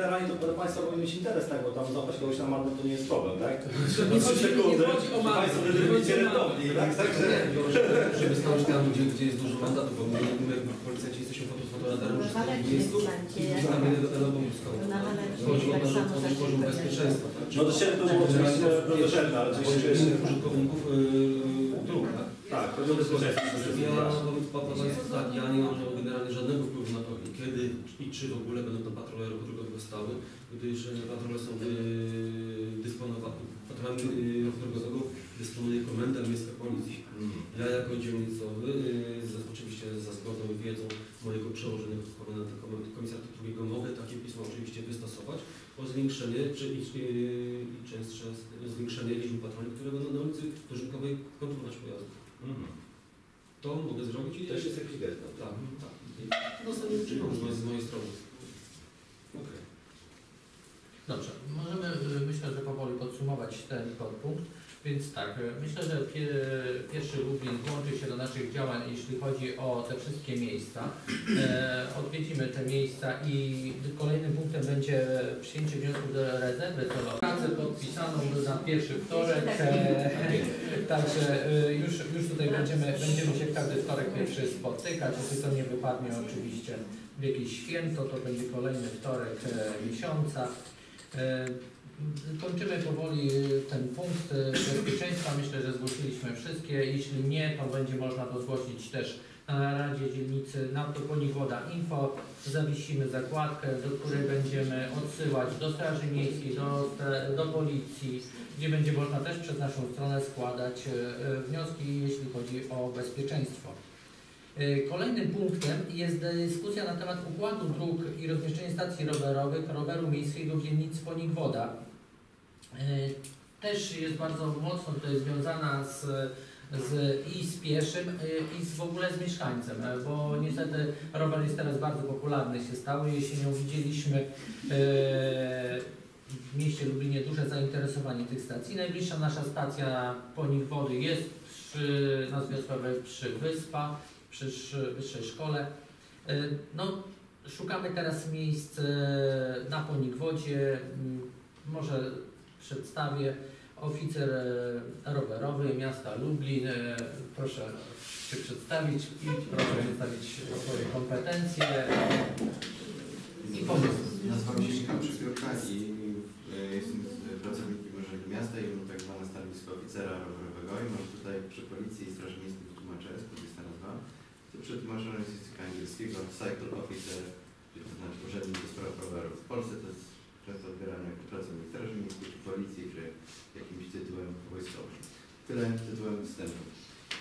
Generalnie to do Państwa powinien mieć interes, tak, bo tam złapać kogoś na marne to nie jest problem, tak? Nie Trzy chodzi, nie chodzi o marne, Państwo nie wtedy chodzi będziecie o rentowni, tak? Także... Żeby stanąć tam, gdzie, gdzie jest dużo mandatów, bo my, my policjanci jesteśmy foto, fotoradarem Na walecznych miejscu, i jak tam jeden elobowska. na walecznych Chodzi o tak to, że też poziom bezpieczeństwa. Tak? No to się to było oczywiście protożelne, ale oczywiście... użytkowników yy, dróg, tak? Tak, chodzi o bezpieczeństwo. Państwu tak, ja nie mam generalnie żadnego wpływu na to, kiedy i czy w ogóle będą tam patrole ruchu drogowego stały, gdyż patrole są wy, dysponowane, patrolami e, ruchu drogowego dysponuje Komenda Miejska Policji. Ja jako dzielnicowy, y, z- oczywiście za zgodą i wiedzą mojego przełożonego komendanta komisariatu drugiego mogę takie pismo oczywiście wystosować o zwiększenie czy i, i, i częstsze zwiększenie liczby patroli, które będą na ulicy Dożynkowej kontrolować pojazdy. Mhm. To mogę zrobić i Też jest jakiś gest, tak, tak. Dostaniemy I- Z, z mojej strony. Okej. Dobrze, możemy y, myślę, że powoli podsumować ten podpunkt. Więc tak, myślę, że pie, pierwszy Lublin włączy się do naszych działań, jeśli chodzi o te wszystkie miejsca. E, odwiedzimy te miejsca i kolejnym punktem będzie przyjęcie wniosku do rezerwy celowej. Pracę podpisaną na pierwszy wtorek. E, także y, już, już tutaj będziemy, będziemy się każdy wtorek pierwszy spotykać. Jeśli to nie wypadnie oczywiście w jakieś święto, to będzie kolejny wtorek e, miesiąca. Kończymy powoli ten punkt e, bezpieczeństwa. Myślę, że zgłosiliśmy wszystkie. Jeśli nie, to będzie można to zgłosić też na Radzie Dzielnicy na Toponik Woda Info. Zawiesimy zakładkę, do której będziemy odsyłać do Straży Miejskiej, do, do Policji, gdzie będzie można też przez naszą stronę składać e, wnioski, jeśli chodzi o bezpieczeństwo. Kolejnym punktem jest dyskusja na temat układu dróg i rozmieszczenia stacji rowerowych roweru miejskiego w dzielnicy Ponik-Woda. E, Też jest bardzo mocno tutaj związana z, z i z pieszym e, i z w ogóle z mieszkańcem, e, bo niestety rower jest teraz bardzo popularny się stał. Jesienią widzieliśmy e, w mieście Lublinie duże zainteresowanie tych stacji. Najbliższa nasza stacja Ponik Wody jest przy, na przy Wyspa przy sz- wyższej szkole. E, No, szukamy teraz miejsc e, na Ponikwodzie. Może przedstawię oficer e, rowerowy miasta Lublin. E, Proszę się przedstawić i proszę przedstawić swoje kompetencje i pomysł. Nazywam się Michał Przepiórka i e, jestem pracownikiem Urzędu Miasta i mam tak zwane stanowisko oficera rowerowego i mam tutaj przy Policji i Straży Miejskiej wytłumaczę, skąd jest ta nazwa. To przetłumaczone z języka angielskiego Cycle Officer, czyli to znaczy urzędnik do spraw rowerów. W Polsce to jest często odbierane jako pracownik Straży Miejskiej czy Policji, czy jakimś tytułem wojskowym. Tyle tytułem wstępu.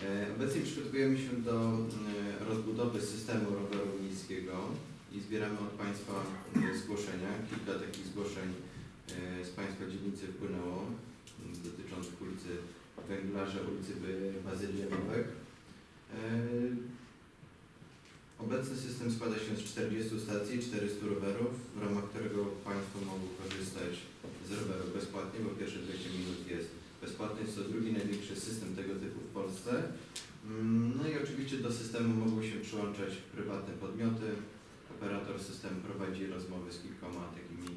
E, Obecnie przygotowujemy się do e, rozbudowy systemu roweru miejskiego i zbieramy od Państwa e, zgłoszenia. Kilka takich zgłoszeń z Państwa dzielnicy wpłynęło dotyczących ulicy Węglarza, ulicy. E, Obecny system składa się z 40 stacji, 400 rowerów, w ramach którego Państwo mogą korzystać z rowerów bezpłatnie, bo pierwsze 20 minut jest bezpłatny. Jest to drugi największy system tego typu w Polsce. Mm, No i oczywiście do systemu mogą się przyłączać prywatne podmioty. Operator systemu prowadzi rozmowy z kilkoma takimi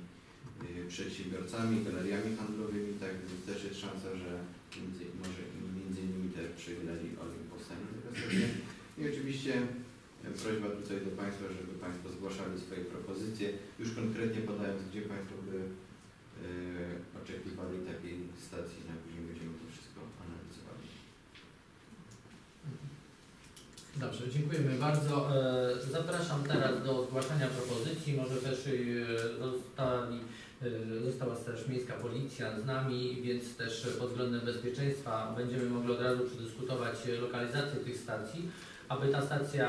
y, przedsiębiorcami, galeriami handlowymi, tak więc też jest szansa, że między, może między innymi też przy galerii Olim powstanie. I oczywiście e, prośba tutaj do Państwa, żeby Państwo zgłaszali swoje propozycje, już konkretnie podając, gdzie Państwo by e, oczekiwali takiej stacji, na później będziemy to wszystko analizowali. Dobrze, dziękujemy bardzo. E, Zapraszam teraz do zgłaszania propozycji. Może też e, zostali, e, została Straż Miejska Policja z nami, więc też pod względem bezpieczeństwa będziemy mogli od razu przedyskutować lokalizację tych stacji, aby ta stacja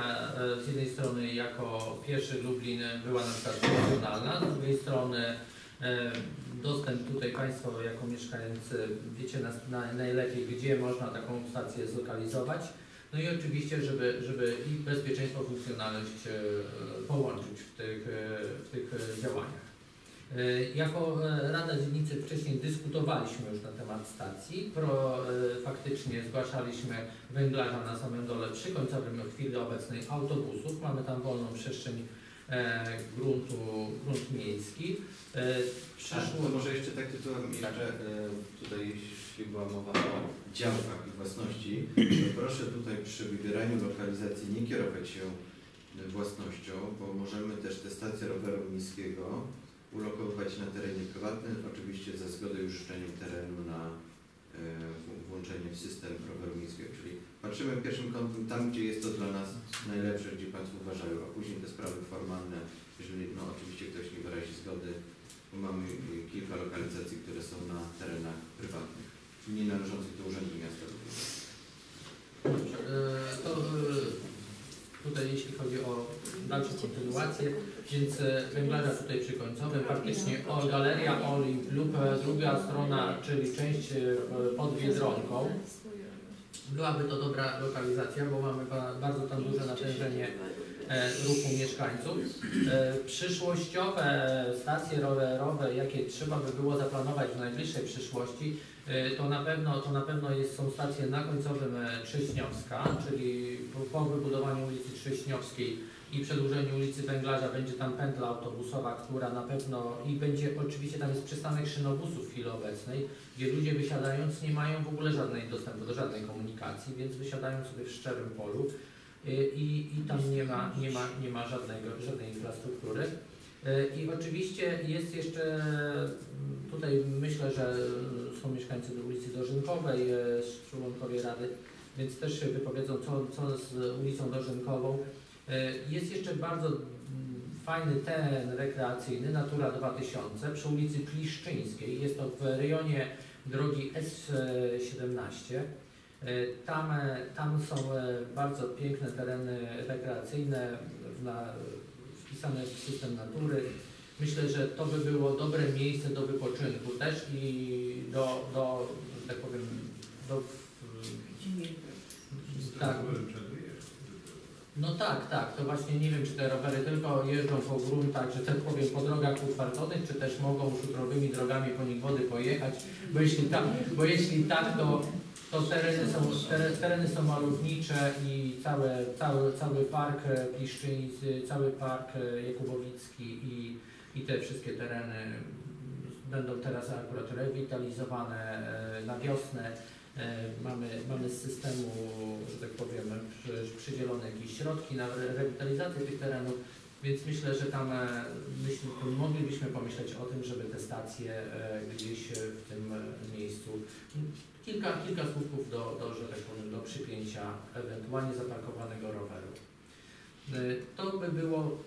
z jednej strony jako pierwszy Lublin była na przykład funkcjonalna, z drugiej strony dostęp tutaj Państwo jako mieszkańcy wiecie na, najlepiej, gdzie można taką stację zlokalizować. No i oczywiście, żeby, żeby i bezpieczeństwo, funkcjonalność e, połączyć w tych, e, w tych e, działaniach. E, Jako e, Rada Dzielnicy wcześniej dyskutowaliśmy już na temat stacji. Pro, e, faktycznie zgłaszaliśmy węglarza na samym dole przy końcowym w chwili obecnej autobusów. Mamy tam wolną przestrzeń e, gruntu, grunt miejski. E, przyszło, to może jeszcze tak tytułem, jeszcze e, tutaj jeśli była mowa o działkach i własności, to proszę tutaj przy wybieraniu lokalizacji nie kierować się własnością, bo możemy też te stacje roweru miejskiego ulokowywać na terenie prywatnym, oczywiście za zgodą i życzeniem terenu na e, włączenie w system roweru miejskiego. Czyli patrzymy pierwszym kątem tam, gdzie jest to dla nas najlepsze, gdzie Państwo uważają, a później te sprawy formalne, jeżeli no oczywiście ktoś nie wyrazi zgody, bo mamy kilka lokalizacji, które są na terenach prywatnych, nie należących do Urzędu Miasta. e, to e, tutaj jeśli chodzi o dalszą kontynuację, więc e, węglarza tutaj przy końcowym, faktycznie o, galeria Olimp lub druga strona, czyli część pod Biedronką, byłaby to dobra lokalizacja, bo mamy ba- bardzo tam duże natężenie e, ruchu mieszkańców. E, Przyszłościowe stacje rowerowe, jakie trzeba by było zaplanować w najbliższej przyszłości, e, to na pewno, to na pewno jest, są stacje na końcowym Trześniowska, czyli po, wybudowaniu ulicy Trześniowskiej i przedłużeniu ulicy Węglarza będzie tam pętla autobusowa, która na pewno i będzie oczywiście tam jest przystanek szynobusów w chwili obecnej, gdzie ludzie wysiadając nie mają w ogóle żadnej dostępu do żadnej komunikacji, więc wysiadają sobie w szczerym polu y, i, i tam nie ma, nie ma, nie ma żadnego, żadnej infrastruktury. Y, I oczywiście jest jeszcze, tutaj myślę, że są mieszkańcy do ulicy Dożynkowej, y, członkowie Rady, więc też się wypowiedzą, co, co z ulicą Dożynkową. Y, Jest jeszcze bardzo mm, fajny teren rekreacyjny, Natura 2000, przy ulicy Kliszczyńskiej. Jest to w rejonie drogi S17. E, Tam, e, tam są e, bardzo piękne tereny rekreacyjne na, wpisane w system natury. Myślę, że to by było dobre miejsce do wypoczynku też i do, do tak powiem, do, tak, no tak, tak, to właśnie nie wiem, czy te rowery tylko jeżdżą po gruntach, że tak powiem, po drogach utwardzonych, czy też mogą szutrowymi drogami po nich wody pojechać, bo jeśli tak, bo jeśli tak to, to tereny, są, tere- tereny są malownicze i całe, cały, cały park Pliszczyński, cały park Jakubowicki i, i te wszystkie tereny będą teraz akurat rewitalizowane e, na wiosnę. E, Mamy, mamy z systemu, że tak powiem, przy- przydzielone jakieś środki na re- rewitalizację tych terenów, więc myślę, że tam e, moglibyśmy pomyśleć o tym, żeby te stacje e, gdzieś w tym miejscu, kilka, kilka słupków do, do, że tak powiem, do przypięcia ewentualnie zaparkowanego roweru. To by było,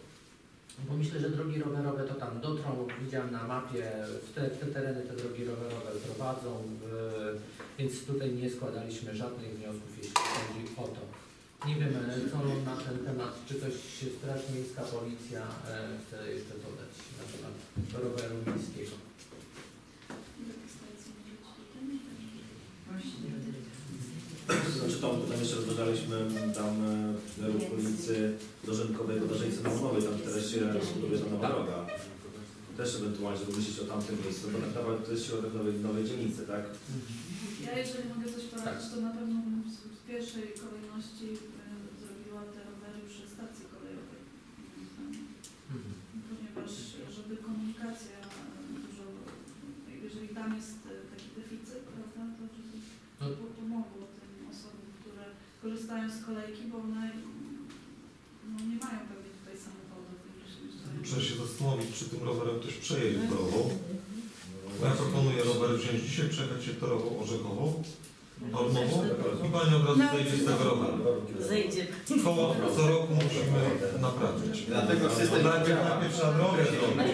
bo myślę, że drogi rowerowe to tam dotrą, widziałem na mapie, w te, w te tereny te drogi rowerowe prowadzą, w, więc tutaj nie składaliśmy żadnych wniosków, jeśli chodzi o to. Nie wiem, e, co na ten temat, czy ktoś Straż Miejska, Policja e, chce jeszcze dodać na temat roweru miejskiego. Znaczy tą, tam jeszcze rozważaliśmy tam e, ruch ulicy Dożynkowej do Darzyńcy Naumowej, tam teraz się buduje ta nowa droga. Też ewentualnie, żeby myśleć o tamtym miejscu, bo tak naprawdę to jest środek nowej, nowej dzielnicy, tak? Ja jeżeli mogę coś poradzić, to na pewno bym w pierwszej kolejności e, zrobiła te rowery przy stacji kolejowej. Mhm. Ponieważ żeby komunikacja dużo, jeżeli tam jest e, taki deficyt, prawda, to żeby No. po- pomogło tym osobom, które korzystają z kolejki, bo one no, nie mają pewnie tutaj samochodów. Muszę się zastanowić, czy tym rowerem ktoś przejedzie torową. Ja proponuję rower wziąć dzisiaj, przejechać się torową orzechową, normową i pani od razu zejdzie z tego roweru. Zejdzie. Koło co roku musimy naprawić. Dlatego system Najpierw najpierw trzeba drogę zrobić.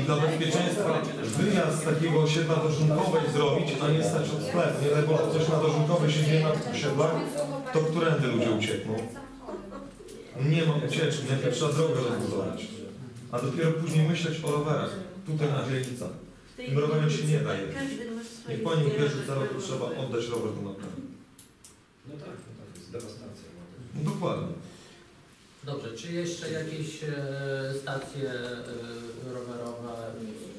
I dla bezpieczeństwa wyjazd z takiego osiedla do Żunkowej zrobić, a nie stać od sklepu. Nie daj Boże, ktoś na Dożunkowej się dzieje na tych osiedlach, to którędy ludzie uciekną? Nie ma ucieczki, najpierw trzeba drogę rozbudować. A dopiero później myśleć o rowerach, tutaj na dzielnicach. Tym rowerem się nie da jeździć. Niech pani uwierzy, za rok trzeba oddać rower do naprawy. No tak, no tak, jest dewastacja. No dokładnie. Dobrze, czy jeszcze jakieś e, stacje e, rowerowe,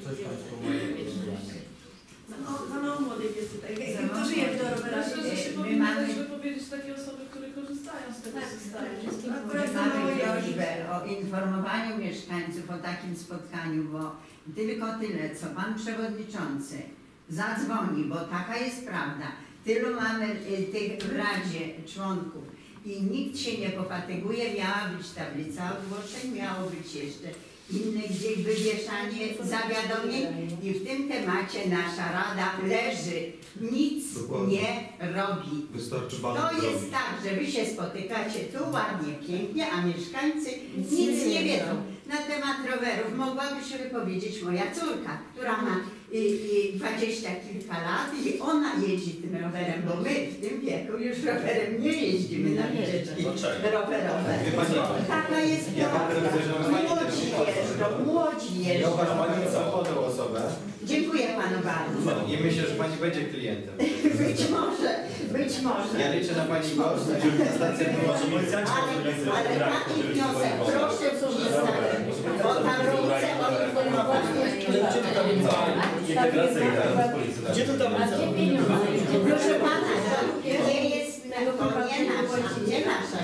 coś Państwo mają? No, no młodych jest tutaj. Którzy jak do rowerów? Myślę, że się mamy, też wypowiedzieć takie osoby, które korzystają z tego Tak, systemu. akurat mamy Joźbę, o poinformowaniu mieszkańców o takim spotkaniu, bo tylko tyle, co Pan Przewodniczący zadzwoni, bo taka jest prawda. Tylu mamy y, tych w Radzie członków i nikt się nie popatyguje. Miała być tablica ogłoszeń, miało być jeszcze inne gdzieś wywieszanie zawiadomień i w tym temacie nasza Rada leży, nic Dokładnie. nie robi. Wystarczy To jest zrobić. tak, że wy się spotykacie tu ładnie, pięknie, a mieszkańcy nic nie wiedzą. Na temat rowerów mogłaby się wypowiedzieć moja córka, która ma y, y, dwadzieścia kilka lat i ona jeździ tym rowerem, bo my w tym wieku już rowerem nie jeździmy na wycieczki Dlaczego? rowerowe. Taka jest prawda. Młodzi jeżdżą, młodzi ja uważam jeżdżą. Pani za młodą osobę Dziękuję panu bardzo. i myślę, że Pani będzie klientem. Być może, być może. Ja liczę na Pani głos, Ale, taki wniosek, proszę wpisać, Gdzie to tam? Proszę pana, jest, to nie nasza, nie nasza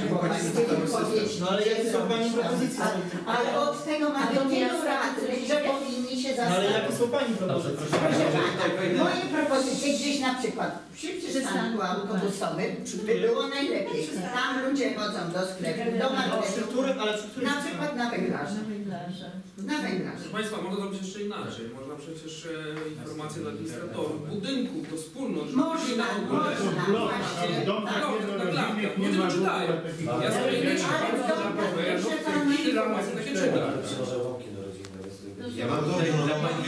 wypowiedź. No ale jakie są Pani propozycje? Ale od tego mamy tylu radnych, że powinni się No ale jakie zastanowić. są Pani propozycje? proszę pana, moje propozycje gdzieś na przykład przy przystanku autobusowym by było najlepiej. Tam ludzie chodzą do sklepu, do No, marketu, którym, ale przy którym? na przykład na węglarze. Na węglarze. Proszę Państwa, można zrobić jeszcze inaczej. Można przecież e, informacje dla administratorów budynków, to wspólność, żeby Można, na ogóle. można, właśnie. No, na klatkę, ludzie to czytają. Ja sobie nie czytam, Ale w domach, ja proszę pana, informacje takie czytam. Przynoszę łąki do rodziny. Ja mam Dobrze, tutaj no dla na Pani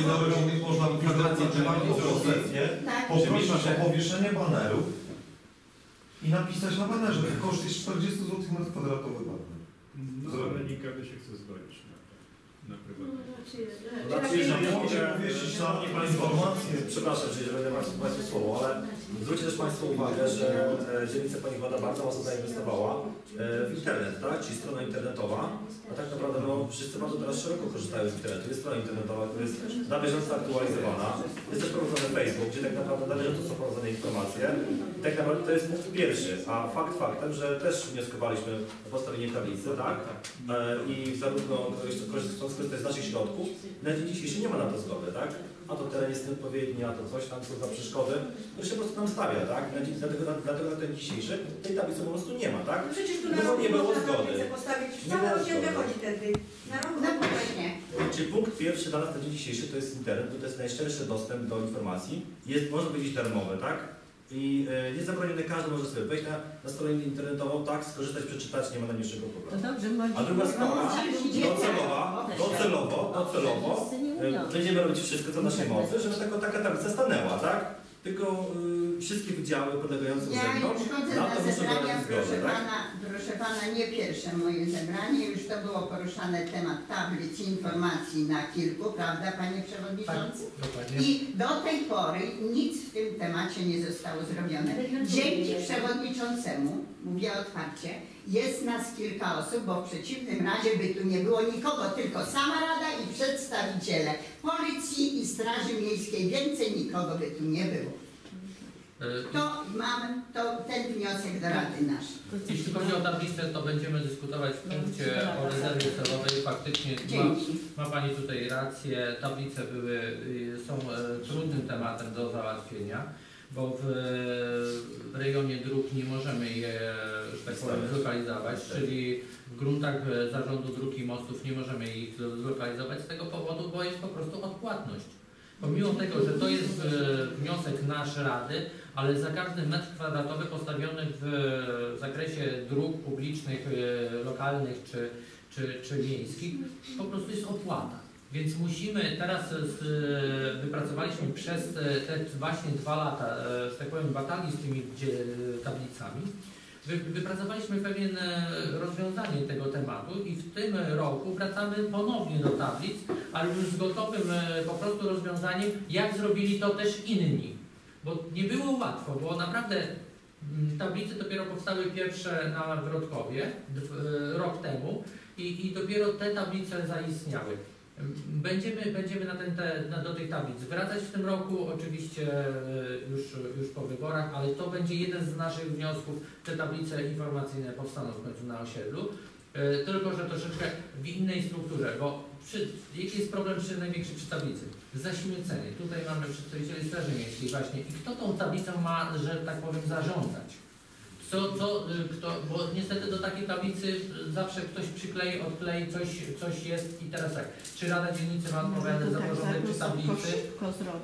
można informację, zrobi. sesję, Tak. poprosić o powieszenie banerów i napisać na banerze, że koszt jest 40 zł metr kwadratowy baner. No ale nie każdy się chce zgodzić na, prywatne. Znaczy, jeżeli Nie mogę powiesić na informację, przepraszam, że będę Państwu Państwu słowo, ale zwróćcie też Państwo uwagę, że e, dzielnica Pani Wada bardzo mocno zainwestowała e, w internet, tak? Czyli strona internetowa, a tak naprawdę no, wszyscy bardzo teraz szeroko korzystają z internetu. Jest strona internetowa, która jest na bieżąco aktualizowana. Jest też prowadzony Facebook, gdzie tak naprawdę na bieżąco są prowadzone informacje. I tak naprawdę to jest punkt pierwszy, a fakt faktem, że też wnioskowaliśmy o postawienie tablicy, tak? E, I zarówno korzystając z naszych środków, na dzień dzisiejszy nie ma na to zgody, tak? A to teren jest nieodpowiedni, a to coś tam, co za przeszkody, to się po prostu tam stawia, tak? Na dzień, dlatego, dlatego na ten dzisiejszy tej tablicy po prostu nie ma, tak? No Przecież tu No na nie było zgody. postawić, wychodzi tędy. Na No na właśnie. Czyli punkt pierwszy dla nas na dzień dzisiejszy to jest internet, bo to jest najszczerszy dostęp do informacji. Jest, można powiedzieć, darmowy, tak? I e, jest zabronione, każdy może sobie wejść na, na stronę internetową, tak, skorzystać, przeczytać, nie ma najmniejszego problemu. dobrze, A druga sprawa, docelowo, docelowo, docelowo e, będziemy robić wszystko, co w naszej mocy, żeby taka, taka tablica stanęła, tak? Tylko y, wszystkie wydziały podlegające Ja urzędom już chodzę na na to muszą zebrania, proszę zgodę, tak? pana, proszę pana, nie pierwsze moje zebranie, już to było poruszane temat tablic informacji na kilku, prawda panie przewodniczący? Dokładnie. I do tej pory nic w tym temacie nie zostało zrobione. Dzięki przewodniczącemu, mówię otwarcie, jest nas kilka osób, bo w przeciwnym razie by tu nie było nikogo, tylko sama Rada i przedstawiciele Policji i Straży Miejskiej. Więcej nikogo by tu nie było. E, To mam to, ten wniosek do Rady nasz. Jeśli chodzi o tablicę, to będziemy dyskutować w punkcie o rezerwie celowej. Faktycznie ma, ma Pani tutaj rację. Tablice były, y, są e, trudnym tematem do załatwienia, bo w, w rejonie dróg nie możemy je, że tak powiem, zlokalizować, czyli w gruntach e, zarządu dróg i mostów nie możemy ich zlokalizować z tego powodu, bo jest po prostu odpłatność. Pomimo tego, że to jest e, wniosek nasz Rady, ale za każdy metr kwadratowy postawiony w zakresie dróg publicznych, e, lokalnych czy, czy, czy miejskich, po prostu jest opłata. Więc musimy, teraz z, e, wypracowaliśmy przez te, te właśnie dwa lata, e, że tak powiem, batalii z tymi tablicami, wy, wypracowaliśmy pewien e, rozwiązanie tego tematu i w tym roku wracamy ponownie do tablic, ale już z gotowym e, po prostu rozwiązaniem, jak zrobili to też inni. Bo nie było łatwo, bo naprawdę mm, tablice dopiero powstały pierwsze na Wrodkowie e, rok temu i, i dopiero te tablice zaistniały. Będziemy, będziemy na ten, te, na, do tych tablic wracać w tym roku, oczywiście e, już, już po wyborach, ale to będzie jeden z naszych wniosków. Te tablice informacyjne powstaną w końcu na osiedlu. E, Tylko, że troszeczkę w innej strukturze, bo przy, jaki jest problem przy największej przy tablicy? Zaśmiecenie. Tutaj mamy przedstawicieli Straży Miejskiej właśnie i kto tą tablicą ma, że tak powiem, zarządzać? Co, co, y, kto, bo niestety do takiej tablicy zawsze ktoś przyklei, odklei, coś, coś jest i teraz tak, czy Rada Dzielnicy ma odpowiadać za porządek przy tablicy,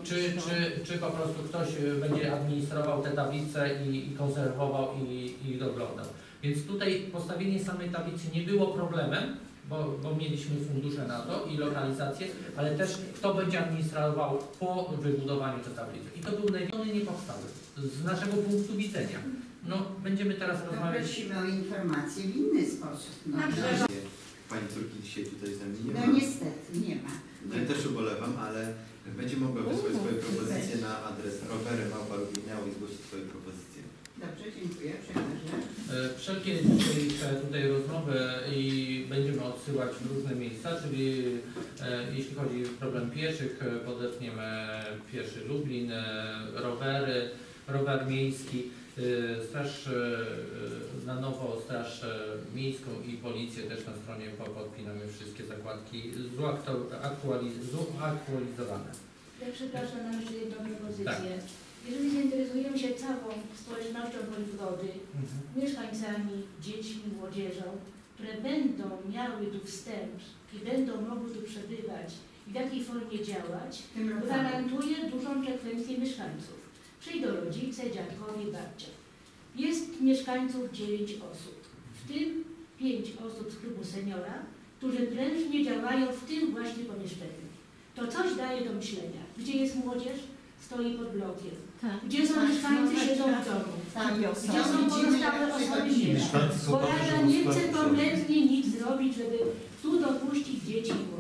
czy, czy, czy po prostu ktoś y, będzie administrował te tablice i, i konserwował i, i doglądał. Więc tutaj postawienie samej tablicy nie było problemem, bo, bo mieliśmy fundusze na to i lokalizację, ale też kto będzie administrował po wybudowaniu tej tablicy. I to był najwięcej nie powstały z naszego punktu widzenia. No, będziemy teraz rozmawiać. prosimy o informację w inny sposób. No, Dobrze. Pani córki dzisiaj tutaj z nami nie no ma. niestety nie ma. No ja też ubolewam, ale będzie mogła wysłać swoje propozycje na adres rowery małpa lub i zgłosić swoje propozycje. Dobrze, dziękuję. Przekażę. E, Wszelkie dzisiejsze tutaj rozmowy i będziemy odsyłać w różne miejsca, czyli e, jeśli chodzi o problem pieszych, e, podepniemy pieszy Lublin, rowery, rower miejski, straż e, na nowo straż miejską i policję też na stronie po- podpinamy wszystkie zakładki zuaktualizowane. Ja przepraszam, mam jeszcze jedną propozycję. Tak. Jeżeli zainteresujemy się całą społecznością Wojwody, Mhm. mieszkańcami, dziećmi, młodzieżą, które będą miały tu wstęp i będą mogły tu przebywać i w jakiej formie działać, gwarantuje dużą frekwencję mieszkańców. Przyjdą rodzice, dziadkowie, babcia. Jest mieszkańców 9 osób, w tym 5 osób z klubu seniora, którzy prężnie działają w tym właśnie pomieszczeniu. To coś daje do myślenia. Gdzie jest młodzież? Stoi pod blokiem. Gdzie są Tak, mieszkańcy? no, Siedzą tak. w domu. Tak, Gdzie są pozostałe osoby? Są Bo Rada nie chce kompletnie nic zrobić, żeby tu dopuścić dzieci i.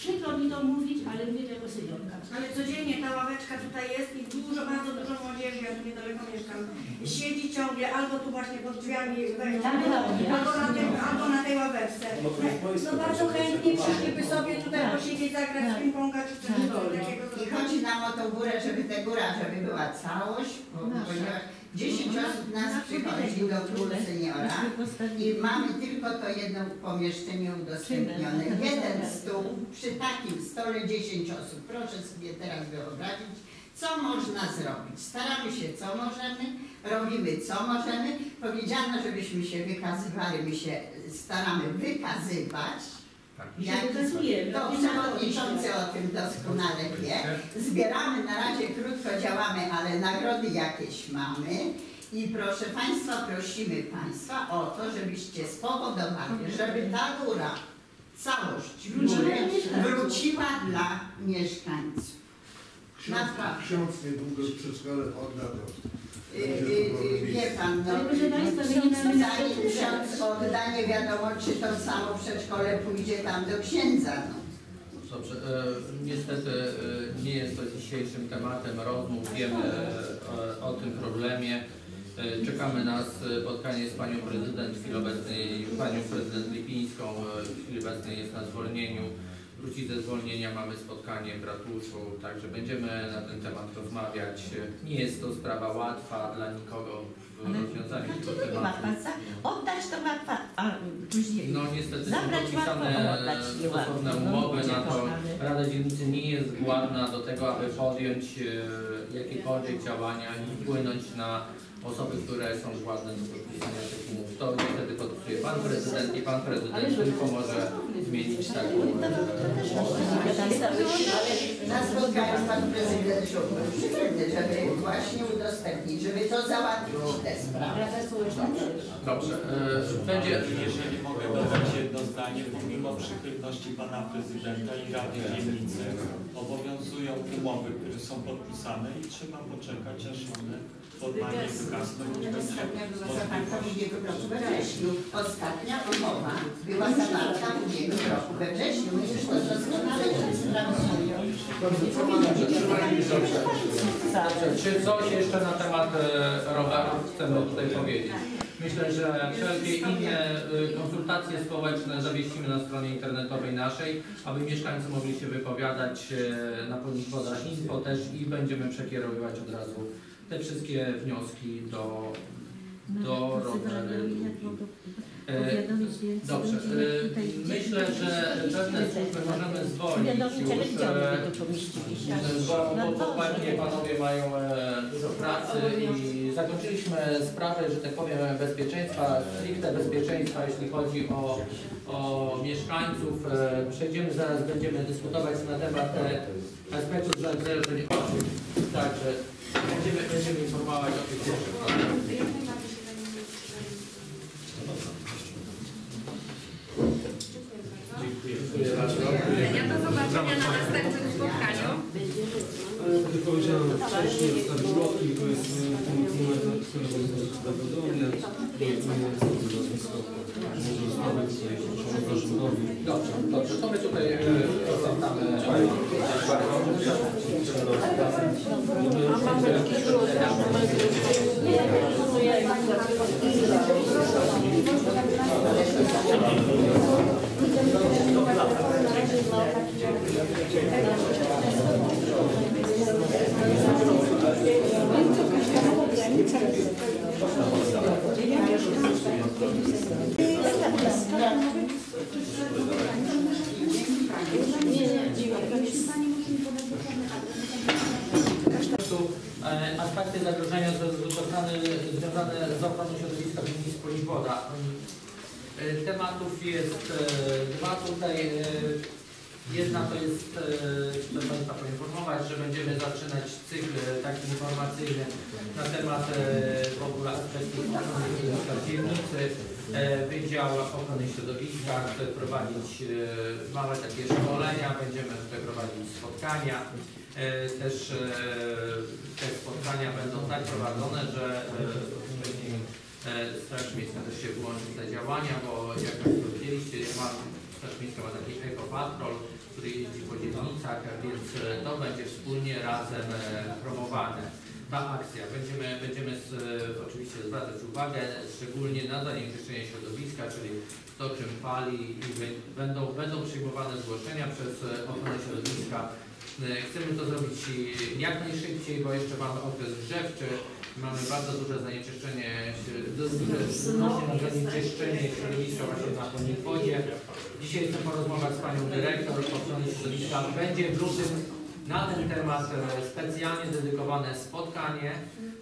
Przykro mi to mówić, ale mówię tego seniorka. Ale codziennie ta ławeczka tutaj jest i dużo, bardzo dużo młodzieży, ja tu niedaleko mieszkam, siedzi ciągle albo tu właśnie pod drzwiami Tam albo, albo, na tym, albo na tej ławeczce. No. No bardzo chętnie przyszliby sobie tutaj posiedzieć, zagrać w ping-ponga czy coś takiego. I chodzi nam o tą górę, żeby ta góra, żeby była całość, bo, ponieważ 10 osób nas przychodzi do klubu seniora i mamy tylko to jedno pomieszczenie udostępnione. Jeden stół, przy takim stole 10 osób. Proszę sobie teraz wyobrazić, co można zrobić. Staramy się co możemy, robimy co możemy. Powiedziano, żebyśmy się wykazywali, my się staramy wykazywać. I się Jak wykazujemy. to przewodniczący o tym doskonale wie. Zbieramy na razie krótko działamy, ale nagrody jakieś mamy. I proszę Państwa, prosimy Państwa o to, żebyście spowodowali, żeby ta góra, całość góry wróciła dla mieszkańców. Naprawdę. Ksiądz niedługo z przedszkole odda to. Y, y, y, Wie Pan, no, Ale proszę Państwa, my nie mamy na to zanim wpływu. ksiądz odda, nie wiadomo, czy to samo przedszkole pójdzie tam do księdza. No. Dobrze, e, niestety e, nie jest to dzisiejszym tematem rozmów, wiemy e, o tym problemie. E, czekamy na spotkanie z Panią Prezydent, w chwili obecnej Panią Prezydent Lipińską, e, w chwili obecnej jest na zwolnieniu. Wróci ze zwolnienia, mamy spotkanie w ratuszu, także będziemy na ten temat rozmawiać. Nie jest to sprawa łatwa dla nikogo w rozwiązaniu tego Dlaczego nie tematu. łatwa? Oddać to łatwa, a później No niestety są Zabrać podpisane łatwo, oddać niełatwo. stosowne No, umowy ludzie na to. Rada Dzielnicy nie jest władna do tego, aby podjąć e, jakiekolwiek działania i wpłynąć na osoby, które są władne do podpisania tych umów. To niestety podpisuje Pan Prezydent i Pan Prezydent tylko może zmienić taką e, umowę. Na spotkaniu pan prezydent przyjdzie, żeby właśnie udostępnić, żeby to załatwić te sprawy. Dobrze, e, będzie Jeżeli mogę dodać jedno zdanie, pomimo przychylności pana prezydenta i Rady Dzielnicy obowiązują umowy, które są podpisane i trzeba poczekać, aż one formalnie będzie Ostatnia była zawarta w ubiegłym roku we wrześniu. Ostatnia umowa była zawarta w ubiegłym roku we wrześniu. My już to doskonale sprawdzimy. Dobrze, czy coś jeszcze na temat e, rowerów chcemy tutaj powiedzieć? Myślę, że wszelkie inne e, konsultacje społeczne zawieścimy na stronie internetowej naszej, aby mieszkańcy mogli się wypowiadać e, na Woda Info też i będziemy przekierowywać od razu te wszystkie wnioski do, do rowery. E, Dobrze, e, myślę, że pewne służby możemy zwolnić już, e, bo, bo, bo panie, panowie mają e, dużo pracy i zakończyliśmy sprawę, że tak powiem, bezpieczeństwa, stricte bezpieczeństwa, jeśli chodzi o, o mieszkańców. E, przejdziemy, zaraz będziemy dyskutować na temat e, aspektów zagrożeń osób. Także będziemy, będziemy informować o tych pierwszych krokach. Dziękuję bardzo. Ja do zobaczenia na następnym spotkaniu. Jak powiedziałem wcześniej, bloki to jest punkt numer zawodowy, numer nazwisko, może zostawić tutaj zarządowi. Dobrze, dobrze, to my tutaj e, rozpoczynamy. Tu e, aspekty zagrożenia związane, związane z ochroną środowiska w gminie Spoliwoda. E, Tematów jest e, dwa tutaj. e, Jedna to jest, e, chcę Państwa poinformować, że będziemy zaczynać cykl e, taki informacyjny na temat e, w ogóle aspektów środowiska. E, Wydział Ochrony Środowiska chce prowadzić e, małe takie szkolenia, będziemy tutaj prowadzić spotkania. E, Też e, te spotkania będą tak prowadzone, że e, e, Straż Miejska też się włączy w te działania, bo jak Państwo widzieliście, Straż Miejska ma taki ekopatrol, który jeździ po dzielnicach, więc e, to będzie wspólnie razem e, promowane. Ta akcja. Będziemy, będziemy z, e, oczywiście zwracać uwagę szczególnie na zanieczyszczenie środowiska, czyli to czym pali i będą, będą przyjmowane zgłoszenia przez e, ochronę środowiska E, Chcemy to zrobić jak najszybciej, bo jeszcze mamy okres grzewczy, mamy bardzo duże zanieczyszczenie, duże na zanieczyszczenie środowiska właśnie na Poniewodzie. Dzisiaj chcę porozmawiać z Panią Dyrektor ochrony środowiska. Będzie w lutym na ten temat e, specjalnie dedykowane spotkanie,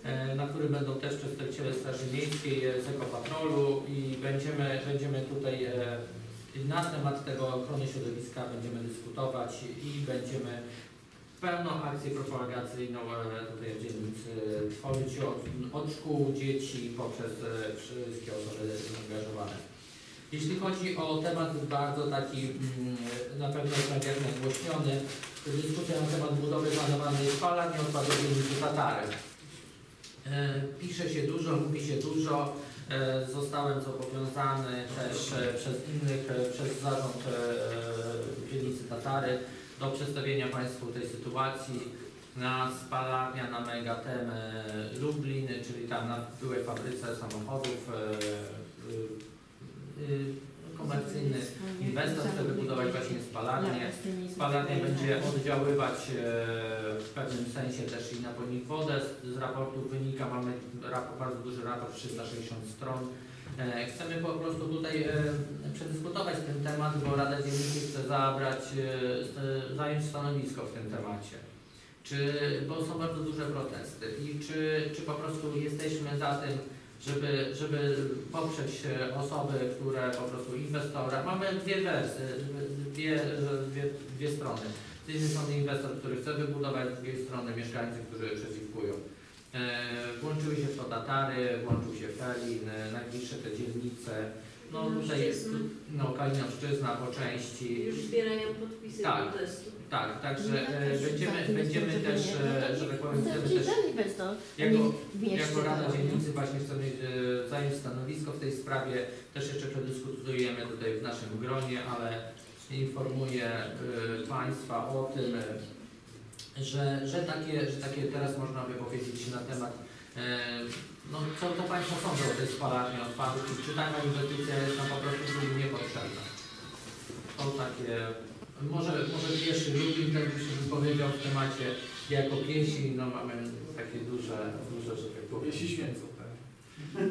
e, na którym będą też przedstawiciele Straży Miejskiej e, z Ekopatrolu i będziemy, będziemy tutaj na temat tego ochrony środowiska będziemy dyskutować i będziemy pełną akcję propagacyjną tutaj w dzielnicy tworzyć od, od szkół, dzieci poprzez wszystkie osoby zaangażowane. Jeśli chodzi o temat bardzo taki mm, na pewno jak nagłośniony, to dyskusja na temat budowy planowanej spalarni odpadów w dzielnicy Tatary. E, Pisze się dużo, mówi się dużo. E, Zostałem zobowiązany też e, przez innych, przez zarząd dzielnicy Tatary do przedstawienia Państwu tej sytuacji na spalarnia na Megatem e, Lublin, czyli tam na byłej fabryce samochodów komercyjny inwestor chce wybudować właśnie spalarnię. Spalarnia będzie oddziaływać e, w pewnym sensie też i na wodę. Z, raportu wynika, mamy raport, bardzo duży raport, 360 stron. E, Chcemy po prostu tutaj e, przedyskutować ten temat, bo Rada Dzielnicy chce zabrać, zająć stanowisko w tym temacie. Czy, bo są bardzo duże protesty i czy, czy po prostu jesteśmy za tym, żeby, żeby poprzeć e, osoby, które po prostu inwestora. Mamy dwie wersje, dwie, dwie, dwie strony. Z jednej strony inwestor, który chce wybudować, z drugiej strony mieszkańcy, którzy przeciwkują. E, włączyły się w to Tatary, włączył się Felin, e, najbliższe te dzielnice. No tutaj jest, no Kalinowszczyzna po części. Już zbierają podpisy Tak. protestu. Tak, także Ja e, też będziemy, będziemy też, e, że tak powiem, chcemy też jako, jako Rada. Dzielnicy właśnie chcemy e, zająć stanowisko w tej sprawie. Też jeszcze przedyskutujemy tutaj w naszym gronie, ale informuję Państwa o tym, że, że, takie, że takie teraz można by powiedzieć na temat no, co to Państwo sądzą o tej spalarni odpadów czy taka inwestycja jest nam po prostu niepotrzebna. To takie, może, może pierwszy też by się wypowiedział w temacie jako piesi, no mamy takie duże, duże, że tak powiem. Jeśli święcą, tak.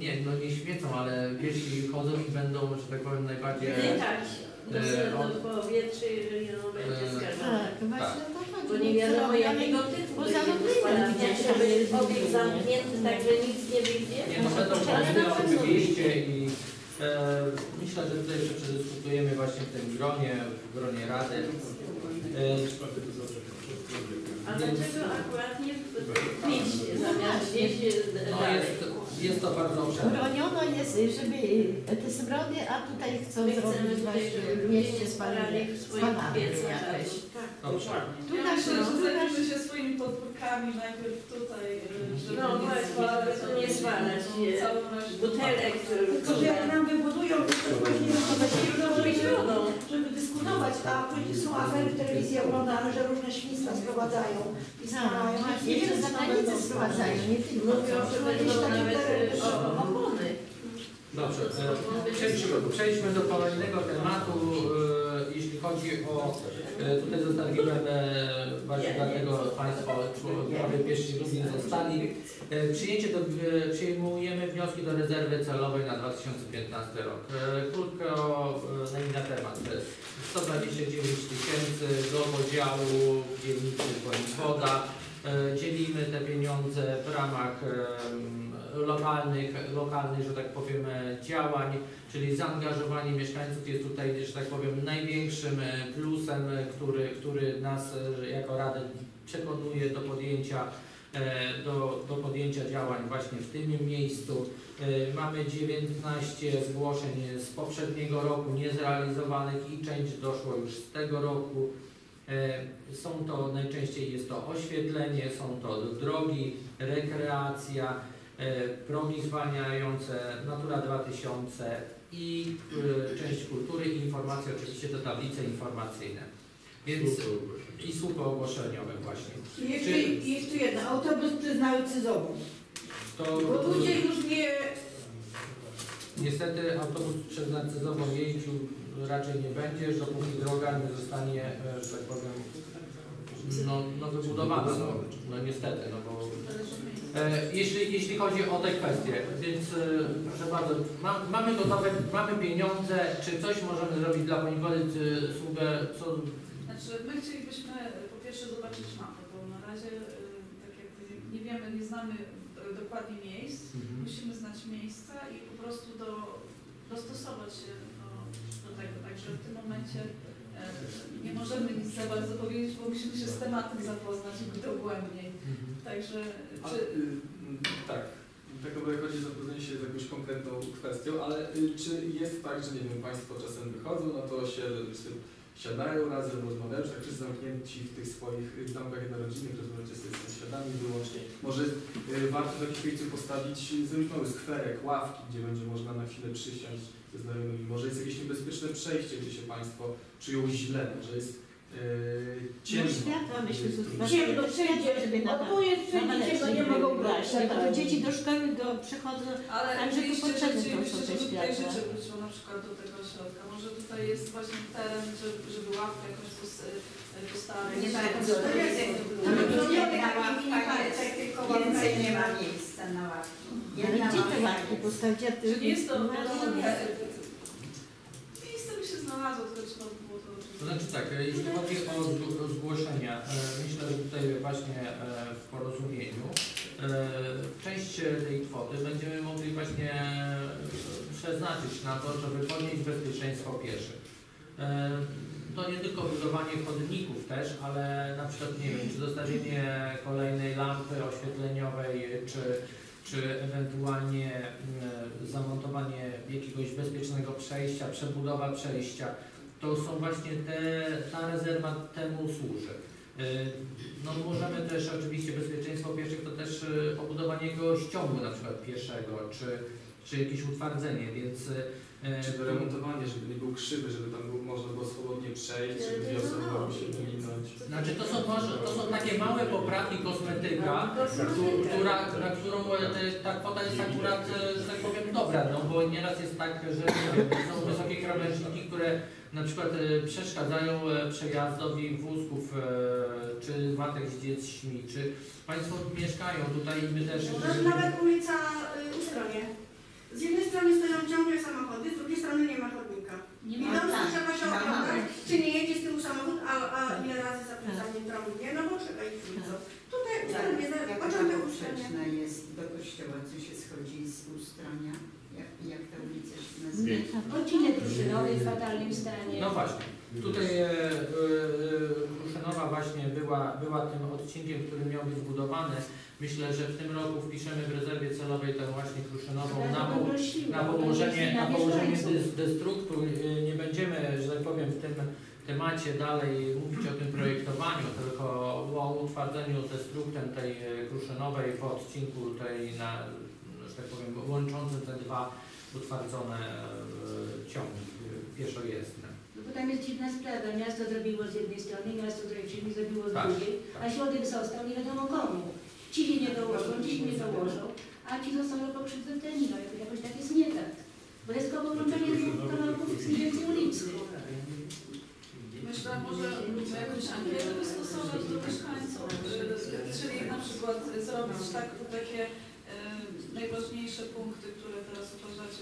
Nie, no nie świecą, ale piesi chodzą i będą, że tak powiem, najbardziej... Wdychać do, E, do powietrza, jeżeli ono będzie E, skażone. Tak, właśnie to chodzi. Bo nie wiadomo jakiego typu Bo będzie jest obiekt zamknięty, tak że nic nie wyjdzie? Nie, no będą pewno oczywiście i myślę, że tutaj jeszcze przedyskutujemy właśnie w tym gronie, w gronie Rady. E, A dlaczego akurat nie w mieście, zamiast gdzieś no jest, jest to bardzo obszerne. Chroniono jest, żeby te smrody, a tutaj chcą zrobić właśnie żeby w mieście nie spalenie. spalali w swoich Spalamy piecach. jakieś. Tak, Dobrze. dokładnie. Tu Ja nasz, myślę, że tu nasz, zajmijmy się swoimi podwórkami najpierw tutaj, y, żeby No nie właśnie, to nie nie. resztę. Butelek, które Tylko, że jak nam wybudują, to później wodą. żeby dyskutować, a później są afery w telewizji oglądamy, że różne świństwa sprowadzają i spalają. Tak, jeszcze za granicę sprowadzają, nie tylko. Mówią, że będą nawet opony. Dobrze, e, przejdźmy, przejdźmy do kolejnego tematu. E, jeśli chodzi o, e, tutaj zostawiłem e, właśnie dlatego Państwo członkowie pierwsi Lublin zostali. E, przyjęcie do, e, przyjmujemy wnioski do rezerwy celowej na 2015 rok. E, krótko e, na inny temat. To jest 129 tysięcy do podziału w dzielnicy Woda. E, Dzielimy te pieniądze w ramach lokalnych, lokalnych, że tak powiem, działań, czyli zaangażowanie mieszkańców jest tutaj, że tak powiem, największym e, plusem, e, który, który nas e, jako Radę przekonuje do podjęcia, do, do podjęcia działań właśnie w tym miejscu. Mamy 19 zgłoszeń z poprzedniego roku niezrealizowanych i część doszło już z tego roku. Są to najczęściej jest to oświetlenie, są to drogi, rekreacja, e, progi zwalniające, Natura 2000 i e, część kultury i informacje, oczywiście te tablice informacyjne. Więc i słupy ogłoszeniowe właśnie. I jeszcze, Czy- jeszcze jedno, autobus przyznały Cyzowu. To Bo ludzie już nie... niestety autobus przez Narcyzową jeździł raczej nie będzie, dopóki droga nie zostanie, e, że tak powiem, no, no wybudowana. No, no niestety, no bo Jeśli, jeśli chodzi o te kwestie, więc e, proszę bardzo, ma, mamy gotowe, mamy pieniądze, czy coś możemy zrobić dla Ponikody, czy sługę, co... Znaczy, my chcielibyśmy e, po pierwsze zobaczyć mapę, bo na razie, e, tak jak nie- wiemy, nie znamy e, dokładnie miejsc. Mhm. Musimy znać miejsca i po prostu do, dostosować się do, do tego. Także w tym momencie e, nie możemy nic za bardzo powiedzieć, bo musimy się z tematem zapoznać dogłębniej. Także A, czy, y, mm, tak, tak naprawdę chodzi o zapoznanie się z jakąś konkretną kwestią, ale y, czy jest tak, że nie wiem, Państwo czasem wychodzą, no to się siadają razem, rozmawiają, czy tak wszyscy zamknięci w tych swoich y, domkach jednorodzinnych, rozmawiacie sobie z sąsiadami wyłącznie. Może y, warto w jakimś miejscu postawić, y, zrobić mały skwerek, ławki, gdzie będzie można na chwilę przysiąść ze znajomymi. Może jest jakieś niebezpieczne przejście, gdzie się Państwo czują źle, że jest y, ciemno. No światła Ciemno wszędzie, żeby na o tu jest wszędzie nie mogą grać. Właśnie, bo dzieci do szkoły do, przychodzą, ale Także tu potrzebne to są te światła. życie wróciło na przykład do tego ośrodka. Może tutaj jest właśnie teren, żeby, żeby ławkę jakoś pos- postawić. Nie żeby- bardzo. To jest Ale to to nie jedna ławka jest. parek, tylko Więcej nie ma jest. miejsca na ławki. Ale gdzie te ławki jest. postawić? Jest to No, wiadomo, nie. e, miejsce by się znalazło, tylko trzeba by było to znaczy tak, e, jeśli chodzi o zg- o zgłoszenia, e, myślę, że tutaj właśnie e, w porozumieniu część tej kwoty będziemy mogli właśnie przeznaczyć na to, żeby podnieść bezpieczeństwo pieszych. To nie tylko budowanie chodników też, ale na przykład, nie wiem, czy zostawienie kolejnej lampy oświetleniowej, czy, czy ewentualnie mm, zamontowanie jakiegoś bezpiecznego przejścia, przebudowa przejścia. To są właśnie te, ta rezerwa temu służy. Y, No możemy też oczywiście bezpieczeństwo pieszych to też y, pobudowanie jakiegoś ciągu na przykład pieszego, czy, czy jakieś utwardzenie, więc y, Czy wyremontowanie, żeby nie był krzywy, żeby tam było, można było swobodnie przejść, żeby dwie osoby mogły się wyminąć. Znaczy to są, to są takie małe poprawki kosmetyka, któ- która, na którą e, ta kwota jest akurat, e, że tak powiem, dobra, no bo nieraz jest tak, że są wysokie krawężniki, które na przykład e, przeszkadzają e, przejazdowi wózków e, czy matek z dziećmi, czy Państwo mieszkają tutaj i my też... Nawet- Nawet ulica y, Ustronie. Z jednej strony stoją ciągle samochody, z drugiej strony nie ma chodnika. Nie I ma, tam tak. trzeba się No, oglądać, no. czy nie jedzie z tyłu samochód, a, a ile razy za zanim trąbnie, no bo trzeba iść ulicą. Tutaj Ustronie, za- Jak początek ta Ustronie. jest do kościoła, co się schodzi z ustronia? Jak, ta ulica się nazywa? Odcinek Kruszynowy w fatalnym stanie. No właśnie. Tutaj e, e, Kruszenowa właśnie była, była tym odcinkiem, który miał być zbudowany. Myślę, że w tym roku wpiszemy w rezerwie celowej tę właśnie Kruszynową na, po, na położenie, na położenie destruktu. E, Nie będziemy, że tak powiem, w tym temacie dalej mówić o tym projektowaniu, tylko o utwardzeniu destruktem tej e, Kruszynowej w odcinku tej, na, że tak powiem, łączącym te dwa utwardzone e, ciągi e, pieszojezdne. No bo tam jest dziwna sprawa. Miasto zrobiło z jednej strony, miasto Drejczyny zrobiło z Tak, drugiej, tak. a środek został nie wiadomo komu. Ci się nie dołożą, ci się nie dołożą, a ci zostaną pokrzywdzeni. No jakoś- tak jest nie tak. Bo jest tylko połączenie dwóch kawałków mniej więcej ulicy. Myślę, może jakąś ankietę wystosować do mieszkańców, y, czyli na przykład zrobić tak, takie y, najważniejsze punkty,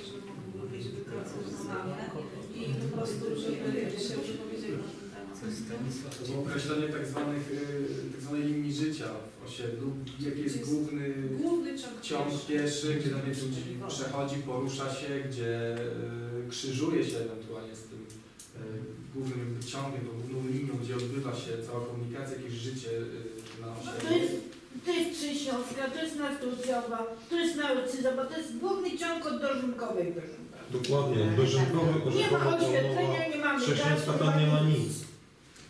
które teraz uważacie, że mogłyby być i po prostu, żeby się wypowiedzieli na ten temat. Czyli określenie tak, zwanych, y, tak zwanej linii życia w osiedlu, jaki jest główny Główny ciąg ciąg pieszy, gdzie tam jest ludzi przechodzi, porusza się, gdzie y, krzyżuje się ewentualnie z tym y, głównym ciągiem, tą główną linią, gdzie odbywa się cała komunikacja, jakieś życie na No to osiedlu. To jest Krzysiowska, to jest Nastucjowa, to jest Naucyzowa, to jest główny ciąg od Dożynkowej, proszę pana. Dokładnie, dożynkowy, Nie ma oświetlenia, nie mamy Chrześcijańska gazu, tam nie nie ma nic.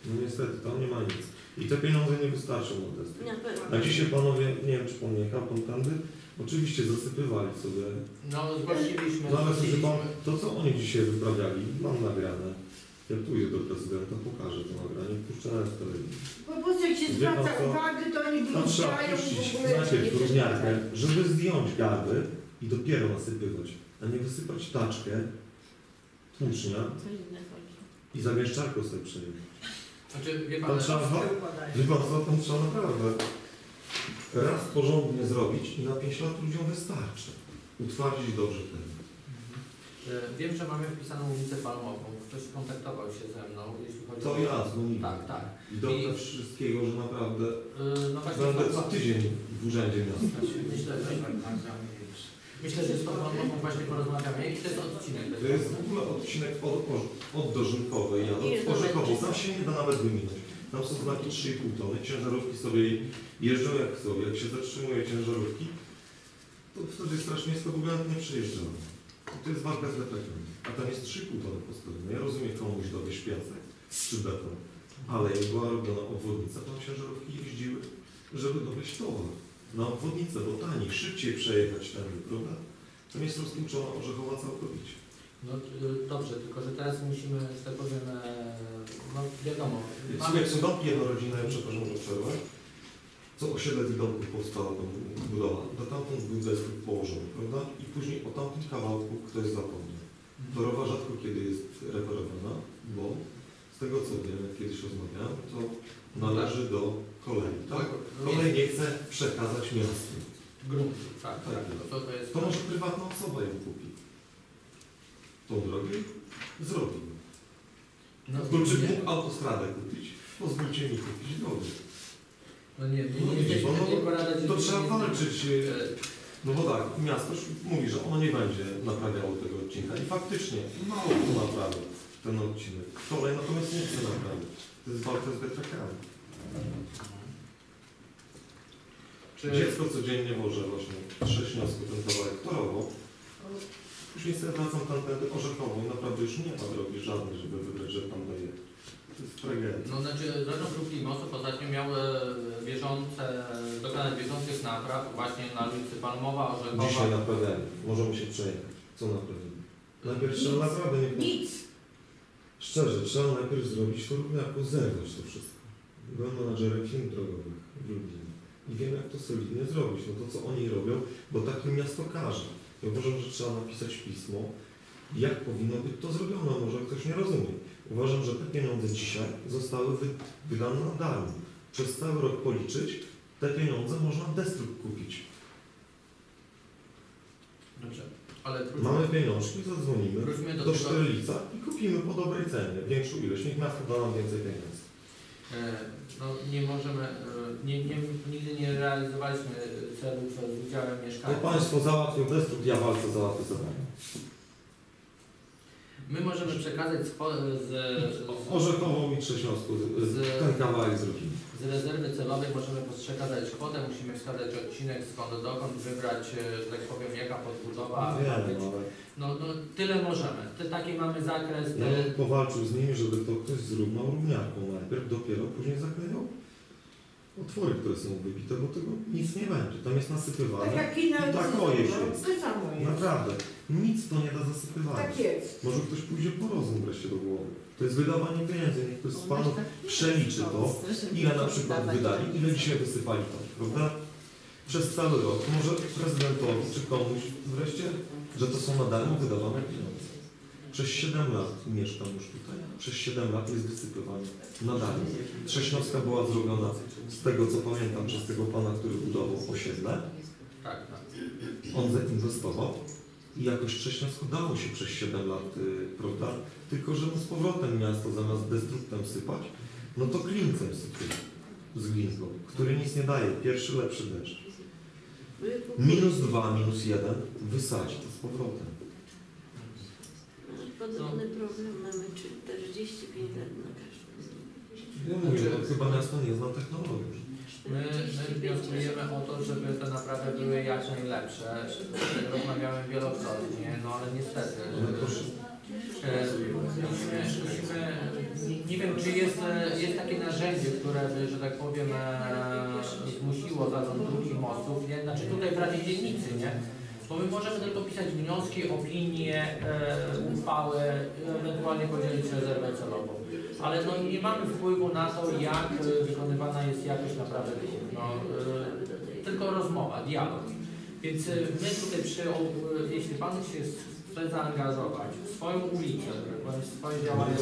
No niestety, tam nie ma nic. I te pieniądze nie wystarczą na testy. Na pewno. A dzisiaj panowie, nie wiem czy pan jechał, pan tędy, oczywiście zasypywali sobie. No zgłosiliśmy, No ale słyszy pan, to co oni dzisiaj wyprawiali, mam nagrane. Ja pójdę do prezydenta, pokażę to nagranie, puszczę w telewizji. Po prostu jak się Wie zwraca co? uwagę, to oni Tam trzeba włączają puścić w ogóle. najpierw równiarkę, żeby zdjąć garby i dopiero nasypywać, a nie wysypać taczkę tłucznia Co inne chodzi. i zamieszczarką sobie przejąć. Znaczy, wie pan, trzeba, wie pan co, tam trzeba naprawdę raz porządnie zrobić i na 5 lat ludziom wystarczy. Utwardzić dobrze ten. E, Wiem, że mamy wpisaną ulicę Palmową. Ktoś kontaktował się ze mną, jeśli chodzi To o... ja dzwoniłem. Tak, tak. I dobrze wszystkiego, że naprawdę E, No właśnie, będę to- co tydzień w urzędzie miasta. Myślę, że, myślę, że z tą właśnie porozmawiamy. Jaki to jest odcinek? To jest w ogóle odcinek od, od Dożynkowej, ja I jest od Orzechową. nawet Tam się nie da nawet wyminąć. Tam są znaki 3,5 tony. Ciężarówki sobie jeżdżą jak chcą. Jak się zatrzymuje ciężarówki, to wtedy Straż Miejska w ogóle nie. I to jest walka z lepekiem. A tam jest 3,5 tony postawione. Ja rozumiem, komuś dowieść piasek czy beton. Ale jak była robiona obwodnica, tam ciężarówki jeździły, żeby dowieść towar. Na obwodnicę, bo taniej, szybciej przejechać tędy, prawda? Tam jest roztłuczona Orzechowa całkowicie. No e, dobrze, tylko że teraz musimy, że tak powiem, e, no wiadomo. Słuchaj, są domki jednorodzinne, przepraszam, że przerwę. Co osiedle tych domków powstała tam budowa, to tamtąd był desktop położony, prawda? I później o tamtym kawałku ktoś zapomniał. Torowa rzadko kiedy jest referowana, bo z tego co wiem, kiedyś rozmawiałem, to należy do kolei, tak? Kolej nie chce przekazać miastu. Gruntu, tak, Tak. tak. To, to jest... To może prywatna osoba ją kupi. Tą drogę zrobi. No, Gdyby nie, mógł autostradę kupić, pozwólcie mi kupić drogę. no nie, nie, No nie, widzisz, jesteśmy bo takiej no, porady, to że- trzeba walczyć. e, E, No bo tak, miasto już mówi, że ono nie będzie naprawiało tego odcinka. I faktycznie mało kto naprawił ten odcinek. Kolej natomiast nie chce naprawić. To jest walka z wiatrakami. Czy- Dziecko codziennie może właśnie trześniosku ten kawałek torowo. Później sobie wracam tam tędy orzechową i naprawdę już nie ma drogi żadnej, żeby wybrać, że tam dojechać. To jest tragedia. No znaczy Zarząd Dróg Mostów ostatnio miał e, bieżące, dokonać bieżących napraw właśnie na ulicy Palmowa, Orzechowa. Dzisiaj naprawiamy. Możemy się przejechać. Co naprawimy? Najpierw trzeba naprawdę nie Nic. Szczerze, trzeba najpierw zrobić to równo jako zewnątrz to wszystko. Byłem menadżerem firm drogowych w Lublinie i wiem jak to solidnie zrobić. No to co oni robią, bo tak im miasto każe. Ja uważam, że trzeba napisać pismo, jak powinno być to zrobione. Może ktoś nie rozumie. Uważam, że te pieniądze dzisiaj zostały wy, wydane na darmo. Przez cały rok policzyć, te pieniądze można destrukt kupić. Dobrze, ale wróćmy- Mamy pieniążki, zadzwonimy Wróćmy do do tego- Szterlica i kupimy po dobrej cenie, większą ilość. Niech miasto da nam więcej pieniędzy. E, No nie możemy, e, nie, nie, nigdy nie realizowaliśmy celów z udziałem To mieszkańców. państwo załatwią destrukt, ja walczę załatwię zadanie. My możemy przekazać z, z, Orzechową i Trześniowsku, z- ten kawałek zrobimy. z rezerwy celowej możemy przekazać kwotę, musimy wskazać odcinek skąd dokąd, wybrać, e, że tak powiem, jaka podbudowa być. Wiem, ale No, no tyle możemy. Ty, taki mamy zakres. ja e, bym powalczył z nimi, żeby to ktoś zrównał równiarką najpierw, dopiero później zaklejał otwory, które są wybite, bo tego nic nie będzie. Tam jest nasypywane. Tak jak I tak boję się. Jest. Naprawdę. Nic to nie da zasypywania. Tak jest. Może ktoś pójdzie po rozum wreszcie do głowy. To jest wydawanie pieniędzy. Niech ktoś z panów przeliczy to, ile na przykład wydali, ile dzisiaj wysypali tam, prawda? Przez cały rok. Może prezydentowi czy komuś wreszcie, że to są na darmo wydawane pieniądze. Przez 7 lat mieszkam już tutaj. Przez 7 lat jest wysypywanie na darmo. Trześnowska była zrobiona z tego co pamiętam przez tego pana, który budował osiedle. Tak, tak. On zainwestował i jakoś Trześniowsko dało się przez 7 lat, y, prawda? Tylko, że no z powrotem miasto zamiast destruktem sypać, no to klincem sypie z glinką, który nic nie daje. Pierwszy lepszy deszcz. Minus dwa, minus jeden, wysadzi to z powrotem. Podobny problem mamy 45 lat na każdym. Ja mówię, no, chyba miasto nie zna technologii. My, my wnioskujemy o to, żeby te naprawy były jak najlepsze. Rozmawiamy wielokrotnie, no ale niestety. E, Musimy, musimy, nie- wiem, czy jest, e, jest takie narzędzie, które by, że tak powiem, e, zmusiło zarząd dróg i mostów, nie? znaczy tutaj w Radzie Dzielnicy, nie? Bo my możemy tylko pisać wnioski, opinie, e, uchwały, ewentualnie podzielić rezerwę celową. Ale no nie mamy wpływu na to, jak e, wykonywana jest jakość naprawy dróg. No, e, tylko rozmowa, dialog. Więc e, my tutaj przy, e, jeśli Pan się chce zaangażować w swoją ulicę, bądź swoje działania,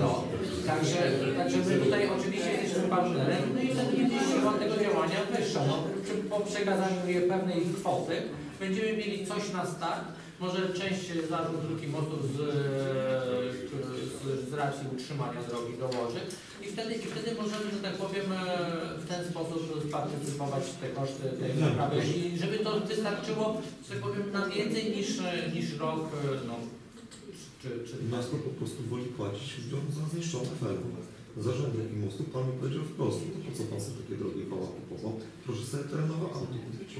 no, także, także my tutaj oczywiście jesteśmy partnerem, no i będzie siła tego działania wyższa. No, po przekazaniu pewnej kwoty będziemy mieli coś na start, może część zarząd dróg i mostów z, z, z racji utrzymania drogi dołoży i wtedy, i wtedy możemy, że tak powiem, e, w ten sposób partycypować w te koszty tej Nie, naprawy i żeby to wystarczyło, że tak powiem, na więcej niż, niż rok, e, no, czy, czy Miasto po prostu woli płacić ludziom za zniszczone fermy. Zarząd Drogi Mostu Pan mi powiedział wprost, to po co Pan sobie takie drogie koła kupował? Proszę sobie terenowe auto kupić.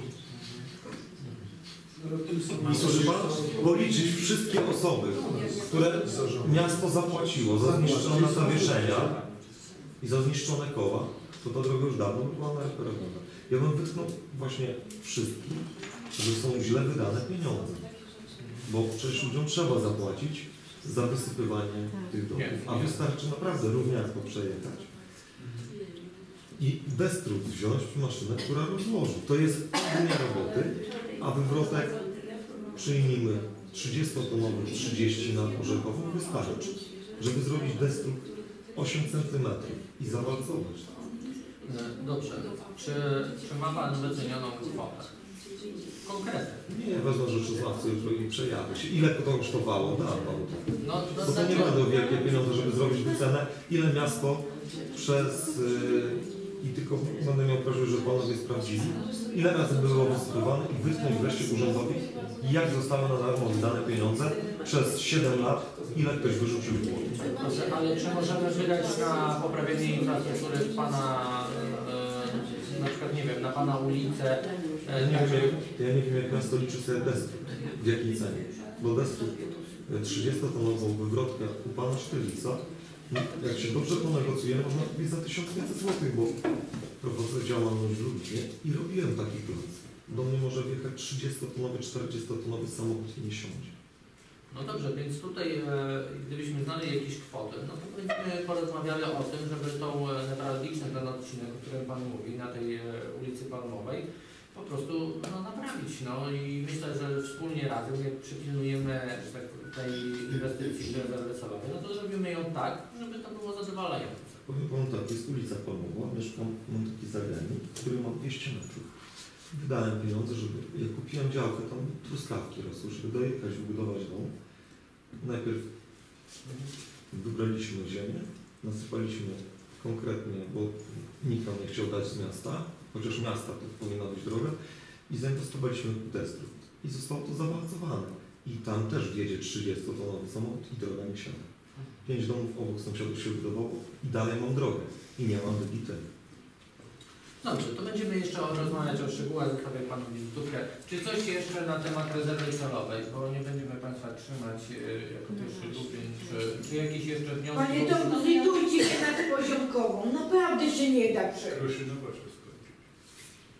I Pana, policzyć wszystkie osoby, które miasto zapłaciło za zniszczone zawieszenia i za zniszczone koła, to ta droga już dawno by była nareperowana. Ja bym wytknął właśnie wszystkich, że są źle wydane pieniądze. Bo przecież ludziom trzeba zapłacić za wysypywanie tych domów. A wystarczy naprawdę równiarko przejechać. I destrut wziąć maszynę, która rozłoży. To jest ogólnie roboty, a wywrotek przyjmijmy 30-tonowy, 30 na orzechową wystarczy, żeby zrobić destrut 8 cm i zawalcować. Dobrze. Czy, czy ma Pan wycenioną kwotę? Konkretnie. Nie, wezmę rzeczoznawcę jutro i przejadę się. Ile to kosztowało? Dam panu to. No, no, Bo to nie znaczy- będą wielkie pieniądze, żeby zrobić wycenę. Ile miasto przez... Yy, I tylko będę miał prośbę, że panowie sprawdzili, ile razy było wysypywane i wytknąć wreszcie urzędowi, jak zostały na darmo wydane pieniądze przez 7 lat, ile ktoś wyrzucił w błoto. Ale czy możemy wydać na poprawienie infrastruktury w Pana, e, na przykład, nie wiem, na Pana ulicę? Ja E, nie, tak, wiem, ja nie wiem, jak miasto liczy sobie destrut, w jakiej cenie. Bo y, 30-tonową wywrotkę u pana Sztylica, jak się dobrze ponegocjuje, można kupić za 1500 zł, bo prowadzę działalność w Lublinie i robiłem taki plac. Do mnie może wjechać 30-tonowy, 40-tonowy samochód i nie siądzie. No dobrze, więc tutaj e, gdybyśmy znali jakieś kwoty, no to byśmy porozmawiali o tym, żeby tą e, newralgiczny ten odcinek, o którym Pan mówi, na tej e, ulicy Palmowej, po prostu no, naprawić. No i myślę, że wspólnie razem, jak przypilnujemy tak, tej inwestycji rezerwy no to zrobimy ją tak, żeby to było zadowalające. Powiem Wam tak, jest ulica Palmowa, mieszkam, mam taki zagranik, który ma 200 metrów. Wydałem pieniądze, żeby, jak kupiłem działkę, tam truskawki rosły, żeby dojechać, wybudować dom. Najpierw wybraliśmy ziemię, nasypaliśmy konkretnie, bo nikt nam nie chciał dać z miasta, chociaż miasta to powinna być droga, i zainwestowaliśmy w pedestrów. I zostało to zawalcowane. I tam też wjedzie 30-tonowy samochód i droga nie siada. Pięć domów obok sąsiadów się budowało i dalej mam drogę. I nie mam wybitej. Dobrze, to będziemy jeszcze rozmawiać o szczegółach, zostawię Panu wizytówkę. Czy coś jeszcze na temat rezerwy celowej, bo nie będziemy Państwa trzymać y, jako pierwszy lubień, czy, czy jakieś jeszcze wnioski? Panie Tomku, zlitujcie się nad poziomkową. Naprawdę się nie da przejść. Proszę.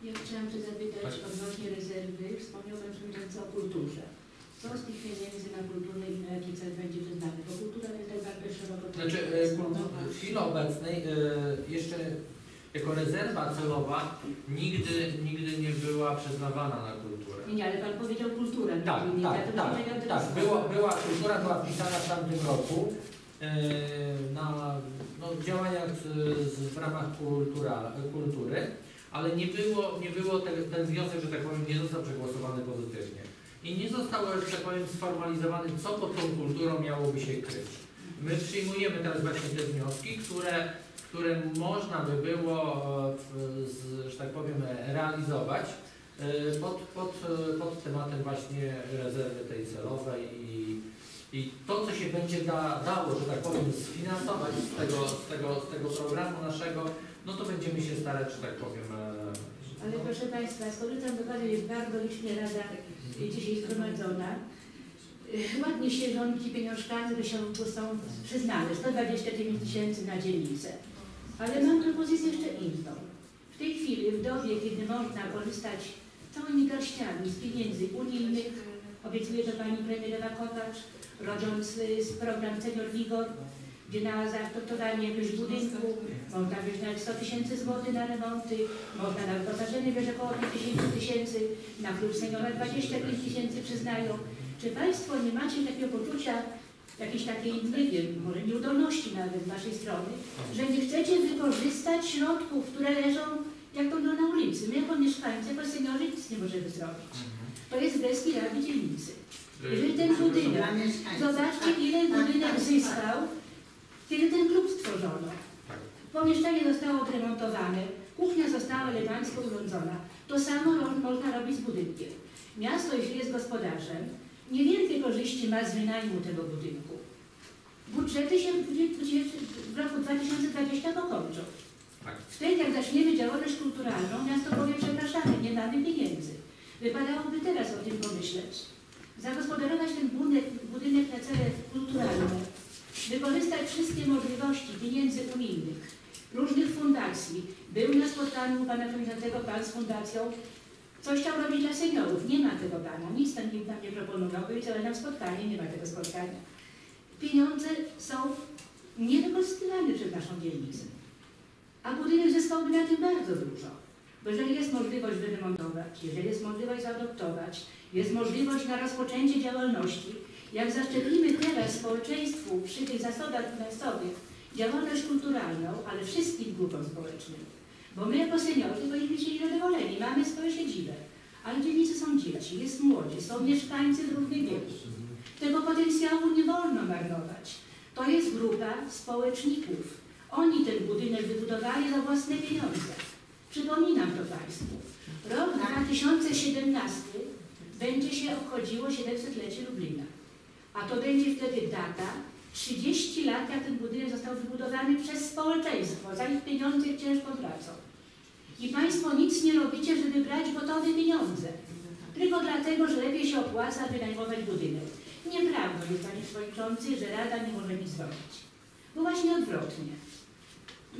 Ja chciałam się zapytać odnośnie rezerwy. Wspomniał Pan Przewodniczący o kulturze. Co z tych pieniędzy na kulturę i na jaki cel będzie przeznaczony? Bo kultura jest tak bardzo szeroko Znaczy, y, w chwili obecnej y, jeszcze jako rezerwa celowa nigdy, nigdy nie była przyznawana na kulturę. Nie, nie, ale Pan powiedział kulturę. Tak, nie, tak, tak, tak. teraz- Była, była, kultura była wpisana w tamtym roku e, na no, działaniach w ramach kultura, kultury, ale nie było, nie było ten, ten wniosek, że tak powiem, nie został przegłosowany pozytywnie. I nie zostało, że tak powiem, sformalizowane, co pod tą kulturą miałoby się kryć. My przyjmujemy teraz właśnie te wnioski, które, które można by było, e, że tak powiem, realizować e, pod, pod, e, pod tematem właśnie rezerwy tej celowej i, i to, co się będzie da, dało, że tak powiem, sfinansować z tego, z, tego, z tego programu naszego, no to będziemy się starać, że tak powiem, e, Ale proszę Państwa, z kobietą dokładnie jest bardzo licznie Rada dzisiaj zgromadzona. Y, Ładnie się rządzi pieniążkami, które się są przyznane, 129 tysięcy na dzielnicę. Ale mam propozycję jeszcze inną. W tej chwili, w dobie, kiedy można korzystać całymi garściami z pieniędzy unijnych, obiecuje to Pani Premierowa Kopacz, rodząc z program Senior Vigor, gdzie na zaakceptowanie jakiegoś budynku można wziąć nawet 100 tysięcy złotych na remonty, można na wyposażenie wziąć około 50 tysięcy, na klub seniora 25 tysięcy przyznają. Czy Państwo nie macie takiego poczucia, jakiejś takiej, nie wiem, może nieudolności nawet z Waszej strony, że nie chcecie wykorzystać środków, które leżą jak to na ulicy. My jako mieszkańcy, jako seniorzy nic nie możemy zrobić. To jest Rady Dzielnicy. Jeżeli ten budynek, zobaczcie ile budynek zyskał, kiedy ten klub stworzono. Pomieszczenie zostało odremontowane, kuchnia została elegancko urządzona. To samo można robić z budynkiem. Miasto, jeśli jest gospodarzem, niewielkie korzyści ma z wynajmu tego budynku. Budżety się w roku 2020 pokończą. Wtedy, jak zaczniemy działalność kulturalną, miasto powie, przepraszamy, nie mamy pieniędzy. Wypadałoby teraz o tym pomyśleć. Zagospodarować ten budynek, budynek na cele kulturalne, wykorzystać wszystkie możliwości pieniędzy unijnych, różnych fundacji. Był na spotkaniu pana przewodniczącego pan z fundacją, coś chciał robić dla seniorów. Nie ma tego pana, nic tam nie proponował, powiedział nam spotkanie, nie ma tego spotkania. Pieniądze są niewykorzystywane przez naszą dzielnicę. A budynek zyskałby na tym bardzo dużo. Bo jeżeli jest możliwość wyremontować, jeżeli jest możliwość zaadoptować, jest możliwość na rozpoczęcie działalności, jak zaszczepimy teraz społeczeństwu przy tych zasobach finansowych działalność kulturalną, ale wszystkim grupom społecznym, bo my jako seniorzy powinniśmy być zadowoleni, mamy swoją siedzibę, ale dzielnicy są dzieci, jest młodzież, są mieszkańcy różnych wiekach. Tego potencjału nie wolno marnować. To jest grupa społeczników. Oni ten budynek wybudowali za własne pieniądze. Przypominam to Państwu. Rok 2017 będzie się obchodziło 700-lecie Lublina. A to będzie wtedy data 30 lat, jak ten budynek został wybudowany przez społeczeństwo, za ich pieniądze ciężką pracą. I Państwo nic nie robicie, żeby brać gotowe pieniądze. Tylko dlatego, że lepiej się opłaca wynajmować budynek. Nieprawdą jest, Panie Przewodniczący, że Rada nie może nic zrobić. Bo właśnie odwrotnie.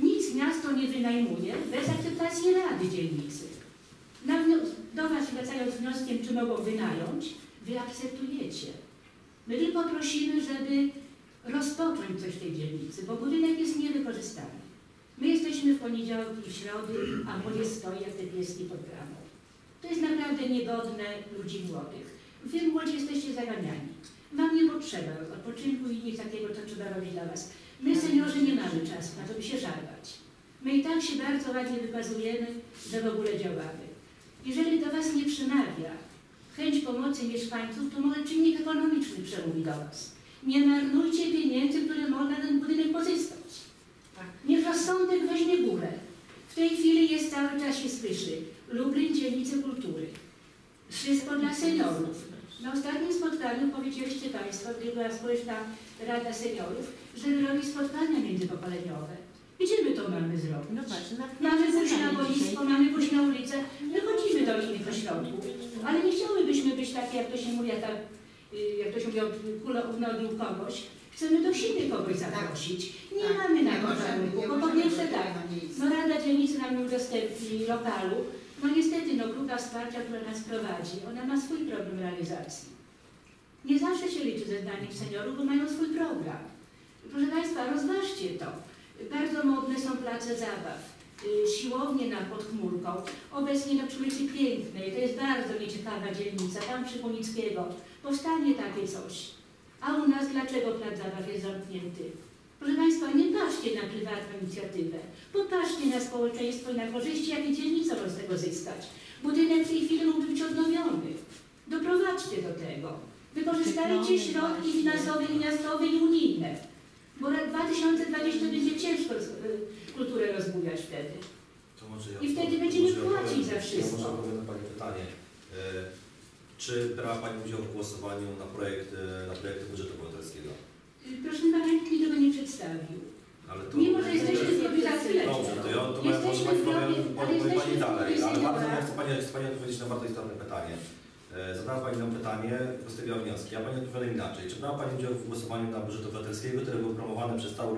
Nic miasto nie wynajmuje bez akceptacji Rady Dzielnicy. Do Was wracając z wnioskiem, czy mogą wynająć, Wy akceptujecie. My tylko prosimy, żeby rozpocząć coś w tej dzielnicy, bo budynek jest niewykorzystany. My jesteśmy w poniedziałki i środy, a młodzież stoi jak te pieski pod bramą. To jest naprawdę niegodne ludzi młodych. Wy młodzi jesteście zaganiani. Wam nie potrzeba odpoczynku i nic takiego, co trzeba robić dla Was. My, seniorzy, nie mamy czasu na to, by się żalać. My i tak się bardzo ładnie wykazujemy, że w ogóle działamy. Jeżeli do Was nie przemawia chęć pomocy mieszkańców, to może czynnik ekonomiczny przemówi do Was. Nie marnujcie pieniędzy, które można ten budynek pozyskać. Niech rozsądek weźmie górę. W tej chwili jest cały czas się słyszy. Lublin, dzielnice kultury. Wszystko dla seniorów. Na ostatnim spotkaniu powiedzieliście Państwo, gdy była społeczna Rada Seniorów, żeby robić spotkania międzypokoleniowe. Gdzie my to mamy zrobić? No właśnie, na Mamy pójść na boisko, mamy pójść na ulicę, wychodzimy do innych ośrodków. Ale nie chciałybyśmy być takie, jak to się mówi, tak, y, jak to się mówi, kulo unogił kogoś. Chcemy do siebie kogoś zaprosić. Nie Tak. mamy na to warunku, bo po pierwsze tak, no Rada Dzielnicy nam nie udostępni lokalu. No niestety, no grupa wsparcia, która nas prowadzi, ona ma swój program realizacji. Nie zawsze się liczy ze zdaniem seniorów, bo mają swój program. Proszę Państwa, rozważcie to. Bardzo modne są place zabaw, y, siłownie na podchmurką. Obecnie na ulicy Pięknej, to jest bardzo nieciekawa dzielnica, tam przy Kunickiego. Powstanie takie coś. A u nas dlaczego plac zabaw jest zamknięty? Proszę Państwa, nie patrzcie na prywatną inicjatywę. Popatrzcie na społeczeństwo i na korzyści, jakie dzielnica może z tego zyskać. Budynek w tej chwili mógłby być odnowiony. Doprowadźcie do tego. Wykorzystajcie środki finansowe i miastowe i unijne. Bo na 2020 będzie ciężko y, kulturę rozbujać wtedy. Może ja I wtedy będziemy może ja płacić za Ja wszystko. może odpowiem na Pani pytanie. E, Czy brała Pani udział w głosowaniu na projekt, e, na projekt budżetu obywatelskiego? Y, Proszę Pana, nikt mi tego nie przedstawił. Ale to... Mimo, że jesteśmy w grupie zasilenia. Dobrze, to ja to moja, może Pani powiem, Pani dalej, ale bardzo ja chcę Pani, chcę Pani odpowiedzieć na bardzo istotne pytanie. E, Zadała Pani nam pytanie, postawiła wnioski, a Pani odpowiada inaczej. Czy brała Pani udział w głosowaniu na budżet obywatelskiego, które było promowane przez cały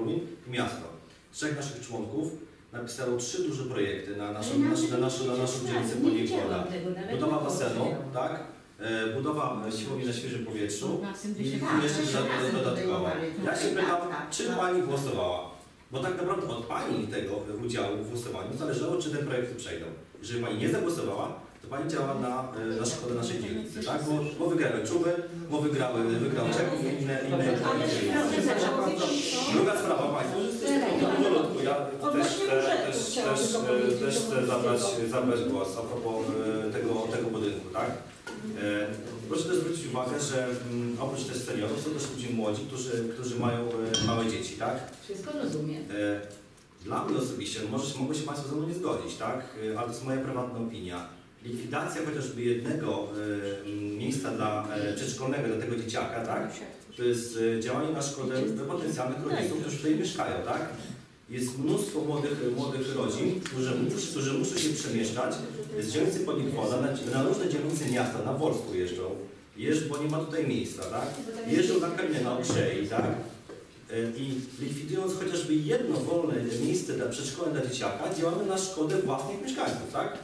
i miasto? Trzech naszych członków napisało trzy duże projekty na naszą, na, na, naszą, na naszą dzielnicę Poniewola. Budowa basenu, tak? E, Budowa e, siłowni na świeżym powietrzu i i Tak, jeszcze dodatkowo. podejmowali. Ja się pytam, Tak, tak, czy tak. Pani głosowała? Bo tak naprawdę od Pani tego udziału w głosowaniu zależało, czy te projekty przejdą. Jeżeli Pani nie zagłosowała, to Pani działa na, e, na szkodę naszej dzielnicy, tak? Bo, bo wygrały czuby, bo wygrały, wygrał Czechów i inne, inne. Druga sprawa Państwo, że jesteście w powolutku. Ja też chcę, też, też, e, też chcę zabrać, zabrać głos a propos e, tego, tego budynku, tak? E, Proszę też zwrócić uwagę, że mm, oprócz też seniorów są też ludzie młodzi, którzy, którzy mają e, małe dzieci, tak? Wszystko rozumiem. E, Dla mnie osobiście, no może mogą się Państwo ze mną nie zgodzić, tak? E, Ale to jest moja prywatna opinia. Likwidacja chociażby jednego e, miejsca dla e, przedszkolnego dla tego dzieciaka, tak? To jest e, działanie na szkodę potencjalnych rodziców, którzy tutaj mieszkają, tak? Jest mnóstwo młodych, młodych rodzin, którzy, muszą- którzy muszą się przemieszczać z dzielnicy Ponikwola na, na różne dzielnice miasta, na Wolsku jeżdżą. Jeżdżą, bo nie ma tutaj miejsca, tak? Jeżdżą na Kalinę, na Okrzei, tak? E, I likwidując chociażby jedno wolne miejsce dla przedszkola dla dzieciaka, działamy na szkodę własnych mieszkańców, tak?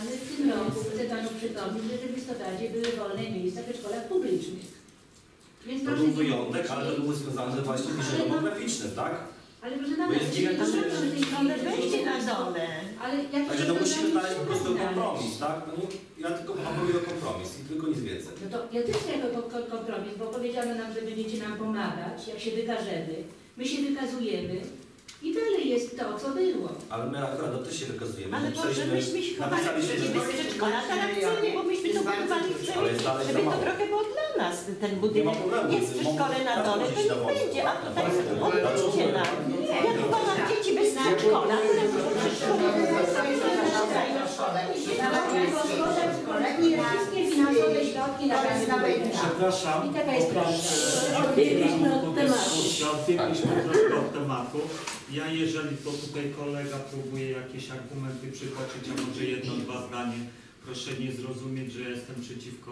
Ale w tym roku chcę Panu przypomnieć, że w listopadzie były wolne miejsca w szkołach publicznych. Więc To był wyjątek, ale to było związane właśnie z wyżem demograficznym, tak? Ale jest gigantyczny- ale Weźcie na dole. Ale jak Także to musimy znaleźć po prostu kompromis, tak? No nie, ja tylko apeluję o kompromis i tylko nic więcej. No to ja też jako ko- ko- kompromis, bo powiedziano nam, że będziecie nam pomagać, jak się wykażemy. My się wykazujemy i dalej jest to, co było. Ale my akurat też się wykazujemy. Ale może myśmy się chowali przed bez przedszkola atrakcyjnie, bo myśmy to budowali jest dalej żeby to trochę było dla nas, ten Nie budynek. problemu. Jest przedszkole na Mogą- dole, to na wolno. będzie, a tutaj odbijcie nam. Jak mam dzieci bez przedszkola, które są w przedszkolu, Szkolenie wszystkie finansowe środki na Przepraszam. I taka jest prawda. Odbiegliśmy od tematu. Odbiegliśmy troszkę od tematu. Ja jeżeli to tutaj kolega próbuje jakieś argumenty przytoczyć, a może jedno, dwa zdanie, proszę nie zrozumieć, że jestem przeciwko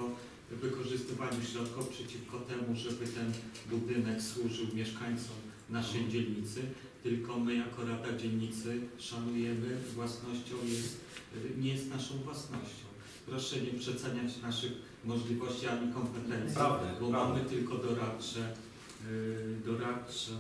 wykorzystywaniu środków, przeciwko temu, żeby ten budynek służył mieszkańcom naszej dzielnicy, tylko my jako Rada Dzielnicy szanujemy, własnością jest, nie jest naszą własnością. Proszę nie przeceniać naszych możliwości ani kompetencji, bo prawda. mamy tylko doradcze, yy, doradcze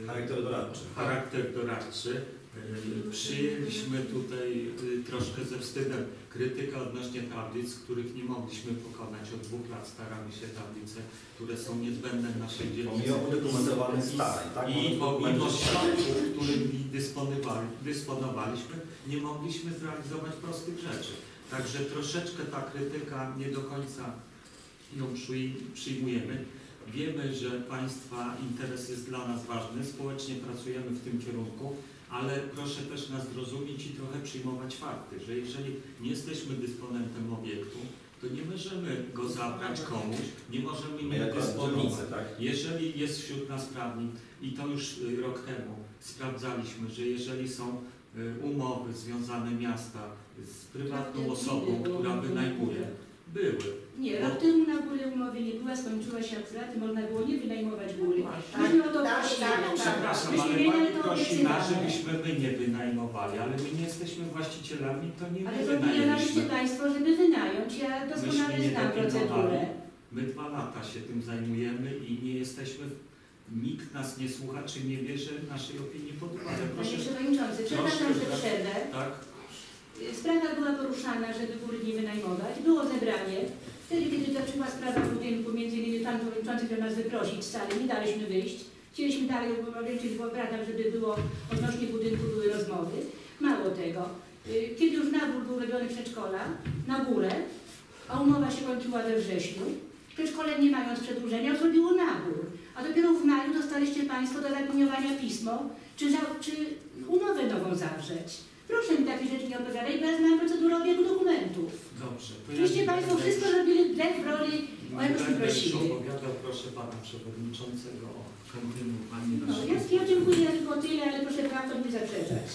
yy, Charakter doradczy. charakter doradczy E, Przyjęliśmy tutaj y, troszkę ze wstydem krytykę odnośnie tablic, których nie mogliśmy pokonać. Od dwóch lat staramy się tablice, które są niezbędne w naszej dzielnicy. Pomimo udokumentowanych starań, tak? I pomimo środków, którymi dysponowali, dysponowaliśmy, nie mogliśmy zrealizować prostych rzeczy. Także troszeczkę ta krytyka nie do końca ją przyj- przyjmujemy. Wiemy, że Państwa interes jest dla nas ważny, społecznie pracujemy w tym kierunku, ale proszę też nas zrozumieć i trochę przyjmować fakty, że jeżeli nie jesteśmy dysponentem obiektu, to nie możemy go zabrać komuś, nie możemy My nim dysponować. tak? Jeżeli jest wśród nas prawnik i to już y, rok temu sprawdzaliśmy, że jeżeli są umowy związane miasta z prywatną osobą, która wynajmuje, były. Nie, Bo- rok temu na górę umowy nie była, skończyła się akurat i można było nie wynajmować góry. Myśmy o to tak, prosili. tak, tak. Przepraszam, Myśmy ale mieli Pani to prosi nas, żebyśmy my nie wynajmowali, ale my nie jesteśmy właścicielami, to nie Ale my zobowiązaliście wynajęliśmy. Państwo, żeby wynająć. Ja Myśmy doskonale nie znam dopilnowali. procedurę. My dwa lata się tym zajmujemy i nie jesteśmy, nikt nas nie słucha, czy nie bierze naszej opinii pod uwagę. Proszę, Panie Przewodniczący, przepraszam, że przerwę. tak? Sprawa była poruszana, żeby góry nie wynajmować. Było zebranie. Wtedy, kiedy zaczęła sprawa budynku, między innymi Pan Przewodniczący chciał nas wyprosić z sali, nie daliśmy wyjść. Chcieliśmy dalej omawiać w obradach, żeby było odnośnie budynku były rozmowy. Mało tego. y, Kiedy już nabór był robiony przedszkola, na górę, a umowa się kończyła we wrześniu, przedszkole nie mając przedłużenia zrobiło nabór. A dopiero w maju dostaliście Państwo do zaopiniowania pismo, czy, za, czy umowę nową zawrzeć. Proszę mi takie rzeczy nie opowiadać, bo ja znam procedurę obiegu dokumentów. Dobrze. to Oczywiście Państwo będę wszystko już- robili wbrew roli, o już prosili. opowiadał, proszę Pana Przewodniczącego o kontynuowaniu No, naszej... ja, ja dziękuję tylko tyle, ale proszę prawdą nie zaprzeczać.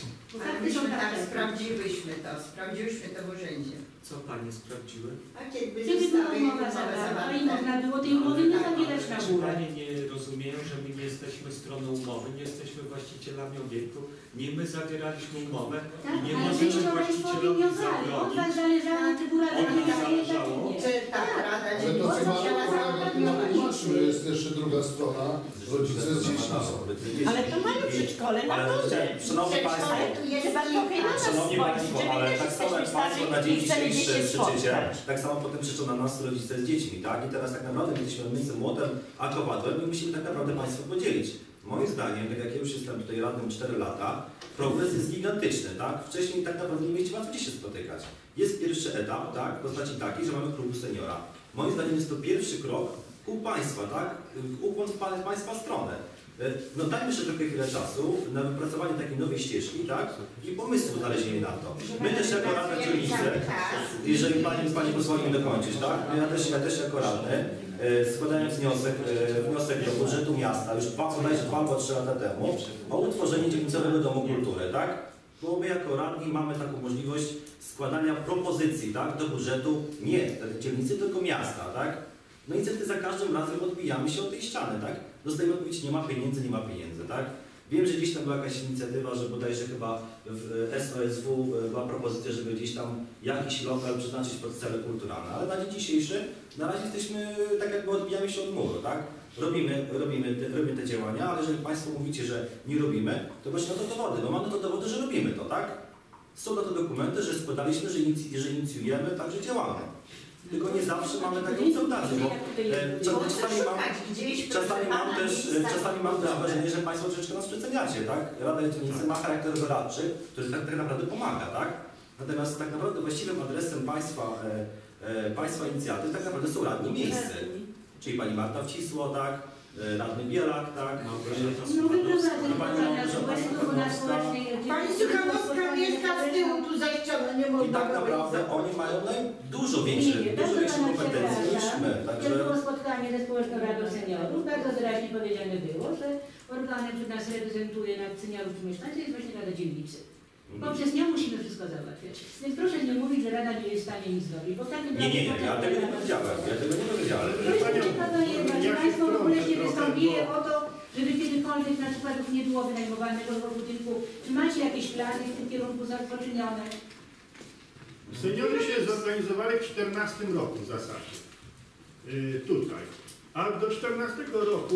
Ale myśmy tak sprawdziłyśmy to, sprawdziłyśmy to w urzędzie. Co Panie sprawdziły? A kiedy Kiedy była umowa zawarta i można było tej umowy nie zawierać na górę. Panie nie rozumieją, że my nie jesteśmy stroną umowy, nie jesteśmy właścicielami obiektu, nie my zawieraliśmy umowę Tak, i nie ale możemy właścicielowi opiniowali. Od Was zabronić. zależało, czy góra Od nas wydaje, tak zależało. czy tak, Rada Ale to patrzmy, jest jeszcze druga strona, rodzice z dziećmi są. Ale to mają przedszkole na Ale górze. Szanowni Państwo, Ale na Szanowni Państwo, my ale tak samo jak Państwo na dzień dzisiejszy krzyczycie, tak samo potem krzyczą na nas rodzice z dziećmi, tak? I teraz tak naprawdę, kiedy śmiałymycy młotem, a kowadłem, my musimy tak naprawdę Państwo podzielić. Moim zdaniem, tak jak ja już jestem tutaj radnym 4 lata, progres jest gigantyczny, tak? Wcześniej tak naprawdę nie mieliście łatwo się spotykać. Jest pierwszy etap, tak? W postaci takiej, że mamy klubu seniora. Moim zdaniem jest to pierwszy krok ku Państwa, tak? Ukłon w pa- Państwa stronę. E, No dajmy jeszcze trochę chwilę czasu na wypracowanie takiej nowej ścieżki, tak? I pomysłu znalezienie na to. My też jako Rada Dzielnicy, jeżeli Pani, pani pozwoli mi dokończyć, tak? Ja też, ja też jako radny, składając wniosek, e, wniosek do budżetu miasta już dwa, bodajże dwa albo trzy lata temu o utworzenie dzielnicowego domu kultury, tak? Bo my jako radni mamy taką możliwość składania propozycji, tak? Do budżetu nie dzielnicy, tylko miasta, tak? No i niestety za każdym razem odbijamy się od tej ściany, tak? Dostajemy odpowiedź, nie ma pieniędzy, nie ma pieniędzy, tak? Wiem, że gdzieś tam była jakaś inicjatywa, że bodajże chyba w SOSW była propozycja, żeby gdzieś tam jakiś lokal przeznaczyć pod cele kulturalne, ale na dzień dzisiejszy na razie jesteśmy, tak jakby odbijamy się od muru, tak? Robimy, robimy, te, robimy te działania, ale jeżeli Państwo mówicie, że nie robimy, to właśnie na to dowody, no mamy to dowody, że robimy to, tak? Są na to dokumenty, że składaliśmy, że, że inicjujemy, także działamy. Tylko nie zawsze mamy taką konsultację, bo e, czasami, mam, Czasami mam też, ministra. czasami mam też wrażenie, że Państwo troszeczkę nas przeceniacie, tak? Rada Dzielnicy ma charakter doradczy, który tak, tak naprawdę pomaga, tak? Natomiast tak naprawdę właściwym adresem Państwa, e, e, Państwa inicjatyw tak naprawdę są radni miejscy. Czyli Pani Marta Wcisło, tak? E, Radny Bielak, tak? No wyprowadzę Pani Małgorzata na społecznej Pani Suchanowska mieszka z tyłu, tu za ścianą, nie I można tak naprawdę oni mają naj- dużo większe, Nie, nie, dużo większe kompetencje niż my, także... było spotkanie ze Społeczną Radą Seniorów, bardzo wyraźnie powiedziane było, że organem, który nas reprezentuje nad seniorów i mieszkańców jest właśnie Rada Dzielnicy. Poprzez nią musimy wszystko załatwiać. Więc proszę nie mówić, że Rada nie jest w stanie nic zrobić, bo w takim Nie, nie, nie, ja tego nie powiedziałem, ja tego nie powiedziałem. To jest ciekawa jedna, czy Państwo w ogóle się wystąpili o to, żeby kiedykolwiek na przykład nie było wynajmowanego w budynku. Czy macie jakieś plany w tym kierunku zapoczynione? Seniorzy się zorganizowali w 14 roku w zasadzie. Y, tutaj. A do 14 roku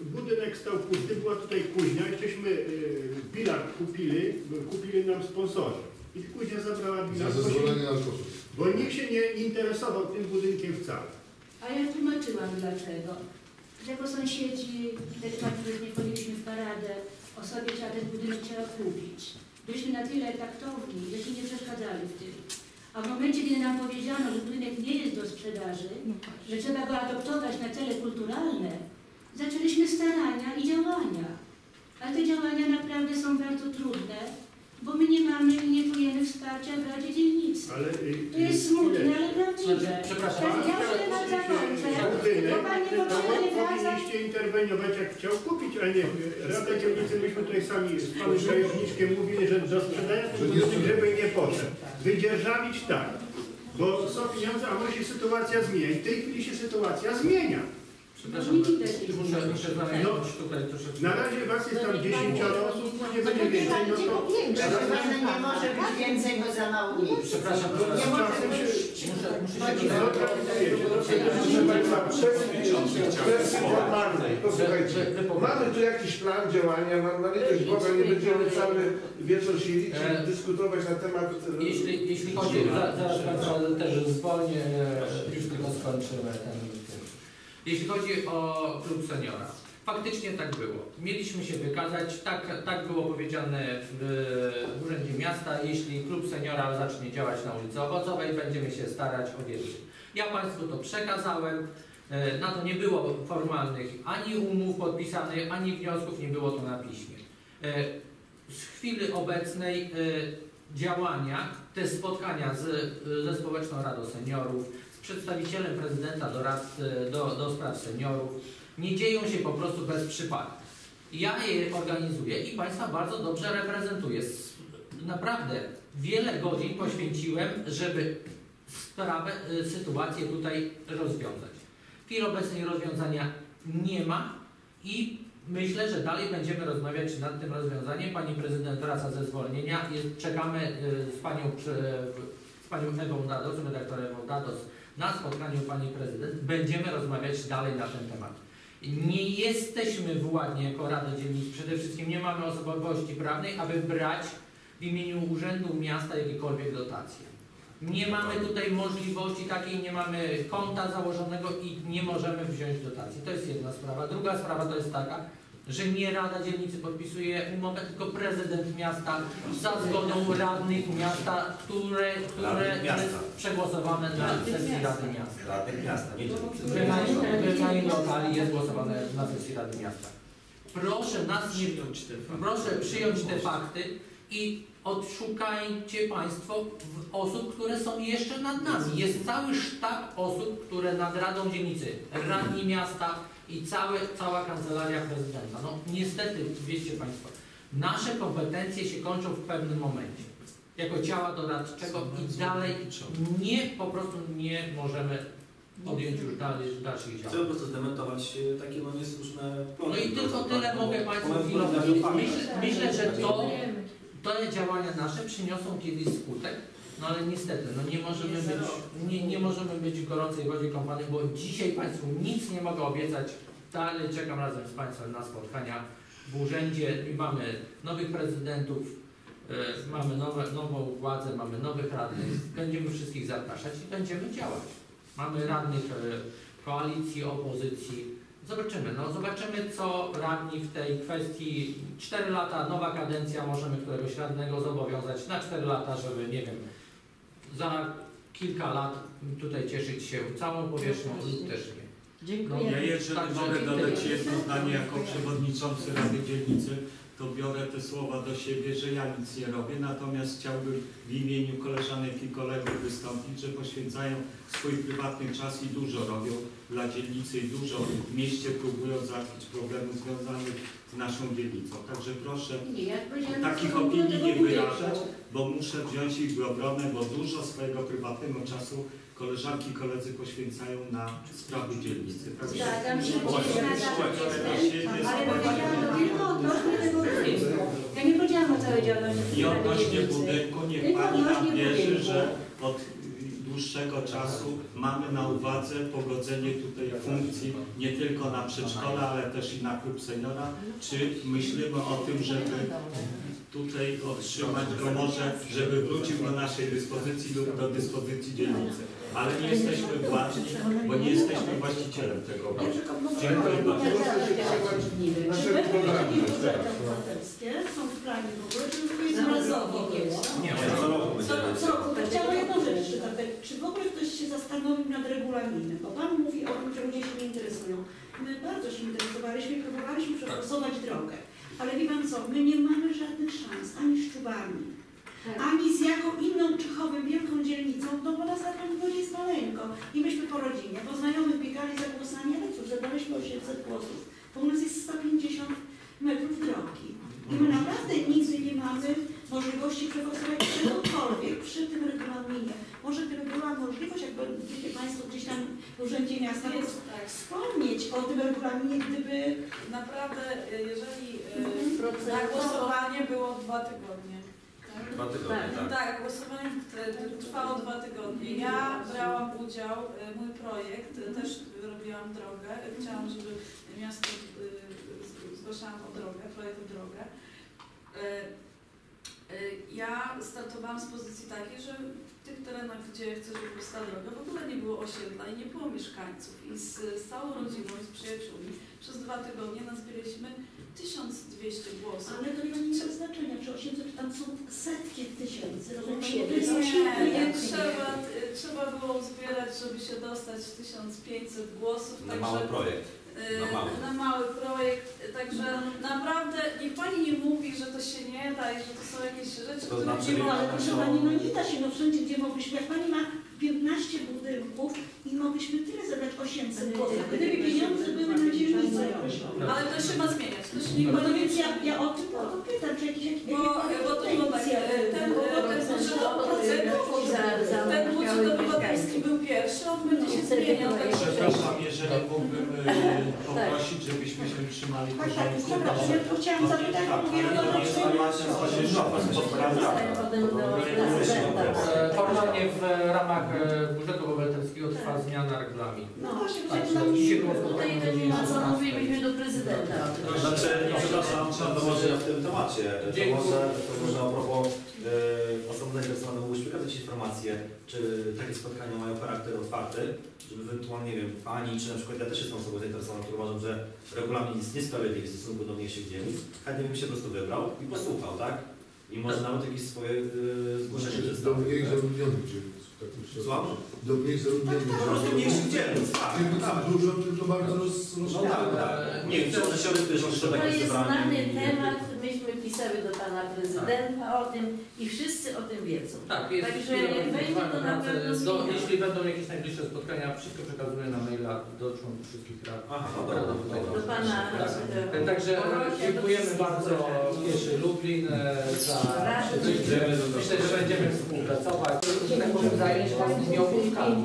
budynek stał pusty, była tutaj kuźnia, żeśmy y, bilar kupili, kupili nam sponsorzy. I kuźnia zabrała Za bilar, bo, zezwolenie na sposób. bo nikt się nie interesował tym budynkiem wcale. A ja tłumaczyłam dlaczego. Jako sąsiedzi, wtedy Państwo nie wchodziliśmy w paradę, o sobie trzeba ten budynek trzeba kupić. Byliśmy na tyle taktowni, że się nie przeszkadzali w tym. A w momencie, kiedy nam powiedziano, że budynek nie jest do sprzedaży, że trzeba go adoptować na cele kulturalne, zaczęliśmy starania i działania. Ale te działania naprawdę są bardzo trudne, bo my nie mamy i nie czujemy wsparcia w Radzie Dzielnicy. Ale, y, To jest smutne, ale prawdziwe. Znaczy, przepraszam, Tak, ja na kupić, zakończę. y, Bo Pan nie powinniście interweniować jak chciał kupić, a nie Rada Dzielnicy, myśmy tutaj sami z panem Krajowniczkiem mówili, że do sprzedania żeby nie poszedł. Wydzierżawić tak, bo są pieniądze, a może się sytuacja zmieni. W tej chwili się sytuacja zmienia. Przepraszam, No, muszę, muszę znaleźć tutaj troszeczkę. Na razie was jest tam 10 osób, nie będzie więcej, no to... Nie może być więcej, bo za mało miejsc. Przepraszam, Nie może się... muszę, się. Posłuchajcie, mamy tu jakiś plan działania, na, na litość Boga nie będziemy cały wieczór siedzieć i dyskutować na temat... e, Jeśli, jeśli chodzi, za- zaraz Państwa też zwolnię, e, już tylko skończymy ten. Jeśli chodzi o klub seniora, faktycznie tak było. Mieliśmy się wykazać, tak, tak było powiedziane w, w Urzędzie Miasta, jeśli klub seniora zacznie działać na ulicy Owocowej, będziemy się starać o więcej. Ja Państwu to przekazałem, e, na to nie było formalnych ani umów podpisanych, ani wniosków, nie było to na piśmie. E, Z chwili obecnej e, działania, te spotkania z, ze Społeczną Radą Seniorów, przedstawicielem prezydenta do, rad, do, do spraw seniorów, nie dzieją się po prostu bez przypadku. Ja je organizuję i Państwa bardzo dobrze reprezentuję. Naprawdę wiele godzin poświęciłem, żeby sprawę, y, sytuację tutaj rozwiązać. W chwili obecnej rozwiązania nie ma i myślę, że dalej będziemy rozmawiać nad tym rozwiązaniem. Pani prezydent wraca ze zwolnienia. Czekamy y, z panią, z panią Ewą Dados, redaktorem Ewą Dados na spotkaniu pani prezydent. Będziemy rozmawiać dalej na ten temat. Nie jesteśmy władni jako Rada Dzielnic, przede wszystkim nie mamy osobowości prawnej, aby brać w imieniu Urzędu Miasta jakiekolwiek dotacje. Nie mamy tutaj możliwości takiej, nie mamy konta założonego i nie możemy wziąć dotacji. To jest jedna sprawa. Druga sprawa to jest taka, że nie Rada Dzielnicy podpisuje umowę, tylko prezydent miasta za zgodą radnych miasta, które, które miasta. jest przegłosowane na sesji Rady Miasta. Radnych miasta, nie wynajm lokali jest głosowane na sesji Rady Miasta. Proszę nas nie, proszę przyjąć te fakty i odszukajcie Państwo osób, które są jeszcze nad nami. Jest cały sztab osób, które nad Radą Dzielnicy, radni miasta i całe, cała kancelaria prezydenta. No niestety, wiecie Państwo, nasze kompetencje się kończą w pewnym momencie. Jako ciała doradczego i dalej nie, po prostu nie możemy podjąć już dalej, dalszych Chcę działań. po prostu zdementować e, takie no niesłuszne No i tylko tyle mogę Państwu pamięć. Myślę, myślę, że to, te działania nasze przyniosą kiedyś skutek, no ale niestety, no nie możemy być, nie, nie możemy być w gorącej wodzie kąpani, bo dzisiaj Państwu nic nie mogę obiecać. Dalej czekam razem z Państwem na spotkania w urzędzie i mamy nowych prezydentów, e, mamy nowe, nową władzę, mamy nowych radnych. Będziemy wszystkich zapraszać i będziemy działać. Mamy radnych e, koalicji, opozycji. Zobaczymy, no zobaczymy co radni w tej kwestii. 4 lata, nowa kadencja, możemy któregoś radnego zobowiązać na 4 lata, żeby nie wiem, za kilka lat tutaj cieszyć się całą powierzchnią lub też nie. Dziękuję. Ja jeżeli Także mogę dodać jedno zdanie jako przewodniczący Rady Dzielnicy, to biorę te słowa do siebie, że ja nic nie robię, natomiast chciałbym w imieniu koleżanek i kolegów wystąpić, że poświęcają swój prywatny czas i dużo robią dla dzielnicy i dużo w mieście próbują załatwić problemy związanych z naszą dzielnicą. Także proszę Nie, takich opinii nie wyrażać, bo muszę wziąć ich w obronę, bo dużo swojego prywatnego czasu koleżanki i koledzy poświęcają na sprawy dzielnicy. Także Zgadzam się, ale powiedziałam tylko odnośnie tego. Ja nie powiedziałam o całej działalności I odnośnie budynku, niech Pani nam wierzy, że od dłuższego czasu mamy na uwadze pogodzenie tutaj funkcji nie tylko na przedszkola, ale też i na klub seniora. Czy myślimy o tym, żeby tutaj otrzymać go może, żeby wrócił do naszej dyspozycji lub do dyspozycji dzielnicy. Ale nie jesteśmy władni, bo nie jesteśmy właścicielem tego bardzo. Czy my wprowadzili budżety obywatelskie, są w planie w ogóle, czy tylko jest razowo było? Nie, co roku to chciałam jedną rzecz. Czy w ogóle ktoś się zastanowił nad regulaminem? Bo Pan mówi o tym, że ludzie się nie interesują. My bardzo się interesowaliśmy i próbowaliśmy przeforsować drogę. Ale wie Pan co, my nie mamy żadnych szans, ani z Czubami, ani z jaką inną Czechowem, wielką dzielnicą, no bo nas na pewno jest maleńko. I myśmy po rodzinie, bo znajomi biegali za głosami, ale cóż, zebraliśmy 800 głosów. Bo u nas jest 150 metrów drogi. I my naprawdę nigdy nie mamy możliwości przeforsować czegokolwiek przy tym regulaminie. Może gdyby była możliwość, jakby wiecie Państwo gdzieś tam w Urzędzie Miasta Jest tak. wspomnieć o tym regulaminie, gdyby Naprawdę, y, jeżeli Mhm. y, na głosowanie było dwa tygodnie. Tak? Dwa tygodnie, tak. Tak, głosowanie t- trwało dwa tygodnie. Ja brałam udział, y, mój projekt, y, też robiłam drogę. Chciałam, żeby miasto, zgłaszałam o drogę, projekt o drogę. Ja startowałam z pozycji takiej, że w tych terenach, gdzie chcę, żeby powstała droga, w ogóle nie było osiedla i nie było mieszkańców. I z, z całą rodziną i z przyjaciółmi przez dwa tygodnie nazbieraliśmy 1200 głosów. Ale to nie ma nic znaczenia, czy 800, czy tam są setki tysięcy, rozumiecie? To Nie, nie, trzeba, trzeba było uzbierać, żeby się dostać 1500 głosów. Na także, mały projekt. y, Na mały. na mały projekt. Także naprawdę niech Pani nie mówi, że to się nie da i że to są jakieś rzeczy, To które znaczy, nie No, można. ale proszę Pani, no nie da się, no wszędzie gdzie mogliśmy, jak Pani ma 15 budynków i mogliśmy tyle zebrać 800 głosów, gdyby pieniądze były na dzielnicę określone. Ale to ma zmieniać. To się nie No więc ja, ja o tym o pytam, czy jakieś jakieś Bo, bo to było tak, e, ten, bo- ten budżet, obywatelski był pierwszy, on będzie się zmieniał. Przepraszam, jeżeli mógłbym e, poprosić, żebyśmy się trzymali Tak, tak, ja chciałam zapytać, bo mówię, z E, Formalnie w ramach budżetu obywatelskiego trwa zmiana regulaminu. No właśnie, Tak, tak, dzisiaj Tutaj nie ma co mówiliśmy do prezydenta tym. Znaczy, przepraszam, to może ja w tym temacie. To może, to może a propos osoby zainteresowane mógłbyś przekazać informacje, czy takie spotkania mają charakter otwarty, żeby ewentualnie, nie wiem, Pani, czy na przykład ja też jestem osobą zainteresowaną, która uważam, że regulamin jest niesprawiedliwy w stosunku do mniejszych dzielnic, chętnie bym się po prostu wybrał i posłuchał, tak? I może nawet jakieś swoje y, zgłoszenie Do mniej zaludnionych dzielnic. Tak. Słucham? Do Po prostu mniejszych dzielnic, tak. Dzielnic tak. dużo, tylko bardzo roz, No tak, tak. Nie wiem, czy one się odbyły, czy To takie jest znany temat, myśmy pisały do pana prezydenta o tym i wszyscy o tym wiedzą. Tak, jest Także wejdzie to na pewno do, zmienia. Jeśli będą jakieś najbliższe spotkania, wszystko przekazuję na maila do członków wszystkich rad. Aha, no dobra, dobra. wyborczych. Do pana Tak. prezydenta. E, Także dziękujemy bardzo Pieszy Lublin e, za. Myślę, że będziemy współpracować, tak zająć własnymi obowiązkami.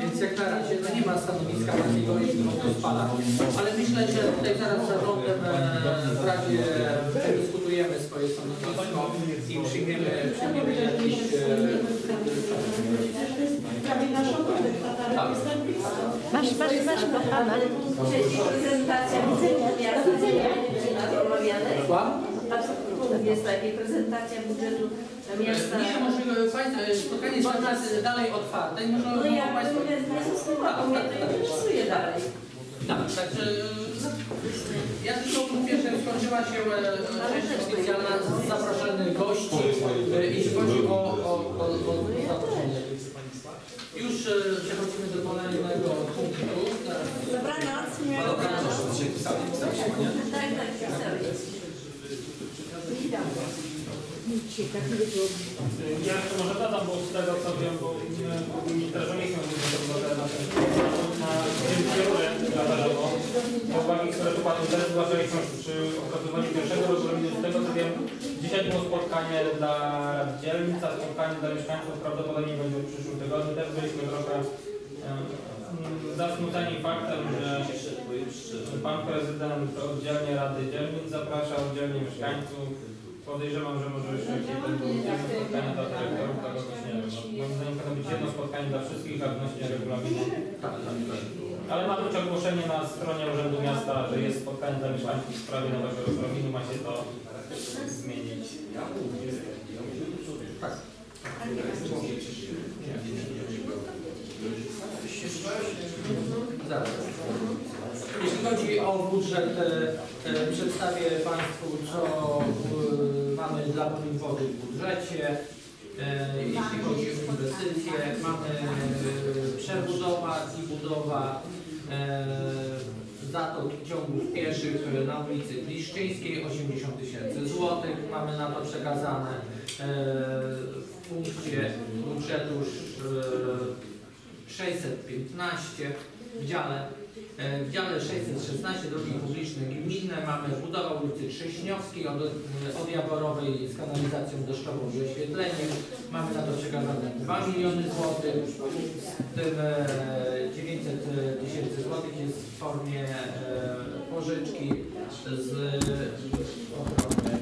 Więc jak na razie no nie ma stanowiska takiego, jeśli chodzi o spala. Ale myślę, że tutaj zaraz z zarządem e, w Radzie przedyskutujemy swoje stanowisko i przyjmiemy, przyjmiemy jakieś... Prawie blisko. Masz, masz, masz kochana. Prezentacja miasta będzie na to omawiane. Jest taka prezentacja budżetu miasta. Nie, może Państwo, spotkanie jest teraz dalej otwarte i No ja Państwo... bym nie została, bo mnie to interesuje dalej. Tak, także ja tylko mówię, że skończyła się e, część oficjalna z zaproszonych gości, e, jeśli chodzi o, o, o, o zaproszenie. Już e, przechodzimy do kolejnego punktu. Dobranoc. Dobranoc. Dzisiaj pisali, pisaliśmy, nie? Tak, tak, pisałeś. Ja jeszcze może dodam, bo z tego co wiem, bo my też nie chcemy mówić na tym zależało. Uwagi, które tu Panu też zgłaszali są przy okazywaniu pierwszego regulaminu. Z tego co wiem, dzisiaj było spotkanie dla dzielnic, a spotkanie dla mieszkańców prawdopodobnie będzie w przyszłym tygodniu. Też byliśmy trochę em, zasmuceni faktem, że Pan Prezydent oddzielnie Rady Dzielnic zapraszał, oddzielnie mieszkańców. Podejrzewam, że może jeszcze się ten był spotkanie dla dyrektorów, tak jakoś nie wiem. No, moim zdaniem powinno być jedno spotkanie dla wszystkich, a odnośnie regulaminu. Ale ma być ogłoszenie na stronie Urzędu Miasta, że jest spotkanie dla mieszkańców w sprawie nowego regulaminu, ma się to zmienić. Tak. Zaraz. Jeśli chodzi o budżet, e, e, przedstawię Państwu, co e, mamy dla wody w budżecie. Jeśli chodzi o inwestycje, mamy przebudowa i budowa zatok ciągów pieszych na ulicy Kliszczyńskiej 80 tysięcy złotych. Mamy na to przekazane w punkcie budżetu e, 615 w dziale, w dziale 616 drogi publiczne gminne mamy budowę ulicy Trześniowskiej od, od Jaborowej z kanalizacją deszczową i oświetleniem. Mamy na to przekazane 2 miliony złotych, w tym e, 900 tysięcy złotych jest w formie e, pożyczki z ochrony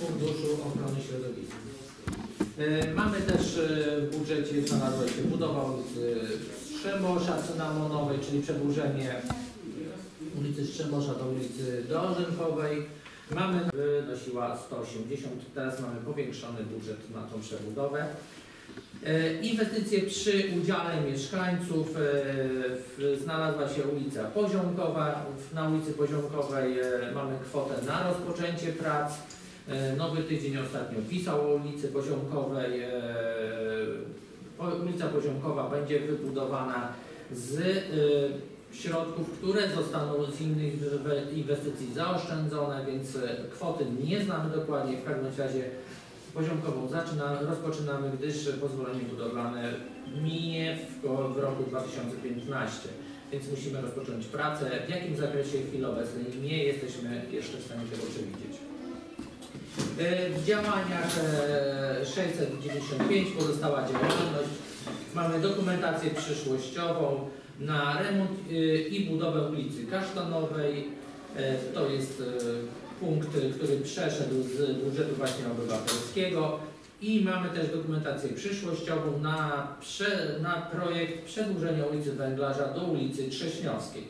Funduszu Ochrony Środowiska. E, Mamy też e, w budżecie znalazła się budowa ulicy Strzemosza Cynamonowej, czyli przedłużenie ulicy Strzemosza do ulicy Dożynkowej. Mamy wynosiła 180, teraz mamy powiększony budżet na tą przebudowę. E, Inwestycje przy udziale mieszkańców. e, Znalazła się ulica Poziomkowa. Na ulicy Poziomkowej e, mamy kwotę na rozpoczęcie prac. Nowy tydzień ostatnio pisał o ulicy Poziomkowej. Ulica Poziomkowa będzie wybudowana z e, środków, które zostaną z innych we- inwestycji zaoszczędzone, więc e, kwoty nie znamy dokładnie. W każdym razie Poziomkową zaczyna, rozpoczynamy, gdyż pozwolenie budowlane minie w, w roku 2015. Więc musimy rozpocząć pracę. W jakim zakresie chwili obecnej nie jesteśmy jeszcze w stanie tego przewidzieć. E, W działaniach e, 695 pozostała działalność. Mamy dokumentację przyszłościową na remont e, i budowę ulicy Kasztanowej. E, To jest e, punkt, który przeszedł z budżetu właśnie obywatelskiego. I mamy też dokumentację przyszłościową na, prze, na projekt przedłużenia ulicy Węglarza do ulicy Trześniowskiej.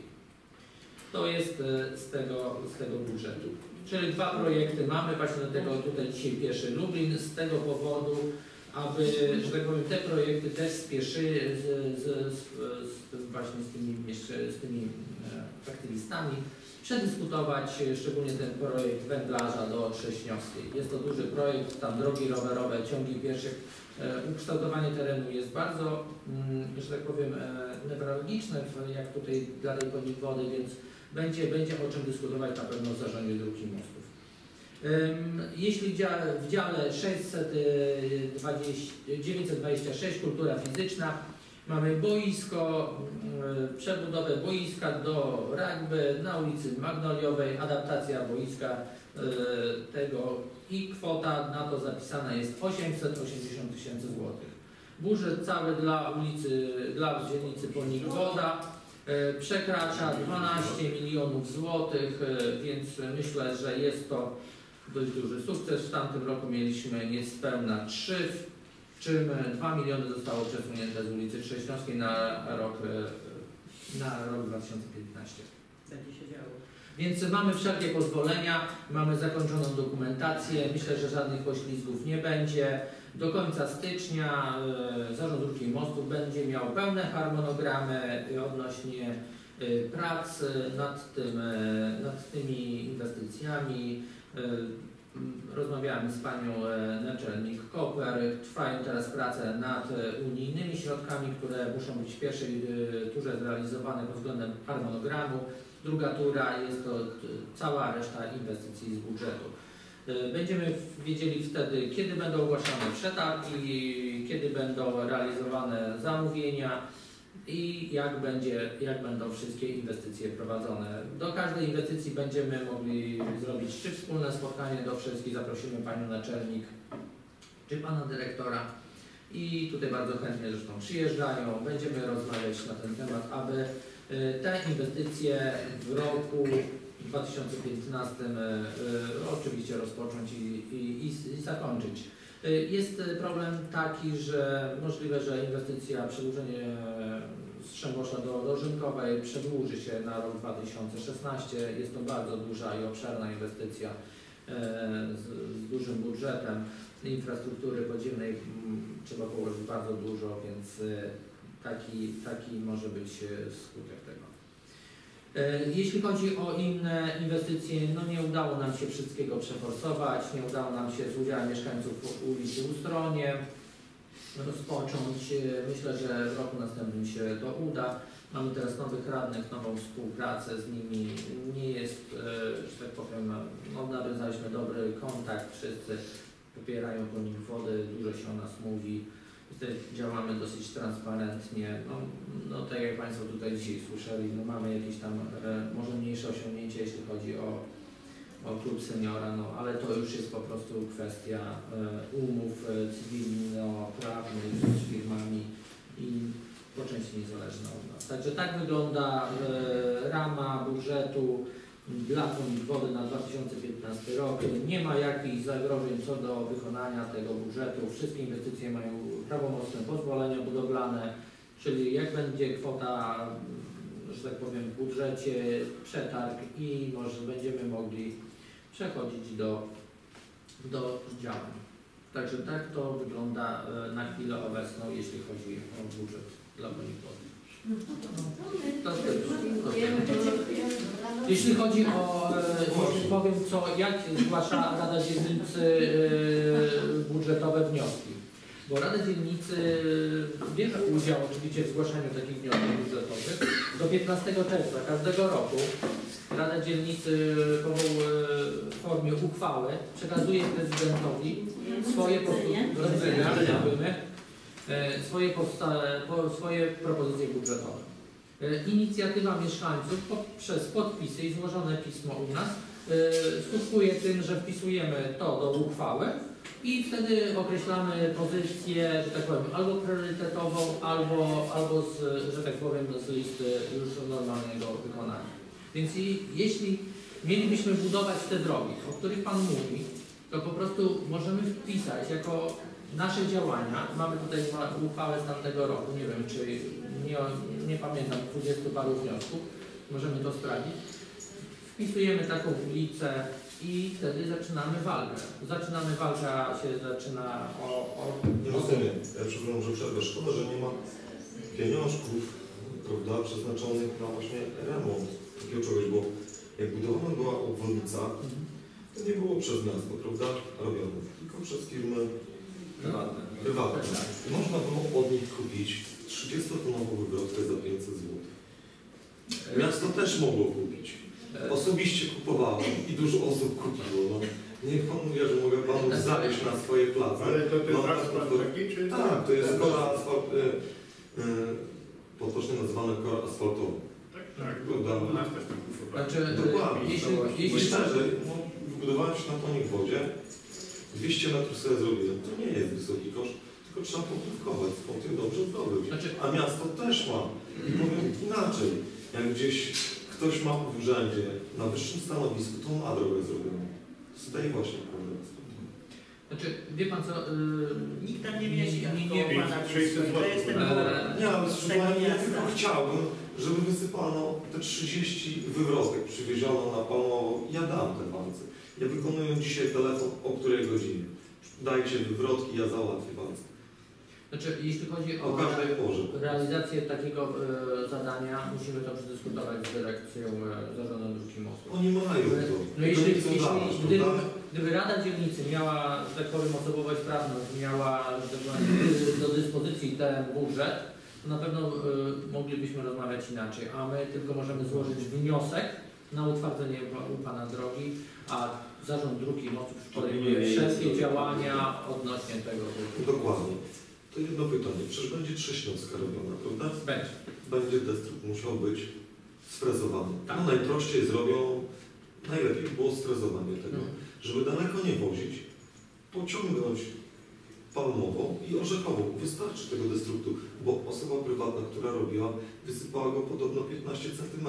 To jest e, z tego, z tego budżetu. Czyli dwa projekty mamy, właśnie do tego tutaj dzisiaj pieszy Lublin, z tego powodu, aby, że tak powiem, te projekty też spieszy z, z, z, z, właśnie z tymi, z tymi e, aktywistami, przedyskutować szczególnie ten projekt węglarza do Trześniowskiej. Jest to duży projekt, tam drogi rowerowe, ciągi pieszych, e, ukształtowanie terenu jest bardzo, mm, że tak powiem, e, newralgiczne, jak tutaj dla tej wody, więc będzie, będzie o czym dyskutować na pewno w zarządzie dróg i mostów. Jeśli w dziale, w dziale 620, 926 kultura fizyczna mamy boisko, przebudowę boiska do rugby na ulicy Magnoliowej, adaptacja boiska y, tego i kwota na to zapisana jest 880 tysięcy złotych. Budżet cały dla ulicy, dla dzielnicy Ponik Woda e, przekracza 12 milionów złotych, e, więc myślę, że jest to dość duży sukces. W tamtym roku mieliśmy niespełna 3, w czym 2 miliony zostało przesunięte z ulicy Trześniowskiej na rok, e, na rok 2015. Więc mamy wszelkie pozwolenia, mamy zakończoną dokumentację. Myślę, że żadnych poślizgów nie będzie. Do końca stycznia e, Zarząd Dróg i Mostów będzie miał pełne harmonogramy e, odnośnie e, prac nad, tym, nad tymi inwestycjami. Rozmawiałem z panią naczelnik Koper. Trwają teraz prace nad unijnymi środkami, które muszą być w pierwszej turze zrealizowane pod względem harmonogramu. Druga tura jest to t- cała reszta inwestycji z budżetu. Y, Będziemy wiedzieli wtedy, kiedy będą ogłaszane przetargi, kiedy będą realizowane zamówienia i jak, będzie, jak będą wszystkie inwestycje prowadzone. Do każdej inwestycji będziemy mogli zrobić czy wspólne spotkanie do wszystkich, zaprosimy Panią Naczelnik czy Pana Dyrektora i tutaj bardzo chętnie zresztą przyjeżdżają. Będziemy rozmawiać na ten temat, aby y, te inwestycje w roku 2015 y, y, oczywiście rozpocząć i, i, i, zakończyć. Y, Jest problem taki, że możliwe, że inwestycja, przedłużenie e, Strzembosza do, do Rzymkowej przedłuży się na rok 2016. Jest to bardzo duża i obszerna inwestycja e, z, z dużym budżetem infrastruktury podziemnej mm, trzeba położyć bardzo dużo, więc taki, taki może być y, skutek tego. E, Jeśli chodzi o inne inwestycje, no nie udało nam się wszystkiego przeforsować, nie udało nam się z udziałem mieszkańców ulicy Ustronie rozpocząć. E, Myślę, że w roku następnym się to uda. Mamy teraz nowych radnych, nową współpracę z nimi. Nie jest, e, że tak powiem, no, nawiązaliśmy dobry kontakt, wszyscy popierają konik wody, dużo się o nas mówi. Działamy dosyć transparentnie. No, no tak jak Państwo tutaj dzisiaj słyszeli, no mamy jakieś tam może mniejsze osiągnięcie, jeśli chodzi o, o klub seniora, no ale to już jest po prostu kwestia e, umów e, cywilno-prawnych z firmami i po części niezależna od nas. Także tak wygląda e, rama budżetu dla Konik Wody na 2015 rok. Nie ma jakichś zagrożeń co do wykonania tego budżetu. Wszystkie inwestycje mają prawomocne pozwolenia budowlane, czyli jak będzie kwota, że tak powiem, w budżecie, przetarg i może będziemy mogli przechodzić do, do działań. Także tak to wygląda e, na chwilę obecną, jeśli chodzi o budżet dla Konik Wody. Jeśli chodzi o, e, powiem co, jak zgłasza Rada Dzielnicy e, budżetowe wnioski. Bo Rada Dzielnicy bierze udział oczywiście w zgłaszaniu takich wniosków budżetowych. Do 15 czerwca każdego roku Rada Dzielnicy w formie uchwały przekazuje prezydentowi swoje postulaty, swoje, posta, po, swoje propozycje budżetowe. E, Inicjatywa mieszkańców poprzez podpisy i złożone pismo u nas e, skutkuje tym, że wpisujemy to do uchwały i wtedy określamy pozycję, że tak powiem, albo priorytetową, albo, albo z, że tak powiem, z listy już normalnego wykonania. Więc jeśli mielibyśmy budować te drogi, o których Pan mówi, to po prostu możemy wpisać jako nasze działania, mamy tutaj uchwałę z tamtego roku, nie wiem czy, nie, nie pamiętam, 20 paru wniosków, możemy to sprawdzić. Wpisujemy taką ulicę i wtedy zaczynamy walkę. Zaczynamy walka się zaczyna o... o Nie rozumiem. Ja przepraszam, że przerwę. Szkoda, że nie ma pieniążków prawda, przeznaczonych na właśnie remont takiego czegoś, bo jak budowana była obwodnica, to nie było przez miasto, prawda, robione, tylko przez firmy Prywatne. prywatne. I można było od nich kupić 30-tonową wywrotkę za 500 zł. Miasto też mogło kupić. Osobiście kupowałem i dużo osób kupiło. No. Niech pan mówi, że mogę panu zawieźć na swoje place. Ale to ten Mam asfalt to- taki, czy- Tak, to jest kora asfalt, y, y, potocznie nazywany kora asfaltowy. Tak, tak, Prawda? u nas też tak. Znaczy, Dokładnie. jeśli, jeśli, Szczerze, no, wybudowałem się na tonik wodzie, 200 metrów sobie zrobiłem. To nie jest wysoki koszt, tylko trzeba popływkować, po tym dobrze zdobyć. Znaczy- A miasto też ma. I powiem inaczej, jak gdzieś ktoś ma w urzędzie na wyższym stanowisku, to ma drogę zrobioną. Z tej właśnie problemu. Znaczy, wie pan co, yy, Nikt tam nie mieści, nie, nie, nie, nie, to jest ten Eee. Nie, ale Pani, ja tylko chciałbym, żeby wysypano te 30 wywrotek, przywieziono na Palmowo. Ja dam te palce. Ja wykonuję dzisiaj telefon o której godzinie. Dajcie wywrotki, ja załatwię palce. Znaczy, jeśli chodzi o O każdej porze. realizację takiego e, zadania, musimy to przedyskutować z dyrekcją e, zarządu dróg i mostów. Oni mają to. No jeśli, jeśli gdyby, gdyby Rada Dzielnicy miała, że tak powiem, osobowość prawną, miała tak powiem, do dyspozycji ten budżet, to na pewno e, moglibyśmy rozmawiać inaczej, a my tylko możemy złożyć wniosek na utwardzenie u Pana drogi, a Zarząd Dróg i Mostów podejmuje wszelkie działania odnośnie tego. Dokładnie. To jedno pytanie. Przecież będzie trześniowska robiona, prawda? Będzie. Będzie destruk musiał być sfrezowany. Tak. No najprościej zrobią, najlepiej by było sfrezowanie tego. Mhm. Żeby daleko nie wozić, pociągnąć palmową i orzechową. Wystarczy tego destruktu, bo osoba prywatna, która robiła, wysypała go podobno 15 cm.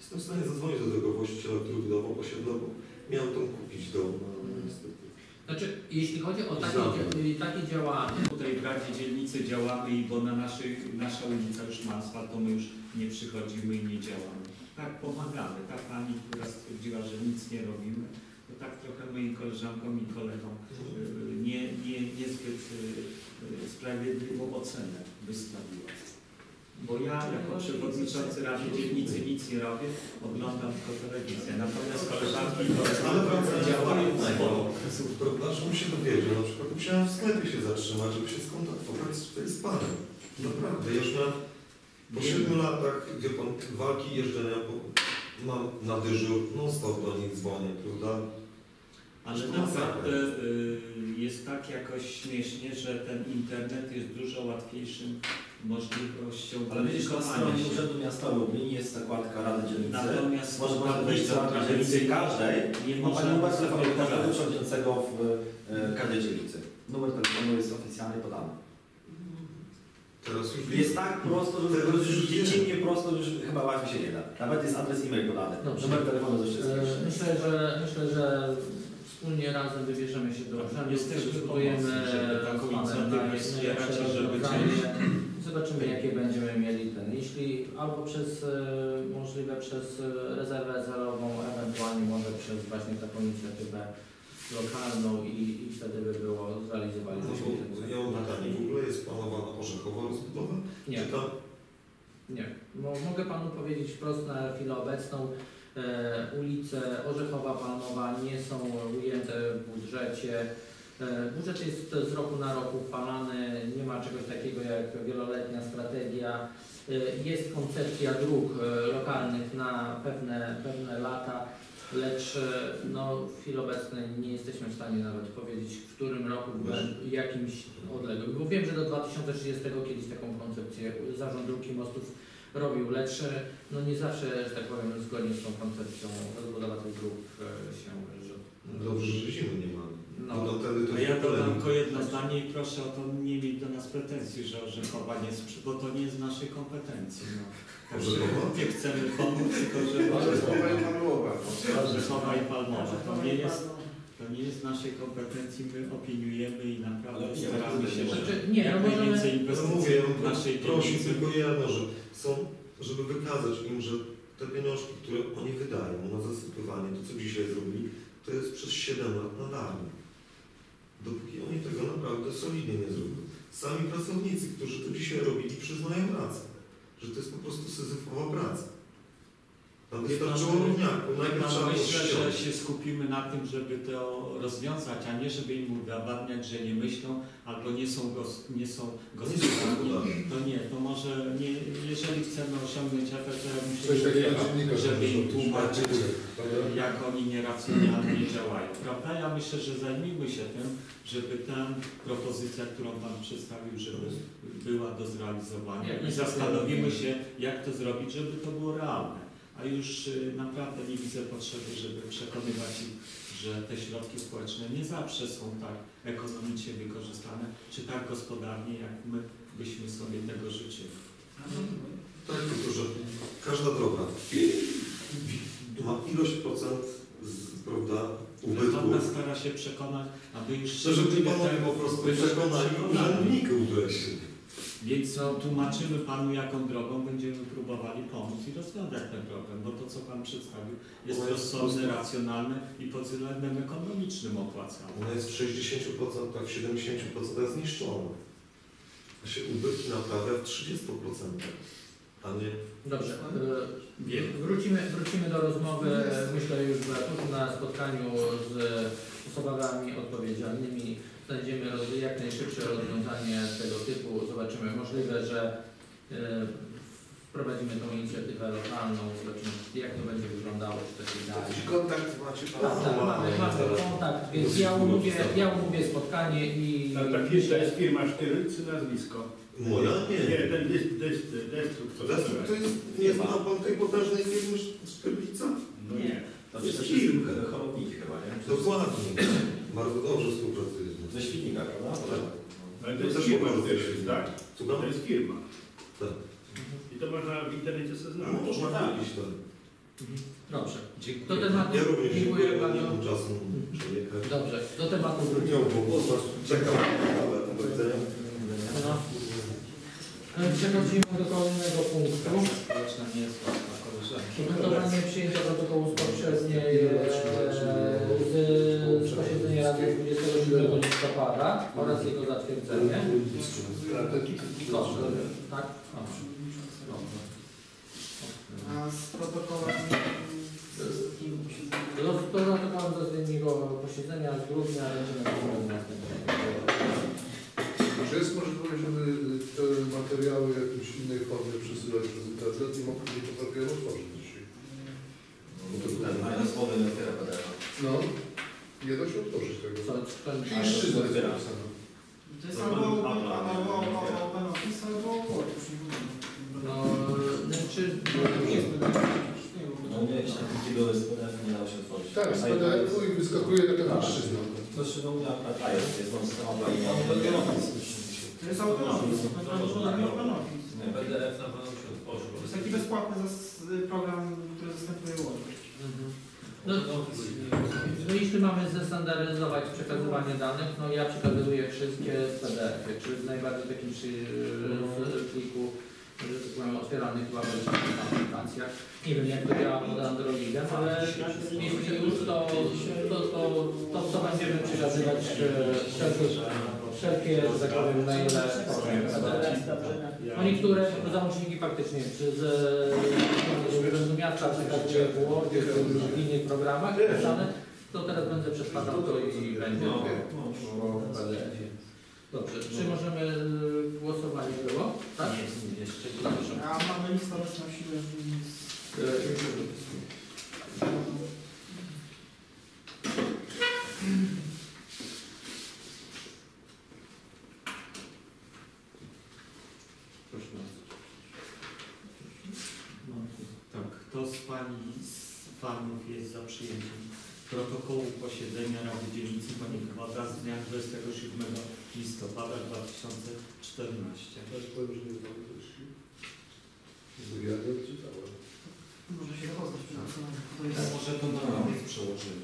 Jestem w stanie zadzwonić do tego właściciela, który wydawał osiedle, bo miałem tam kupić to, no niestety. Znaczy, jeśli chodzi o takie, dzia- takie działania, Tutaj w Radzie Dzielnicy działamy bo na naszej, nasza ulica już ma asfalt, to my już nie przychodzimy i nie działamy. Tak pomagamy. Ta pani, która stwierdziła, że nic nie robimy, to tak trochę moim koleżankom i kolegom y, nie, nie, niezbyt y, y, sprawiedliwą ocenę wystawiła. Bo ja jako przewodniczący Rady Dzielnicy nic nie robię, oglądam tylko telewizję. Natomiast koleżanki i koleżanki działają sporo. prawda, żebym się dowiedział, na przykład musiałem w sklepie się zatrzymać, żeby się skontaktować z, z panem. Naprawdę, już miałem po siedmiu latach, wie pan, walki jeżdżenia, bo mam na dyżur, non stop do nich dzwonię, prawda? Ale naprawdę y, jest tak jakoś śmiesznie, że ten internet jest dużo łatwiejszym możliwością Ale widzisz, na stronie się. Urzędu Miasta Lublin jest zakładka Rady Dzielnicy. Natomiast Może można wejść do Rady Dzielnicy każdej. nie Ma Pani numer telefonu każdego przewodniczącego w e, każdej dzielnicy. Numer telefonu jest oficjalnie podany. Teraz już Jest tak prosto, że Teraz już dziecinnie prosto, że już chyba łatwiej się nie da. Nawet jest adres e-mail podany. Dobrze. Numer telefonu ze wszystkich. e, myślę, że myślę, że wspólnie razem wybierzemy się do urzędu, Jesteśmy dyskutujemy taką inicjatywę żeby rozwiązanie. Zobaczymy, jakie będziemy mieli ten. Jeśli albo przez e, możliwe przez e, rezerwę zerową, ewentualnie może przez właśnie taką inicjatywę lokalną i, i wtedy by było zrealizowane. No, ja mam pytanie, w ogóle jest planowana orzechowa rozbudowa? Nie. Czy tam Nie. Mo, mogę Panu powiedzieć wprost na chwilę obecną. E, ulice Orzechowa, Palmowa nie są ujęte w budżecie. E, budżet jest z roku na rok uchwalany, nie ma czegoś takiego jak wieloletnia strategia. E, jest koncepcja dróg e, lokalnych na pewne, pewne lata, lecz no, w chwili obecnej nie jesteśmy w stanie nawet powiedzieć, w którym roku, w jakimś odległym. Bo wiem, że do 2030 kiedyś taką koncepcję Zarząd Dróg i Mostów robił, lecz no nie zawsze, że tak powiem, zgodnie z tą koncepcją rozbudowa tych dróg się Dobrze, że zimy nie mamy. No. Tamtędy to ja dodam tylko jedno zdanie i proszę o to nie mieć do nas pretensji, że Orzechowa nie jest, przy- bo to nie jest w naszej kompetencji. No. Także nie chcemy pomóc, tylko żeby... Orzechowa i Palmowa. Orzechowa i Palmowa. To nie jest, to nie jest w naszej kompetencji, my opiniujemy i naprawdę Ale nie, staramy się, Znaczy, żeby nie, jak no możemy- najwięcej No inwestycji mówię, ja w naszej dzielnicy. tylko jedno, że są, żeby wykazać im, że te pieniążki, które oni wydają na zasypywanie, to co dzisiaj zrobili, to jest przez 7 lat na darmo. Dopóki oni tego naprawdę solidnie nie zrobią. Sami pracownicy, którzy to dzisiaj robili, przyznają rację, że to jest po prostu syzyfowa praca. Tam wystarczyło równiaku, najpierw trzeba było myślę, że się skupimy na tym, żeby to rozwiązać, a nie żeby im udowadniać, że nie myślą albo nie są, gos, nie są gospodarni. To nie, to może nie, jeżeli chcemy osiągnąć efekt, to dziennika żeby im tłumaczyć, jak oni nieracjonalnie działają. Prawda? Ja myślę, że zajmijmy się tym, żeby ta propozycja, którą Pan przedstawił, żeby była do zrealizowania i zastanowimy się, jak to zrobić, żeby to było realne. A już y, naprawdę nie widzę potrzeby, żeby przekonywać ich, że te środki społeczne nie zawsze są tak ekonomicznie wykorzystane, czy tak gospodarnie, jak my byśmy sobie tego życzyli. Tak, tylko że każda droga ma ilość procent, z, prawda, ubytku. Pan stara się przekonać, aby już żeby tyle panowie temu po prostu przekonani. urzędników wreszcie. Więc no, tłumaczymy Panu, jaką drogą będziemy próbowali pomóc i rozwiązać ten problem, bo to, co Pan przedstawił, jest Ona rozsądne, racjonalne i pod względem ekonomicznym opłacalne. Ona jest w 60%, w 70% zniszczona. A się ubytki naprawia w 30%. A nie... Dobrze. e, Wrócimy, wrócimy do rozmowy, myślę już na spotkaniu z osobami odpowiedzialnymi. Znajdziemy jak najszybsze rozwiązanie tego typu. Zobaczymy. Możliwe, że e, wprowadzimy tą inicjatywę lokalną, zobaczymy jak to będzie wyglądało, czy to się da. Jakiś kontakt macie Tak, tak, mamy, mamy kontakt, więc ja umówię, ja umówię spotkanie i... Ta, ta firma, jest firma Sztyl, czy nazwisko? Moja? Nie. Nie, ten dest, dest, destruktor. Destruk to jest, nie zna pan tej potężnej firmy Sztylica? Nie. To jest firma. chyba, nie? Dokładnie. Bardzo dobrze współpracujemy. Ze Świdnika, prawda? Tak. Ale to jest Też firma się- tak? To jest firma. Tak. I to można w internecie sobie No, znaleźć. można tak. kupić to. Dobrze. Dziękuję. Do tematu. Ja również Dziękuję mam czasu przejechać. Dobrze, do tematu Nie, prostu czekam na do. No. E, Przechodzimy do kolejnego punktu. Przygotowanie przyjęcia protokołu z poprzedniej Rady 27 listopada oraz jego zatwierdzenie. Proszę, tak? O. Dobrze. A z protokołem Z protokołem z ostatniego posiedzenia z grudnia będziemy mówili następnego. Czy jest możliwość, żeby te materiały w jakiejś innej formie przesyłać przez internet i mogli nie potrafiłem otworzyć dzisiaj? No, nie da się otworzyć tego. Co, co, Piszczyzna jest napisana. to jest albo albo OpenOffice, albo Word. już nie wiem. No, No nie, jeśli takie były z PDF nie dało się otworzyć. Tak, z PDF-u i wyskakuje taka Tak. piszczyzna. To się no, a jest, jest on strona i ja To jest prawdopodobnie OpenOffice. Nie, PDF na pewno się otworzył. To jest taki bezpłatny program, który zastępuje Word. No, no jeśli mamy zestandaryzować przekazywanie danych, no ja przekazuję wszystkie w PDF-ie, czy w najbardziej takim przy, w pliku, że chyba w aplikacjach. Nie wiem jak to działa pod Androidem, ale jeśli już to, to, to, to, to będziemy przekazywać e, wszelkie, że tak powiem, maile w formie PDF. No niektóre załączniki faktycznie przez e, z Urzędu Miasta przekazuje w Wordzie, czy w innych programach pisane, to teraz będę przekładał to i będzie w PDF-ie. Dobrze, czy możemy e, głosowanie było? Tak? Nie, jeszcze A mamy listę obecności z E, Proszę bardzo. Tak, z Pani z Panów jest za przyjęciem protokołu posiedzenia Rady Dzielnicy Panikowada z dnia 27 listopada 2014? Ja powiem, że nie znam treści. Ja nie odczytałem. Może się zapoznać przy głosowaniu. To Tak, jest może to na nic przełożymy.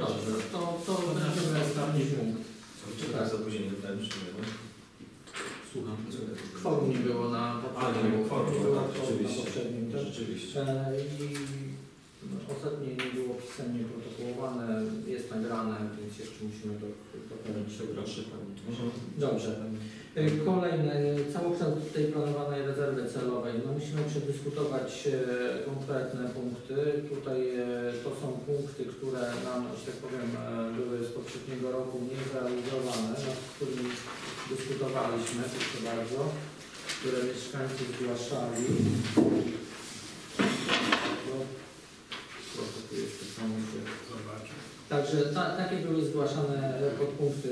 Dobrze, to, to będziemy sprawdzić punkt. Czy tak za później nie wydałem, czy nie? Słucham. Kworum nie było na A, nie było kworum, tak, kworum rzeczywiście. na poprzednim też. Rzeczywiście. E, I ostatnie nie było pisemnie protokołowane, jest nagrane, więc jeszcze musimy to dopełnić. Mhm. Dobrze. E, Kolejne, całokształt tej planowanej rezerwy celowej. No musimy przedyskutować e, konkretne punkty. Tutaj e, to są punkty, które nam, że tak powiem, były z poprzedniego roku niezrealizowane, nad którymi dyskutowaliśmy, proszę bardzo, które mieszkańcy zgłaszali. No, Także ta, takie były zgłaszane podpunkty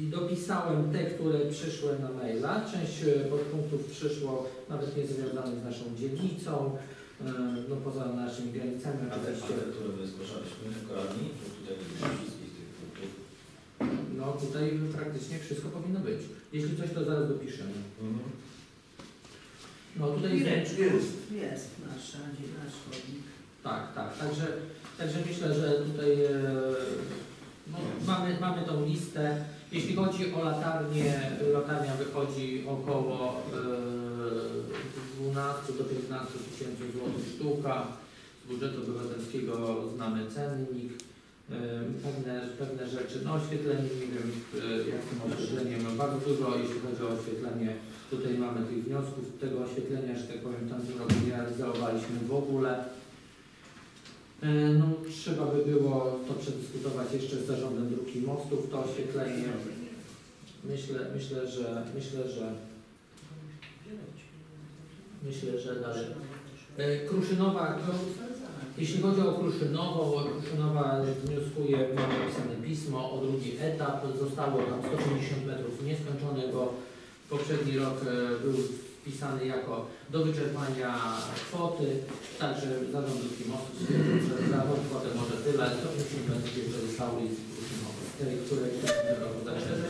i dopisałem te, które przyszły na maila. Część e, podpunktów przyszło nawet nie związanych z naszą dzielnicą, yy, no poza naszymi granicami A te, oczywiście. a te, które my zgłaszaliśmy jako radni, to tutaj wszystkich tych punktów. No tutaj praktycznie wszystko powinno być. Jeśli coś, to zaraz dopiszemy. No tutaj Jest, jest nasza, nasz chodnik. Tak, tak. Także, także myślę, że tutaj e, no, mamy, mamy tą listę. Jeśli chodzi o latarnię, latarnia wychodzi około e, 12 do 15 tysięcy złotych sztuka. Z budżetu obywatelskiego znamy cennik. E, Pewne, pewne rzeczy, no oświetlenie, nie wiem e, jak tym oświetleniem, bardzo dużo jeśli chodzi o oświetlenie, tutaj mamy tych wniosków, tego oświetlenia, że tak powiem, tamtym roku nie realizowaliśmy w ogóle. E, No, trzeba by było to przedyskutować jeszcze z zarządem dróg i mostów, to oświetlenie. Myślę, myślę, że myślę, że myślę, że dalej. E, Kruszynowa, jeśli chodzi o Kruszynową, Kruszynowa wnioskuje, mamy napisane pismo o drugi etap, zostało tam 150 metrów nieskończone, bo poprzedni rok e, był wpisany jako do wyczerpania kwoty, także Zarząd Ludzki Mostu stwierdził, że za tą kwotę może wylać 150 metrów jeszcze zostało instytucji tej, które w roku zaczęły.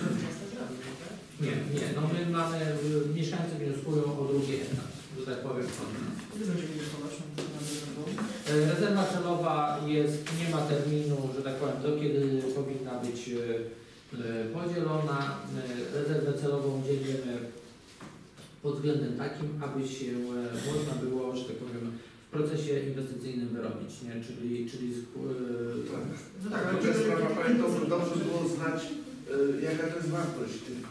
Nie, nie, no my mamy, mieszkańcy wnioskują o drugi etap, że tak powiem. E, rezerwa celowa jest, nie ma terminu, że tak powiem, do kiedy powinna być e, e, podzielona. Rezerwę celową dzielimy pod względem takim, aby się e, można było, że tak powiem, w procesie inwestycyjnym wyrobić, nie? czyli, czyli z, e, No tak, ale to jest sprawa, pamiętam, dobrze było znać, y, jaka to jest wartość tych.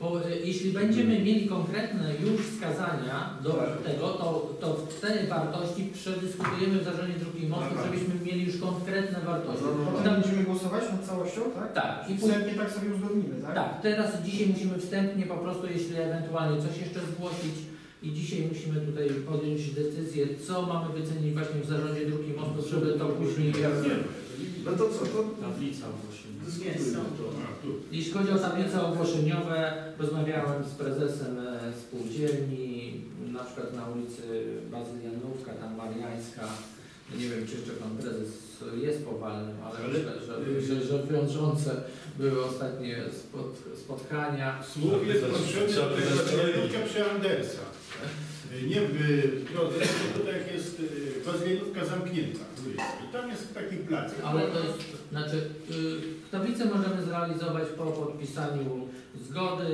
Bo e, jeśli będziemy mieli konkretne już wskazania do Tak. tego, to, to w tej wartości przedyskutujemy w zarządzie dróg i mostów, Aha. żebyśmy mieli już konkretne wartości. No, no, no. Potem będziemy głosować nad całością, tak? Tak. I wstępnie tak sobie uzgodnimy, tak? Tak, teraz dzisiaj musimy wstępnie po prostu, jeśli ewentualnie coś jeszcze zgłosić i dzisiaj musimy tutaj podjąć decyzję, co mamy wycenić właśnie w zarządzie dróg i mostów, żeby to później... No to co, to Tablica dyskutujmy to. Jeśli chodzi o tablice ogłoszeniowe, rozmawiałem z prezesem e, spółdzielni, na przykład na ulicy Bazylianówka, tam Mariańska. Nie wiem, czy jeszcze pan prezes jest powalnym, ale, Ale- myślę, że, że, że wiążące były ostatnie spot, spotkania. Słów jest potrzebny do tego przy Andersa. Nie w drodze, tylko tutaj jak jest y, Bazylionówka zamknięta. tam jest taki plac. Ale to jest, znaczy, y, możemy zrealizować po podpisaniu zgody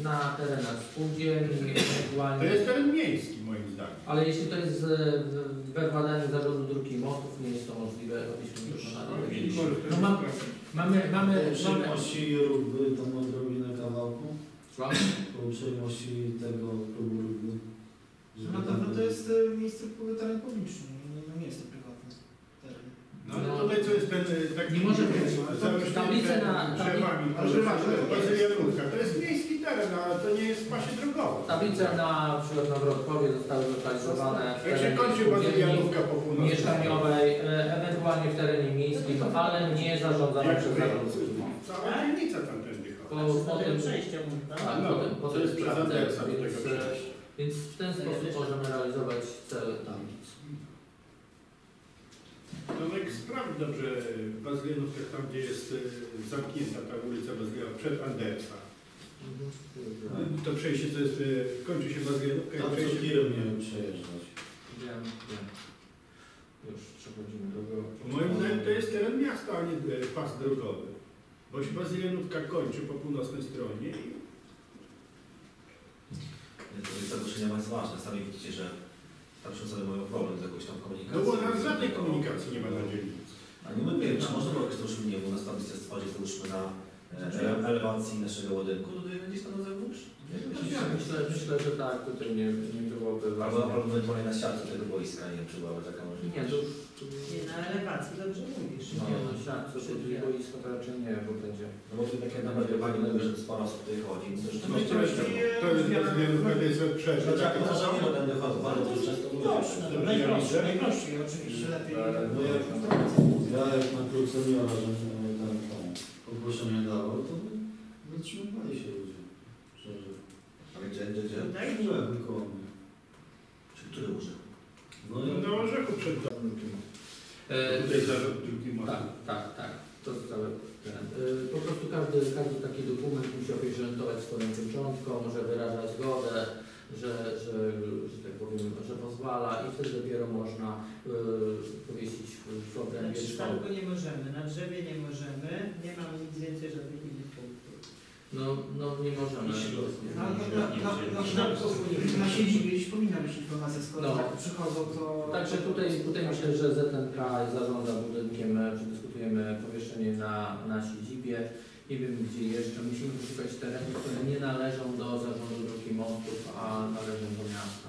y, na terenach spółdzielni, To ewentualnie. jest teren miejski moim zdaniem. Ale jeśli to jest we władaniu zarządu dróg i mostów, nie jest to możliwe, abyśmy dokonali. No, mam, mamy, mamy, mamy, uprzejmości róbby tą odrobinę kawałku? Po uprzejmości tego klubu żeby No to, no to jest e, miejsce teren publiczny, nie, no nie jest to prywatny teren. No ale tutaj co jest ten y, taki... Nie może być. zarośnięty Tablice na- drzewami. Ale że masz, że- Bazylionówka. To jest miejski teren, a to nie jest w pasie drogowym. Tablice na przykład na Wrotkowie zostały zlokalizowane w Jak się terenie kończy spółdzielni Bazylionówka po północy? mieszkaniowej, e, ewentualnie w terenie miejskim, ale nie zarządzane Jak przez wy- zarząd dróg i mostów. Cała dzielnica tamtędy Po, potem, tak, No, potem, to potem jest przez sprawdzę, Andersa do więc, tego e, więc w ten sposób możemy realizować cel tablic. Tomek, sprawdź dobrze Bazylionówkę tam, gdzie jest y, zamknięta ta ulica Bazylionówka, przed Andersa. To przejście to jest, y, kończy się Bazylionówka i Tam co przejście... tirem miałem przejeżdżać. Wiem, wiem. Już przechodzimy do go. Moim zdaniem to jest teren miasta, a nie pas drogowy. Bo się Bazylionówka kończy po północnej stronie To zagłoszenia jest ważne. Sami widzicie, że starsze osoby mają problem z jakąś tam no komunikacją. bo nam żadnej komunikacji nie ma na dzielnicy. A nie mówię, czy można było jakoś to już nie, bo na tablicy stworzyć załóżmy na elewacji naszego ładunku, tutaj gdzieś tam na zewnątrz? Nie wiem, Myślę, myślę, że tak, tutaj nie, nie byłoby Albo pewno ewentualnie na siatce tego boiska, nie wiem, czy byłaby taka Nie, możliwość. to już Nie, na elewacji dobrze mówisz. nie, no co to drugie boisko to raczej nie, bo będzie. No bo tu takie nawet pani mówi, że sporo osób tutaj chodzi, no to To rzeczywiście jest to jest Bazylionówka, to jest przed... No tak, to że nie ale to często mówię. Proszę, no, najprościej, najprościej oczywiście, lepiej. No ja jak na klub seniora, że e, ogłoszenie dawał, to zatrzymywali się ludzie. Szczerze. Ale gdzie, gdzie, gdzie? Tutaj? Byłem koło mnie. Czy który użył? No No na orzechu przed E, Tutaj zarząd drugi most. Tak, tak, tak. To ten. Y, Po prostu każdy, każdy taki dokument musi opieczętować swoją pieczątką, może wyrażać zgodę, że, że, że tak powiem, że pozwala i wtedy dopiero można y, powiesić w, Na obrębie szkoły. przystanku nie możemy, na drzewie nie możemy, nie mamy nic więcej żadnych innych punktów. No, no nie możemy. Na, na, na, na, na, na siedzibie gdzieś powinna być informacja, skoro No. tak przychodzą, to... Także tutaj, tutaj myślę, że ZNK zarządza budynkiem, e, przedyskutujemy powieszenie na, na siedzibie. Nie wiem gdzie jeszcze. Musimy poszukać terenów, które nie należą do zarządu dróg i mostów, a należą do miasta.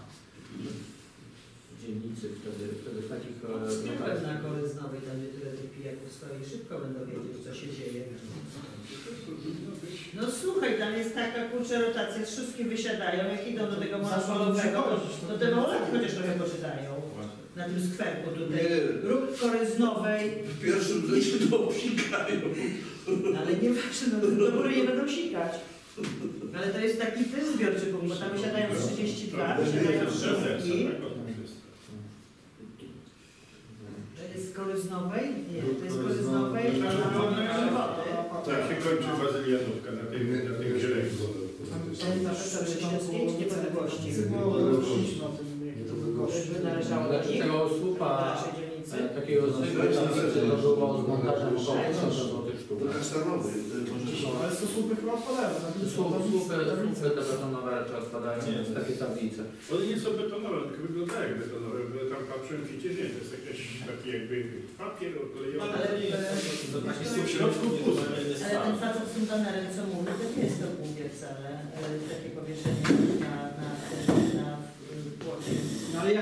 W dzielnicy wtedy, wtedy w takich e, Sklepem na lokaliach. Koleznowej, tam tyle tych pijaków stoi, szybko będą wiedzieć, co się dzieje. No słuchaj, tam jest taka kurczę rotacja, z szóstki wysiadają, jak idą do tego monopolowego, to, to te małolatki chociaż trochę poczytają. Na tym skwerku tutaj. Róg Koleznowej. W pierwszym życiu to obsikają. Ale nie ważne, no do góry nie będą sikać. Ale to jest taki też zbiorczy punkt, bo tam wysiadają z 32, wysiadają z szóstki. To jest z Koleznowej? Nie, to jest z Koleznowej, a wody. Tak się kończy Bazylionówka na tej, zieleni. Ten profesor Krzyżowskiej Niepodległości. Rozmawialiśmy o tym, jak to wygodnie. By należało do Znaczy nich, tego do słupa, e, takiego zwykłego, to było montażem że- około 1000 zł sztuk. To kasztanowy, y, możesz... Ale to słupy chyba odpadają, tak? Słupy, te betonowe raczej odpadają, jest takie tablice. One nie są betonowe, tylko wyglądają jak betonowe, bo tam patrzyłem przecież nie, to jest jakiś taki jakby papier oklejony. Ale, e, w środku. Ale ten facet z tym banerem, co mówi, to nie jest to głupie wcale, e, takie powieszenie na, na, na, na płocie.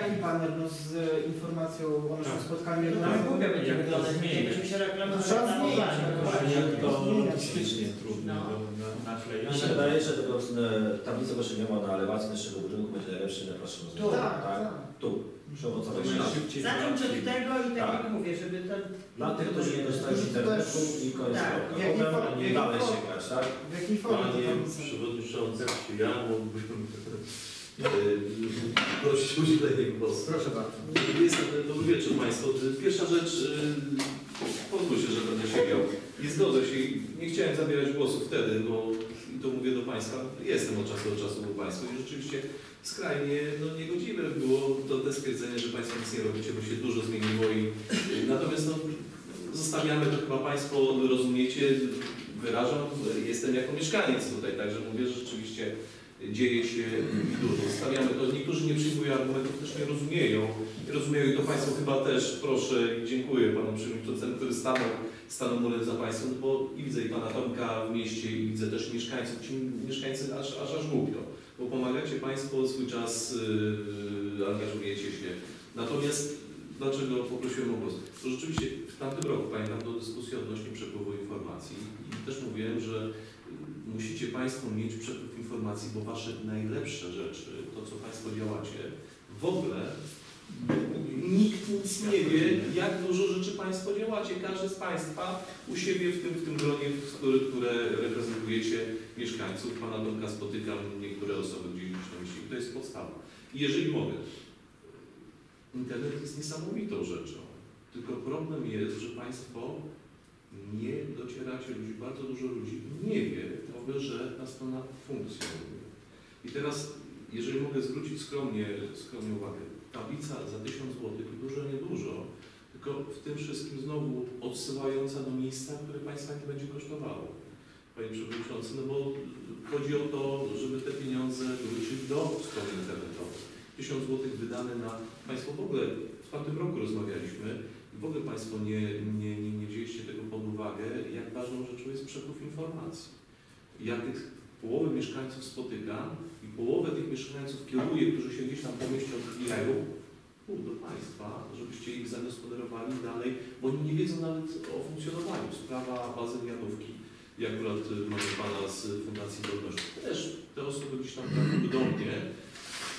No jaki baner, no z informacją o naszym spotkaniu? No ale głupio będzie wyglądać, będziemy się reklamować Trzeba na zmienić. Właśnie to logistycznie trudno No. Na Mi się wydaje, że e, tablica waszeniowa na elewacji naszego budynku będzie najlepszy i najprostszy Tu, rozwiązanie. tak, tak? Tu, przy owocowej ścianie. Zacząć od tego i tak Tak. jak mówię, żeby ten... Dla tych, którzy nie korzystają z internetu i koniec Tak. w nie dalej sięgać, tak? W jakiej formie to Panie? Przewodniczący, czy ja mógłbym e, prosić o udzielenie głosu? Proszę bardzo. Jest, dobry wieczór Państwu. Pierwsza rzecz, e, pozwól się, że będę siedział. Nie zgodzę się i nie chciałem zabierać głosu wtedy, bo i to mówię do Państwa, jestem od czasu do czasu u Państwa i rzeczywiście skrajnie no, niegodziwe było to te stwierdzenie, że Państwo nic nie robicie, bo się dużo zmieniło i natomiast no, zostawiamy to chyba Państwo rozumiecie, wyrażam, jestem jako mieszkaniec tutaj, także mówię, że rzeczywiście dzieje się dużo. Stawiamy to, niektórzy nie przyjmują argumentów, też nie rozumieją. Nie rozumieją i to Państwo chyba też, proszę i dziękuję Panu Przewodniczącemu, który stanął, stanął murem za Państwem, bo i widzę i Pana Tomka w mieście i widzę też mieszkańców, ci mieszkańcy aż, aż, aż głupio, bo pomagacie Państwo, swój czas yy, angażujecie się. Natomiast dlaczego poprosiłem o głos? To rzeczywiście w tamtym roku pamiętam do dyskusji odnośnie przepływu informacji i też mówiłem, że musicie Państwo mieć przepływ informacji, bo Wasze najlepsze rzeczy, to co Państwo działacie, w ogóle nikt nic nie wie, jak dużo rzeczy Państwo działacie. Każdy z Państwa u siebie w tym, w tym gronie, w które, które reprezentujecie mieszkańców. Pana Domka spotykam niektóre osoby gdzieś na myśli. To jest podstawa. I jeżeli mogę, internet jest niesamowitą rzeczą. Tylko problem jest, że Państwo nie docieracie ludzi, bardzo dużo ludzi nie wie że ta strona funkcjonuje. I teraz, jeżeli mogę zwrócić skromnie, skromnie uwagę, tablica za 1000 zł, dużo, nie dużo, tylko w tym wszystkim znowu odsyłająca do miejsca, które Państwa nie będzie kosztowało. Panie Przewodniczący, no bo chodzi o to, żeby te pieniądze wróciły do strony internetowej. 1000 zł wydane na, Państwo w ogóle w tamtym roku rozmawialiśmy, i w ogóle Państwo nie, nie, nie, nie wzięliście tego pod uwagę, jak ważną rzeczą jest przepływ informacji. Ja tych połowę mieszkańców spotykam i połowę tych mieszkańców kieruję, którzy się gdzieś tam po mieście odbijają, do Państwa, żebyście ich zagospodarowali dalej, bo oni nie wiedzą nawet o funkcjonowaniu. Sprawa bazy Janówki, jak akurat y, mamy Pana z Fundacji Wolności. Też te osoby gdzieś tam trafiły do mnie,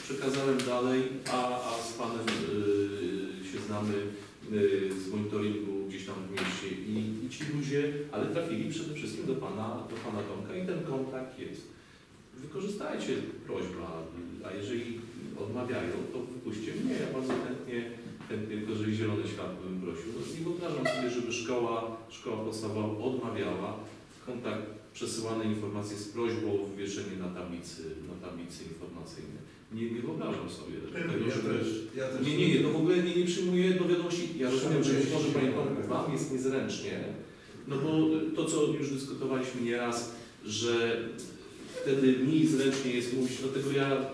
przekazałem dalej, a, a z Panem y, się znamy z monitoringu gdzieś tam w mieście i, i ci ludzie, ale trafili przede wszystkim do Pana, do Pana Tomka i ten kontakt jest. Wykorzystajcie prośba, a jeżeli odmawiają, to wypuśćcie mnie, ja bardzo chętnie, chętnie tylko jeżeli zielone światło bym prosił. No, nie wyobrażam sobie, żeby szkoła, szkoła podstawowa odmawiała kontakt, przesyłane informacje z prośbą o wywieszenie na tablicy, na tablicy informacyjnej. Nie, nie wyobrażam sobie tego, Ja żeby... też, ja też. Nie, nie, nie, to w ogóle nie, nie przyjmuję do wiadomości. Ja rozumiem, że być może Panie Tomku, Wam jest niezręcznie, no bo to, co już dyskutowaliśmy nieraz, że wtedy mniej zręcznie jest mówić, dlatego ja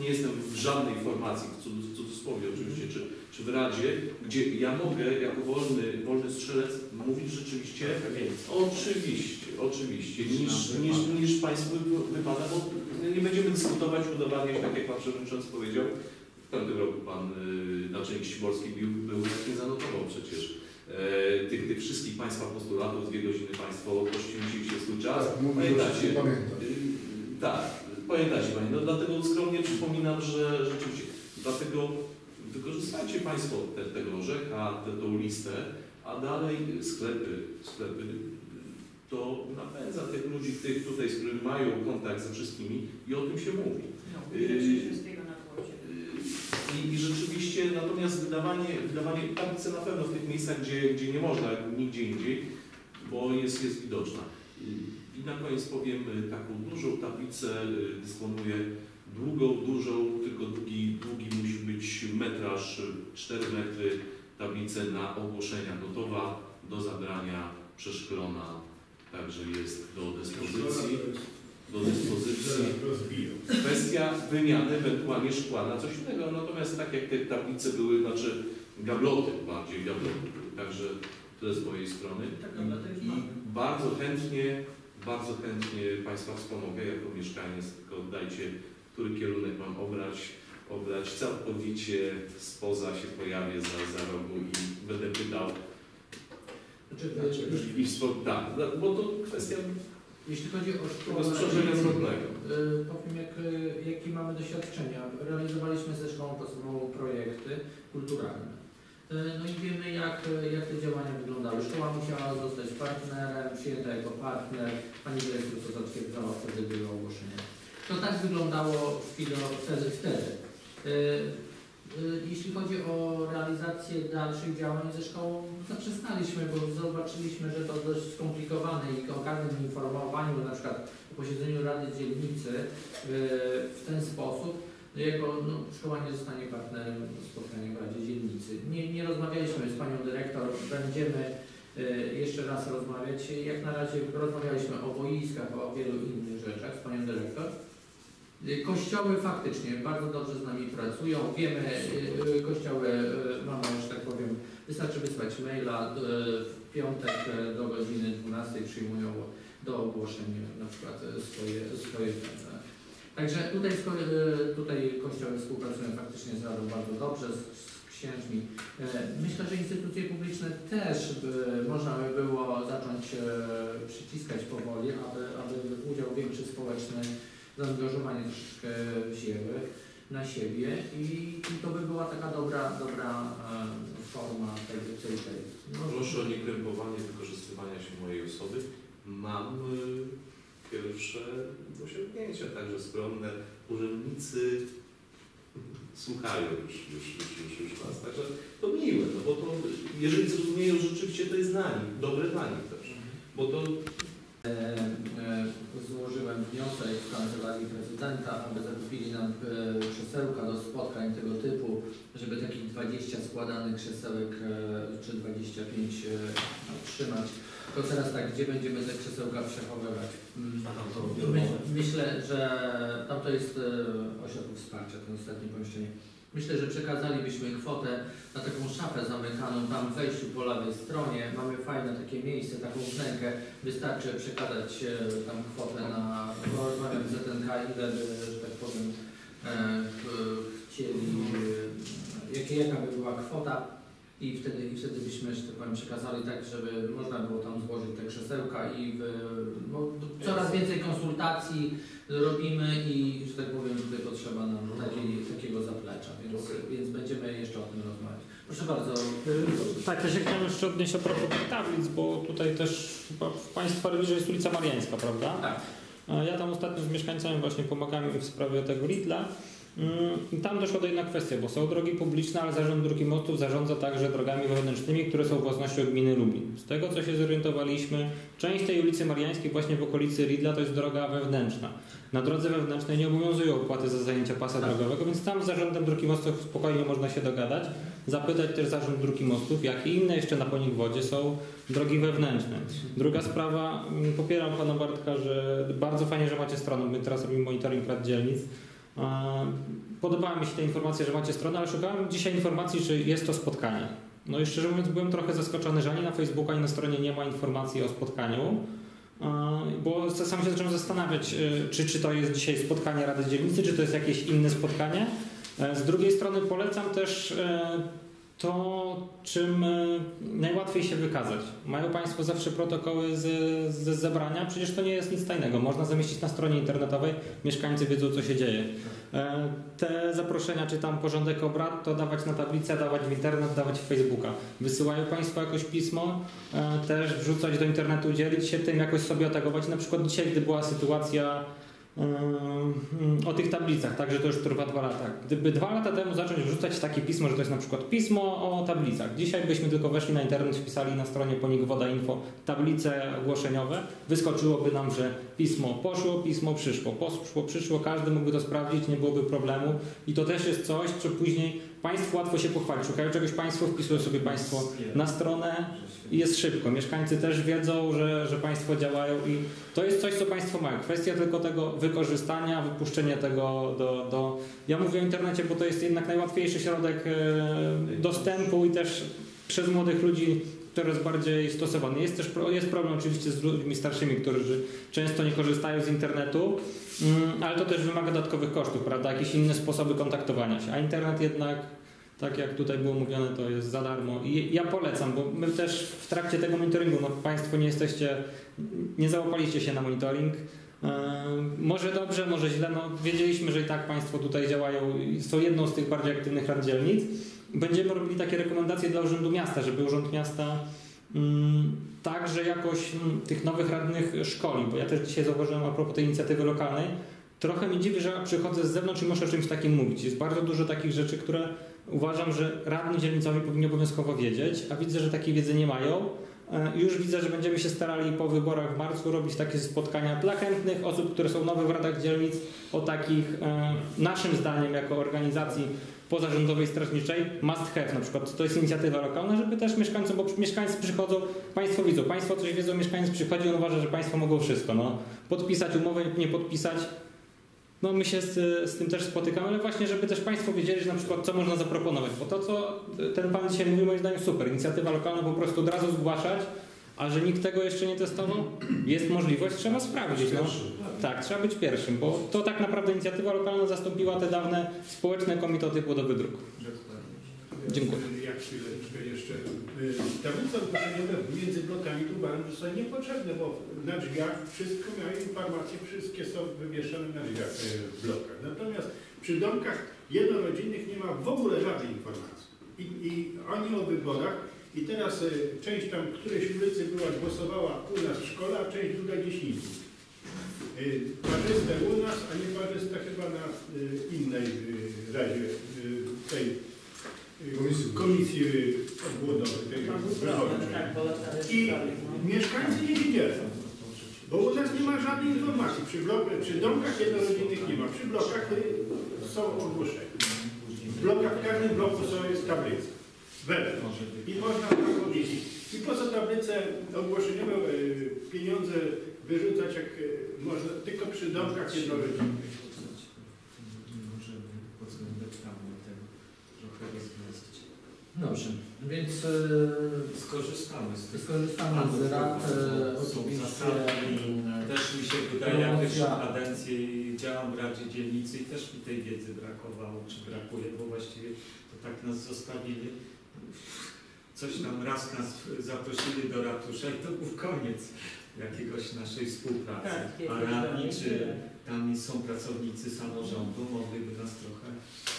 nie jestem w żadnej formacji, w cud- w cudzysłowie oczywiście, czy, czy w Radzie, gdzie ja mogę jako wolny, wolny strzelec mówić rzeczywiście, oczywiście, oczywiście, niż, niż, niż Państwu wypada, bo nie będziemy dyskutować, udowadniać, tak jak Pan Przewodniczący powiedział, w tamtym roku Pan y, Naczelnik Siborski był, był nie zanotował przecież e, tych, tych wszystkich Państwa postulatów, dwie godziny Państwo poświęciliście swój czas. Tak, Pamiętacie? Y, Tak, pamiętacie Panie. No dlatego skromnie przypominam, że rzeczywiście, dlatego wykorzystajcie Państwo te, tego orzecha, tę listę, a dalej sklepy, sklepy to napędza tych ludzi, tych tutaj, z którymi mają kontakt ze wszystkimi i o tym się mówi. No, Y, płocie. I, I rzeczywiście, natomiast wydawanie, wydawanie tablicy na pewno w tych miejscach, gdzie, gdzie nie można, nigdzie indziej, bo jest, jest widoczna. I- I na koniec powiem, y, taką dużą tablicę y, dysponuję, długą, dużą, tylko długi, długi musi być metraż, y, 4 metry, tablicę na ogłoszenia gotowa do zabrania przeszklona, także jest do dyspozycji. Do dyspozycji. Kwestia wymiany ewentualnie szkła na coś innego, natomiast tak jak te tablice były, znaczy gabloty bardziej gabloty także to z mojej strony. I, i bardzo chętnie, bardzo chętnie Państwa wspomogę jako mieszkaniec, tylko dajcie, który kierunek mam obrać, obrać całkowicie spoza się pojawię za, za rogu i będę pytał. Znaczy, I, i wspom- tak, bo to kwestia Jeśli chodzi o szkołę, Tego sprzężenia zwrotnego. y, powiem jak, y, jakie mamy doświadczenia. Realizowaliśmy ze szkołą podstawową projekty kulturalne. No i wiemy jak, jak te działania wyglądały. Szkoła musiała zostać partnerem, przyjęta jako partner. Pani dyrektor to zatwierdzała, wtedy było ogłoszenie. To tak wyglądało w chwili, wtedy. wtedy. Y, Jeśli chodzi o realizację dalszych działań ze szkołą, zaprzestaliśmy, bo zobaczyliśmy, że to dość skomplikowane i o każdym informowaniu, na przykład o posiedzeniu Rady Dzielnicy y, w ten sposób, jego no, szkoła nie zostanie partnerem spotkania w Radzie Dzielnicy. Nie, nie rozmawialiśmy z Panią Dyrektor, będziemy y, jeszcze raz rozmawiać. Jak na razie rozmawialiśmy o boiskach, o wielu innych rzeczach z Panią Dyrektor. Y, Kościoły faktycznie bardzo dobrze z nami pracują. Wiemy, y, y, kościoły mamy, że tak powiem, wystarczy wysłać maila. W piątek do godziny 12 przyjmują do ogłoszeń na przykład swoje, swoje Także tutaj, tutaj kościoły współpracują faktycznie z Radą bardzo dobrze, z, księżmi. Myślę, że instytucje publiczne też by, można by było zacząć przyciskać powoli, aby, aby udział większy społeczny zaangażowanie troszeczkę wzięły na siebie i, to by była taka dobra, dobra e, forma tej, tej, tej. No, Proszę o niekrępowanie wykorzystywania się mojej osoby. Mam y, pierwsze osiągnięcia, także skromne. Urzędnicy słuchają już, już, już, już, już Was. Także to miłe, no bo to jeżeli zrozumieją, że rzeczywiście to jest dla nich, dobre dla nich też. Bo to E, e, złożyłem wniosek w kancelarii prezydenta, aby zakupili nam e, krzesełka do spotkań tego typu, żeby takich 20 składanych krzesełek e, czy 25 e, trzymać. Tylko teraz tak, gdzie będziemy te krzesełka przechowywać? Mm, My, myślę, że tam to jest e, ośrodek wsparcia, to ostatnie pomieszczenie. Myślę, że przekazalibyśmy kwotę na taką szafę zamykaną tam w wejściu po lewej stronie. Mamy fajne takie miejsce, taką wnękę. Wystarczy przekazać e, tam kwotę na, rozmawiam ZNK, ile że tak powiem, e, ch- chcieli, e, jaka by była kwota i wtedy, i wtedy byśmy, że tak powiem, przekazali tak, żeby można było tam złożyć te krzesełka i w, no, coraz więcej konsultacji robimy i, że tak powiem, tutaj potrzeba nam takiej, takiego zaplecza, więc, więc będziemy jeszcze o tym rozmawiać. Proszę bardzo. Tak, ja się chciałem jeszcze odnieść a propos tych tablic, bo tutaj też chyba w Państwa rewirze jest ulica Mariańska, prawda? Tak. Ja tam ostatnio z mieszkańcami właśnie pomagałem w sprawie tego Lidla. Mm, tam doszło do jedna kwestia, bo są drogi publiczne, ale Zarząd Dróg i Mostów zarządza także drogami wewnętrznymi, które są własnością gminy Lublin. Z tego co się zorientowaliśmy, część tej ulicy Mariańskiej właśnie w okolicy Lidla to jest droga wewnętrzna. Na drodze wewnętrznej nie obowiązują opłaty za zajęcie pasa drogowego, więc tam z Zarządem Dróg i Mostów spokojnie można się dogadać. Zapytać też Zarząd Dróg i Mostów, jakie inne jeszcze na Ponikwodzie są drogi wewnętrzne. Druga sprawa, mm, popieram pana Bartka, że bardzo fajnie, że macie stronę. My teraz robimy monitoring rad dzielnic. E, Podobały mi się te informacje, że macie stronę, ale szukałem dzisiaj informacji, że jest to spotkanie. No i szczerze mówiąc byłem trochę zaskoczony, że ani na Facebooku, ani na stronie nie ma informacji o spotkaniu. E, Bo sam się zacząłem zastanawiać, e, czy, czy to jest dzisiaj spotkanie Rady Dzielnicy, czy to jest jakieś inne spotkanie. Z drugiej strony polecam też to, czym e, najłatwiej się wykazać. Mają Państwo zawsze protokoły z, ze zebrania, przecież to nie jest nic tajnego. Można zamieścić na stronie internetowej, mieszkańcy wiedzą, co się dzieje. E, Te zaproszenia, czy tam porządek obrad, to dawać na tablicę, dawać w internet, dawać w Facebooka. Wysyłają Państwo jakoś pismo, e, też wrzucać do internetu, dzielić się tym, jakoś sobie otagować. Na przykład dzisiaj, gdy była sytuacja o tych tablicach, także to już trwa dwa lata. Gdyby dwa lata temu zacząć wrzucać takie pismo, że to jest na przykład pismo o tablicach. Dzisiaj byśmy tylko weszli na internet, wpisali na stronie Ponik Woda Info tablice ogłoszeniowe, wyskoczyłoby nam, że pismo poszło, pismo przyszło, poszło, przyszło, każdy mógłby to sprawdzić, nie byłoby problemu i to też jest coś, co później Państwu łatwo się pochwalić. Szukają czegoś Państwo, wpisują sobie Państwo na stronę i jest szybko. Mieszkańcy też wiedzą, że, że Państwo działają i to jest coś, co Państwo mają. Kwestia tylko tego wykorzystania, wypuszczenia tego do... do... Ja mówię o internecie, bo to jest jednak najłatwiejszy środek e, dostępu i też przez młodych ludzi coraz bardziej stosowany. Jest też jest problem oczywiście z ludźmi starszymi, którzy często nie korzystają z internetu, mm, ale to też wymaga dodatkowych kosztów, prawda? Jakieś inne sposoby kontaktowania się. A internet jednak, tak jak tutaj było mówione, to jest za darmo. I ja polecam, bo my też w trakcie tego monitoringu, no Państwo nie jesteście, nie załapaliście się na monitoring. Eee, Może dobrze, może źle. No, wiedzieliśmy, że i tak Państwo tutaj działają są jedną z tych bardziej aktywnych rad dzielnic. Będziemy robili takie rekomendacje dla Urzędu Miasta, żeby Urząd Miasta mm, także jakoś mm, tych nowych radnych szkoli, bo ja też dzisiaj zauważyłem a propos tej inicjatywy lokalnej, trochę mi dziwi, że przychodzę z zewnątrz i muszę o czymś takim mówić. Jest bardzo dużo takich rzeczy, które uważam, że radni dzielnicowi powinni obowiązkowo wiedzieć, a widzę, że takiej wiedzy nie mają. E, Już widzę, że będziemy się starali po wyborach w marcu robić takie spotkania dla chętnych osób, które są nowe w radach dzielnic, o takich e, naszym zdaniem jako organizacji pozarządowej strażniczej must have na przykład. To jest inicjatywa lokalna, żeby też mieszkańcom, bo mieszkańcy przychodzą, państwo widzą, państwo coś wiedzą, mieszkaniec przychodzi, on uważa, że państwo mogą wszystko. No, podpisać umowę, nie podpisać. No my się z, z tym też spotykamy, ale właśnie, żeby też Państwo wiedzieli, że na przykład co można zaproponować, bo to, co ten Pan dzisiaj mówił, moim zdaniem super. Inicjatywa lokalna po prostu od razu zgłaszać, a że nikt tego jeszcze nie testował, jest możliwość, trzeba sprawdzić. No. Tak, trzeba być pierwszym, bo to tak naprawdę inicjatywa lokalna zastąpiła te dawne społeczne komitety budowy dróg. Dziękuję. Jak chwileczkę jeszcze. Y, Tablice ogłoszeniowe między blokami tu uważam, że są niepotrzebne, bo na drzwiach wszystko miały informacje, wszystkie są wywieszone na drzwiach y, w blokach. Natomiast przy domkach jednorodzinnych nie ma w ogóle żadnej informacji. I, i oni o wyborach i teraz y, część tam którejś ulicy była, głosowała u nas w szkole, a część druga gdzieś indziej. Parzyste u nas, a nie parzyste chyba na y, innej y, radzie y, tej Komisji. komisji y, odbudowy tej wyborczej. I mieszkańcy nie wiedzieli. Bo u nas nie ma żadnej informacji. Przy, blok, przy domkach jednorodzinnych nie ma. Przy blokach y, są ogłoszenia. W blokach, w każdym bloku są, jest tablica. Wewnątrz. I można tam powiedzieć. I po co tablice ogłoszeniowe y, pieniądze wyrzucać, jak y, można tylko przy domkach jednorodzinnych. Dobrze, więc e, Skorzystamy z tych skorzystamy z rad. e, Oczywiście i też mi się wydaje, jak pierwszą promocja- kadencję i działam w Radzie Dzielnicy i też mi tej wiedzy brakowało, czy brakuje, bo właściwie to tak nas zostawili. Coś tam raz nas zaprosili do ratusza i to był koniec jakiegoś naszej współpracy. Tak, A radni, czy tam są pracownicy samorządu, mogliby nas trochę,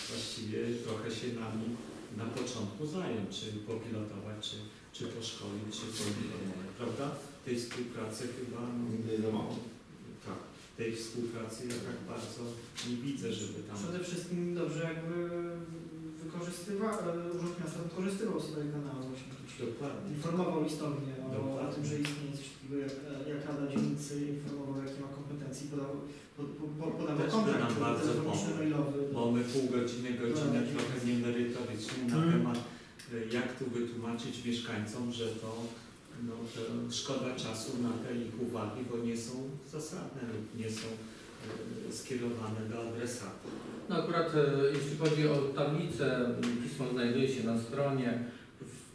właściwie trochę się nami na początku zająć, czy popilotować, czy, czy poszkolić, czy poinformować, prawda? Tej współpracy chyba Nigdy za mało. tak, tej współpracy ja tak bardzo nie widzę, żeby tam Przede wszystkim dobrze jakby wykorzystywał, Urząd Miasta wykorzystywał swoje kanały właśnie. Dokładnie. Informował listownie o, o tym, że istnieje coś takiego jak, jak Rada Dzielnicy, informował jakie ma kompetencje, podał, pod, po, po, podawał bardzo telefoniczny, pomógł. mailowy. Bo my pół godziny, godzinę trochę niemerytorycznie na Mhm. temat e, jak tu wytłumaczyć mieszkańcom, że to, no, to szkoda czasu na te ich uwagi, bo nie są zasadne lub nie są e, skierowane do adresatu. No akurat e, jeśli chodzi o tablicę, pismo znajduje się na stronie.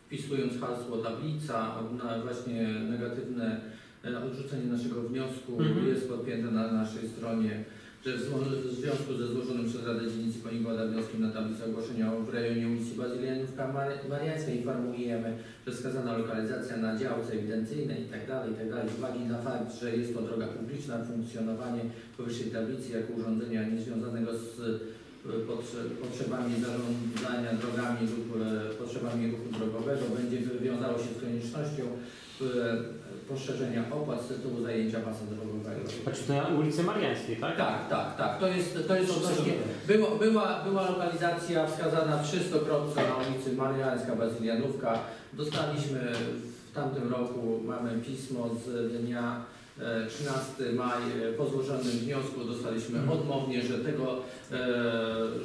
Wpisując hasło tablica, właśnie negatywne odrzucenie naszego wniosku Mhm. jest podpięte na naszej stronie, że w związku ze złożonym przez Radę Dzielnicy Ponigłada wnioskiem na tablicę ogłoszenia w rejonie ulicy Bazylianówka Mar- Mariańskiej informujemy, że wskazana lokalizacja na działce ewidencyjnej itd. itd. Z uwagi na fakt, że jest to droga publiczna, funkcjonowanie powyższej tablicy jako urządzenia niezwiązanego z e, potrze- potrzebami zarządzania drogami lub e, potrzebami ruchu drogowego będzie wiązało się z koniecznością e, poszerzenia opłat z tytułu zajęcia pasa drogowego. Znaczy to na ulicy Mariańskiej, tak? Tak, tak, tak. To jest, to jest odnośnie, było, była, była lokalizacja wskazana przy Stokrotce na ulicy Mariańska, Bazylianówka. Dostaliśmy w tamtym roku, mamy pismo z dnia 13 maj e, po złożonym wniosku dostaliśmy odmownie, że tego, e,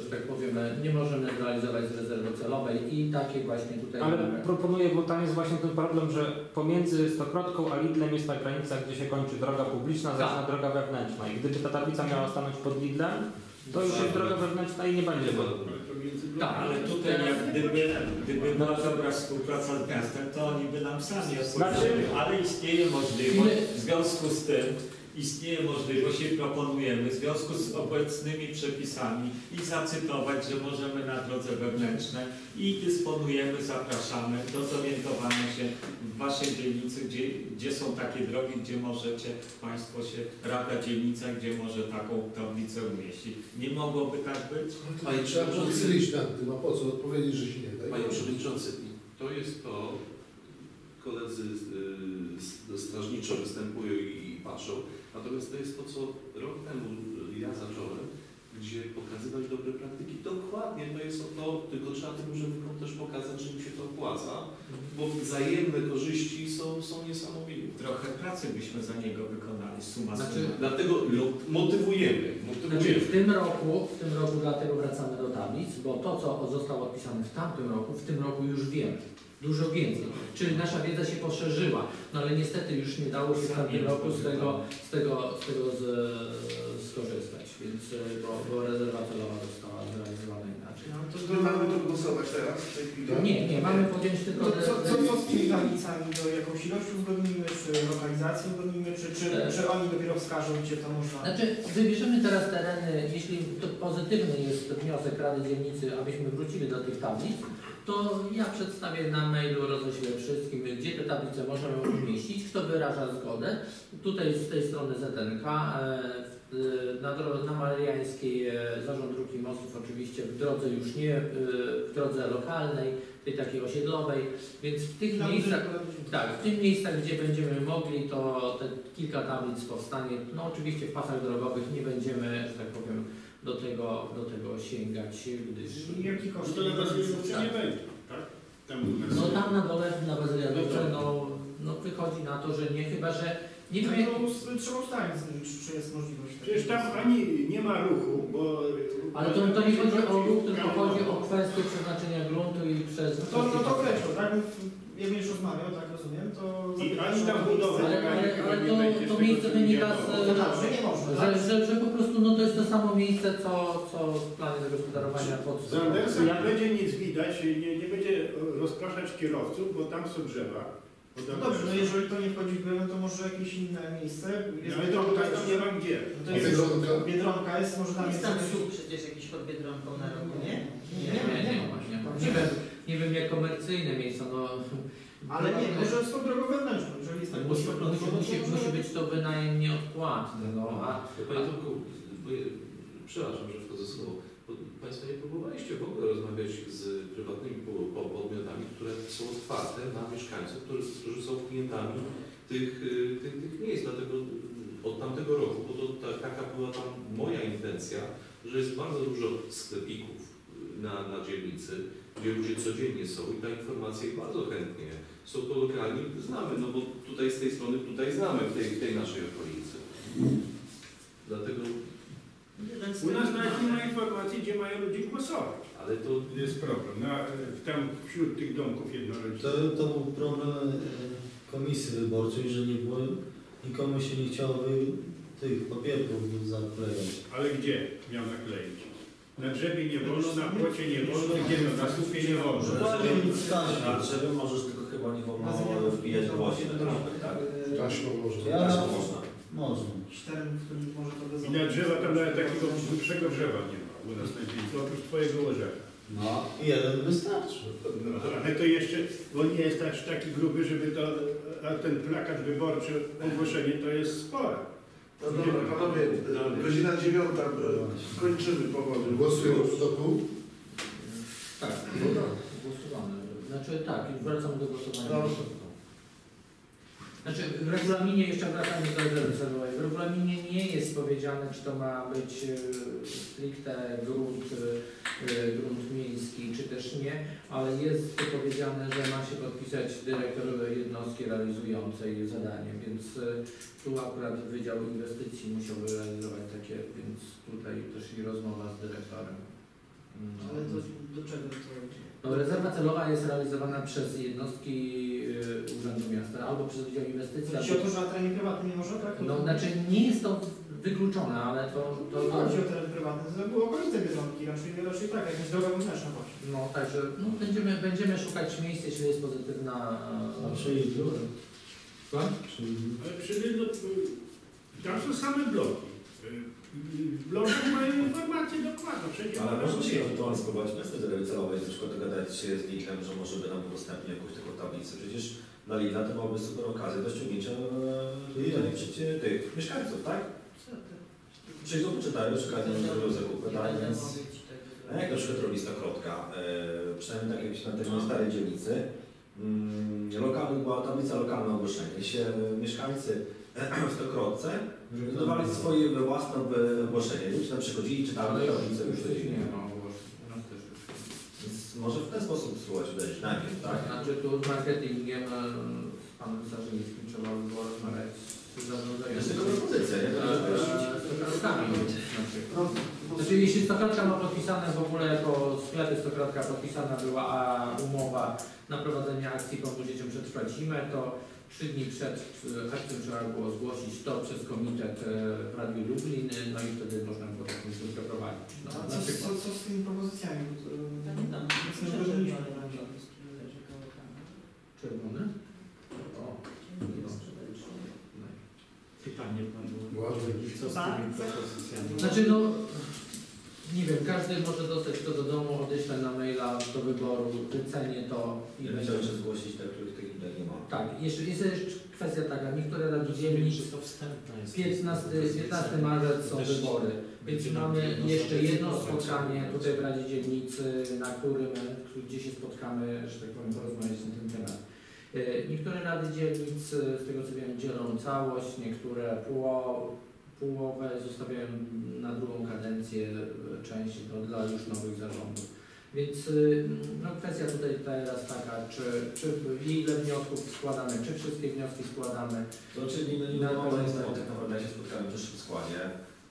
że tak powiem, nie możemy zrealizować z rezerwy celowej i takie właśnie tutaj Ale mamy. proponuję, bo tam jest właśnie ten problem, że pomiędzy Stokrotką a Lidlem jest ta granica, gdzie się kończy droga publiczna, zaczyna droga wewnętrzna. I gdyby ta tablica miała stanąć pod Lidlem, to już jest droga wewnętrzna i nie będzie. Tak, ale tutaj jak gdyby, gdyby była dobra współpraca z miastem, to oni by nam sami odpowiedzieli, ale istnieje możliwość, w związku z tym istnieje możliwość i proponujemy w związku z obecnymi przepisami i zacytować, że możemy na drodze wewnętrznej i dysponujemy, zapraszamy do zorientowania się w Waszej dzielnicy, gdzie, gdzie są takie drogi, gdzie możecie Państwo się, Rada Dzielnica, gdzie może taką tablicę umieścić. Nie mogłoby tak być? Panie trzeba pochylić nad tym, a po co odpowiedzieć, że się nie da. Panie Przewodniczący, to jest to, koledzy y, strażniczo występują i patrzą, natomiast to jest to, co rok temu ja zacząłem, gdzie pokazywać dobre praktyki. Dokładnie to jest o to, tylko trzeba tym urzędnikom też pokazać, że im się to opłaca, bo wzajemne korzyści są, są niesamowite. Trochę pracy byśmy za niego wykonali, suma Znaczy- summarum. Dlatego motywujemy, Znaczy, motywujemy. w tym roku, w tym roku dlatego wracamy do tablic, bo to, co zostało odpisane w tamtym roku, w tym roku już wiemy. Dużo więcej. Czyli nasza wiedza się poszerzyła. No ale niestety już nie dało się w tamtym roku z tego, z tego, z tego z, skorzystać, więc e, bo, bo rezerwa celowa została zrealizowana inaczej. No to, to mamy to głosować teraz w tej chwili? Nie, nie, mamy podjąć tylko... To co, co, co z tymi tablicami? Do jakąś ilość uzgodnimy, czy lokalizację uzgodnimy, czy, czy, E. czy oni dopiero wskażą, gdzie to można... Znaczy, wybierzemy teraz tereny, jeśli to pozytywny jest wniosek Rady Dzielnicy, abyśmy wrócili do tych tablic, to ja przedstawię na mailu, roześlę wszystkim, gdzie te tablice możemy umieścić, kto wyraża zgodę. Tutaj z tej strony ZNK, e, w- na, na Mariańskiej e, Zarząd Dróg i Mostów oczywiście w drodze już nie, e, w drodze lokalnej, tej takiej osiedlowej, więc w tych Tam miejscach, tak, w tych miejscach, gdzie będziemy mogli, to te kilka tablic powstanie. No oczywiście w pasach drogowych nie będziemy, że tak powiem, do tego, do tego sięgać, gdyż... Jaki koszt? No to na Bazylionówce Tak. nie będzie, tak? Tam. No tam na dole, na Bazylianówce, no, no wychodzi na to, że nie, chyba że nie wiem jak... No, trzeba ustalić, czy, czy jest możliwość. Przecież tam ani nie ma ruchu, bo... Ale to, to nie chodzi o ruch, tylko chodzi o kwestię przeznaczenia gruntu i przez... No to, no to określą, tak? Jak będziesz rozmawiał, tak rozumiem, to... I ani tam budowy, Ale, ale, ale nie to, to miejsce wynika z... No tak, że nie można, Że, tak? że, że po prostu no, to jest to samo miejsce, co, co w planie zagospodarowania pod... Z Andersa nie będzie nic widać, nie, nie będzie rozpraszać kierowców, bo tam są drzewa. No dobrze, no jeżeli to nie wchodzi w grę, no to może jakieś inne miejsce. No ale to tam nie ma gdzie. No to jest Biedronka? Biedronka jest, może tam Jest jest... tam przecież jakiś pod Biedronką na rogu, nie? Nie, nie, nie, ma, nie, ma. nie, wiem, nie wiem jak komercyjne miejsca, no... Ale nie, może z tą drogą wewnętrzną, jeżeli jest tak Musi, potrzebne, musi, musi, może- musi być to wynajem nieodpłatny, no a... Panie Tomku, przepraszam, że wchodzę słowo. Bo Państwo nie próbowaliście w ogóle rozmawiać z prywatnymi po- po- podmiotami, które są otwarte na mieszkańców, którzy, są klientami tych, y, tych, tych miejsc. Dlatego od tamtego roku, bo to ta, taka była tam moja intencja, że jest bardzo dużo sklepików y, na, na dzielnicy, gdzie ludzie codziennie są i ta informacja ich bardzo chętnie są to lokalni, znamy, no bo tutaj z tej strony, tutaj znamy w tej, w tej naszej okolicy. Dlatego, U nas nawet nie ma informacji, gdzie mają ludzie głosować. ale to Jest problem. Na, tam wśród tych domków jednorodzinnych. To, to był problem e, komisji wyborczej, że nie było, nikomu się nie chciało tych papierków zaklejać. Ale gdzie miał nakleić? Na drzewie nie wolno, na płocie nie wolno, gdzie na słupie nie wolno. Na drzewie możesz tylko chyba nie wolno wbijać gwoździe do trąbek, tak? Taśmą można. Ja, Taśmą można. Można. Którym może to I na drzewa tam nawet takiego dłuższego drzewa nie ma u nas na dzielnicy, oprócz twojego łożeka. No, jeden wystarczy. No, ale to jeszcze, bo nie jest aż taki gruby, żeby to, a ten plakat wyborczy, ogłoszenie to jest spore. No dobra, panowie, godzina dziewiąta, e, kończymy powoli. Głosujemy do pół? Tak, głosowane. Znaczy tak, już wracamy do głosowania. No. Znaczy w regulaminie, jeszcze wracając do rezerwy w regulaminie nie jest powiedziane, czy to ma być e, stricte grunt, e, grunt miejski, czy też nie, ale jest powiedziane, że ma się podpisać dyrektor jednostki realizującej zadanie, więc e, tu akurat Wydział Inwestycji musiałby realizować takie, więc tutaj też i rozmowa z dyrektorem. Mm. Ale to do czego to? No, rezerwa celowa jest realizowana przez jednostki y, Urzędu Miasta albo przez Wydział Inwestycji. Chodzi o to, że na terenie prywatnym nie można, tak? No, znaczy nie jest to wykluczone, ale to... to, To chodzi o teren prywatny, to były okolice Biedronki, raczej, raczej tak, jakaś droga wewnętrzna właśnie. No, także no, będziemy, będziemy szukać miejsc, jeśli jest pozytywna... A przy Lidlu? Przy Lidlu, tam są same bloki. W blokach mają informacje dokładne, wszędzie. Ale może się ewentualnie spróbować bez tej celowej, na przykład dogadać się z Lidlem, że może by nam udostępnił jakąś taką tablicę. Przecież dla Lidla to byłaby super okazja do ściągnięcia e, przecie tych mieszkańców, tak? Przyjdą, poczytają, przy okazji zrobią zakupy, tak? Więc a jak na przykład robi Stokrotka, e, przynajmniej tak jak się na tej starej dzielnicy, mm, lokalny, była tablica lokalna ogłoszenia. Jeśli e, mieszkańcy w Stokrotce wydawali swoje własne ogłoszenie, ludzie tam przychodzili, czytali tablicę już. Więc może w ten sposób spróbować uderzyć najpierw, tak? Znaczy tu z marketingiem e, z panem Sarzyńskim trzeba by było rozmawiać z zarządzającym. To jest tylko propozycja, nie? To E, stokrotkami na przykład. Znaczy jeśli stokrotka ma podpisane w ogóle jako sklepy stokrotka podpisana była a umowa na prowadzenie akcji Pomóż Dzieciom Przetrwać Zimę, to trzy dni przed e, akcją trzeba było zgłosić to przez komitet e, w Radiu Lublin, no i wtedy można było taką zbiórkę prowadzić. No, A co, co, co z tymi propozycjami? Bo to, Pamiętam, nic nie myślę, że uderzyliśmy. Czerwony? O, Pytanie. Ładnie. Co z tymi propozycjami? Znaczy no, nie wiem, każdy może dostać to do domu, odeślę na maila do wyboru, wycenię to i będzie. jeszcze zgłosić te, tych Lidl nie ma. Tak, jeszcze jest jeszcze kwestia taka, niektóre rady dzielnic, to wstępne jest. 15, 15 marzec są wybory, więc mamy jeszcze jedno spotkanie tutaj w Radzie Dzielnicy, na którym, gdzie się spotkamy, że tak powiem, porozmawiać na ten temat. E, Niektóre rady dzielnic, z tego co wiem, dzielą całość, niektóre póło- połowę zostawiają na drugą kadencję e, części to dla już nowych zarządów. Więc y, no, kwestia tutaj teraz taka, czy, czy ile wniosków składamy, czy wszystkie wnioski składamy. To znaczy, nie, nie, nie mowa jest o tak naprawdę, się spotkamy w przyszłym składzie.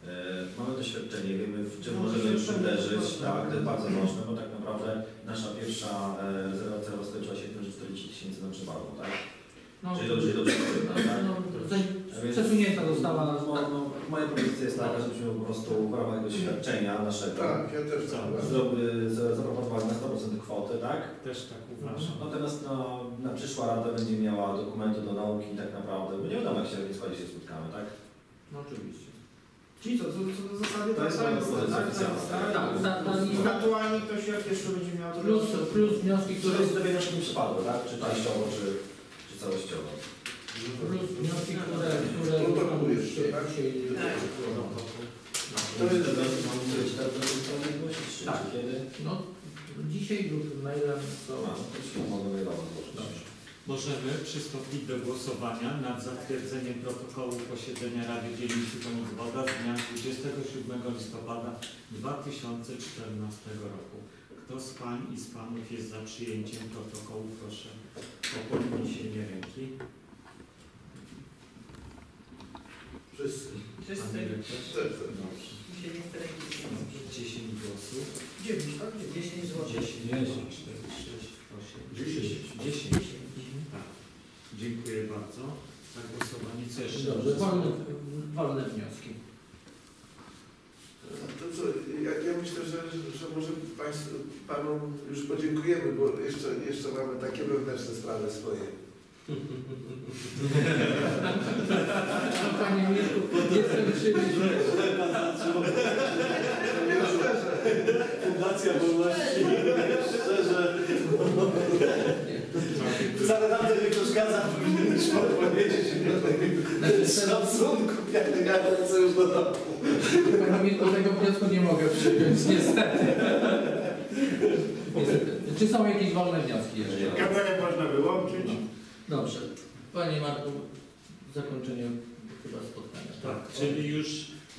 E, mamy doświadczenie, wiemy w czym No, możemy uderzyć, tak, to jest bardzo ważne, bo tak naprawdę nasza pierwsza e, rezerwa celowa skończyła się tym, że 40 tysięcy nam przypadło, tak? No, Czyli dobrze, dobrze, no, tak? no, Więc- przesunięta została. No, no, moja propozycja jest taka, żebyśmy po prostu w ramach doświadczenia naszego Tak, ja też tak zrobi- zaproponowali na 100% kwoty, tak? Też tak uważam. Natomiast no, na przyszła rada będzie miała dokumenty do nauki tak naprawdę, bo nie wiadomo jak się w składzie się spotkamy, tak? No oczywiście. Czyli co, co, co do zasady To jest tak? Tak, ta- ta lista. Ewentualnie ktoś jak jeszcze będzie miał to Plus, plus wnioski, Które z sobie wnioski nie przypadło, tak? Czy częściowo, czy, czy całościowo. Plus wnioski, które, które Protokołujesz, się tak? To jest? No dzisiaj lub mailem to no to się mogę mailowo złożyć. Dobrze. Możemy przystąpić do głosowania nad zatwierdzeniem protokołu posiedzenia Rady Dzielnicy Koniec-Woda z dnia 27 listopada 2014 roku. Kto z Pań i z Panów jest za przyjęciem protokołu? Proszę o podniesienie ręki. Wszyscy. Wszyscy. Mi się nie chce Dobrze. 10 głosów. 9, tak? 10 zł. 10, 10, 4, 6, 8, 10. 10. Tak. Dziękuję bardzo za głosowanie. Co jeszcze? Dobrze, wolne, wolne wnioski. To co, ja, ja myślę, że, że może Państwu, Panom już podziękujemy, bo jeszcze, jeszcze mamy takie wewnętrzne sprawy swoje. Panie Mirku, jestem przyjemny. Fundacja Wolności. Szczerze. Wcale nam to nie przeszkadza, powinniśmy odpowiedzieć. Z szacunku, jak ja chcę już do domu. Panie Mirku, tego wniosku nie mogę przyjąć, niestety. Niestety. Czy są jakieś wolne wnioski jeszcze? Kamerę można wyłączyć. Dobrze. Panie Marku, zakończenie chyba spotkania. Tak, czyli już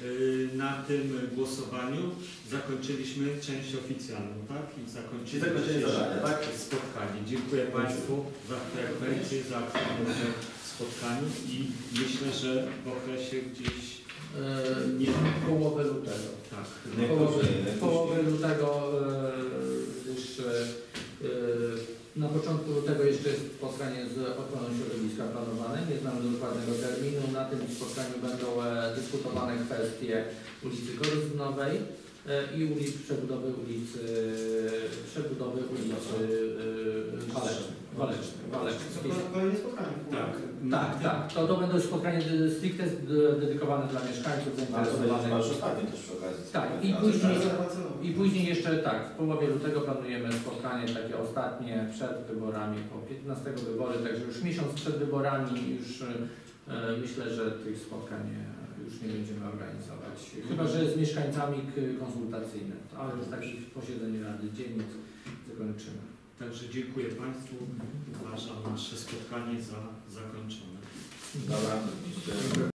y, na tym głosowaniu zakończyliśmy część oficjalną, tak? I zakończyliśmy Czyli zakończenie zadania, tak? spotkanie. Dziękuję Państwu za frekwencję, za aktywność w spotkaniu i myślę, że w okresie gdzieś E, nie połowę lutego. Tak. Połowy, połowy lutego e, już e, e, na początku lutego jeszcze jest spotkanie z ochroną środowiska planowane. Nie znamy dokładnego terminu. Na tym spotkaniu będą e, dyskutowane kwestie ulicy Koryznowej e, i ulic, przebudowy ulicy przebudowy ulicy e, Walecznej. Walecznej. Kolejne spotkanie. Tak. Tak, tak. To, to będą spotkanie de- stricte de- dedykowane dla mieszkańców to zainteresowanych. Tak, i później, i później jeszcze tak, w połowie lutego planujemy spotkanie takie ostatnie przed wyborami, po 15 wybory, także już miesiąc przed wyborami już e, myślę, że tych spotkań już nie będziemy organizować. Chyba, że z mieszkańcami konsultacyjne, ale z takich posiedzeń Rady Dziennic zakończymy. Także dziękuję Państwu. Uważam nasze spotkanie za zakończone. Dobra.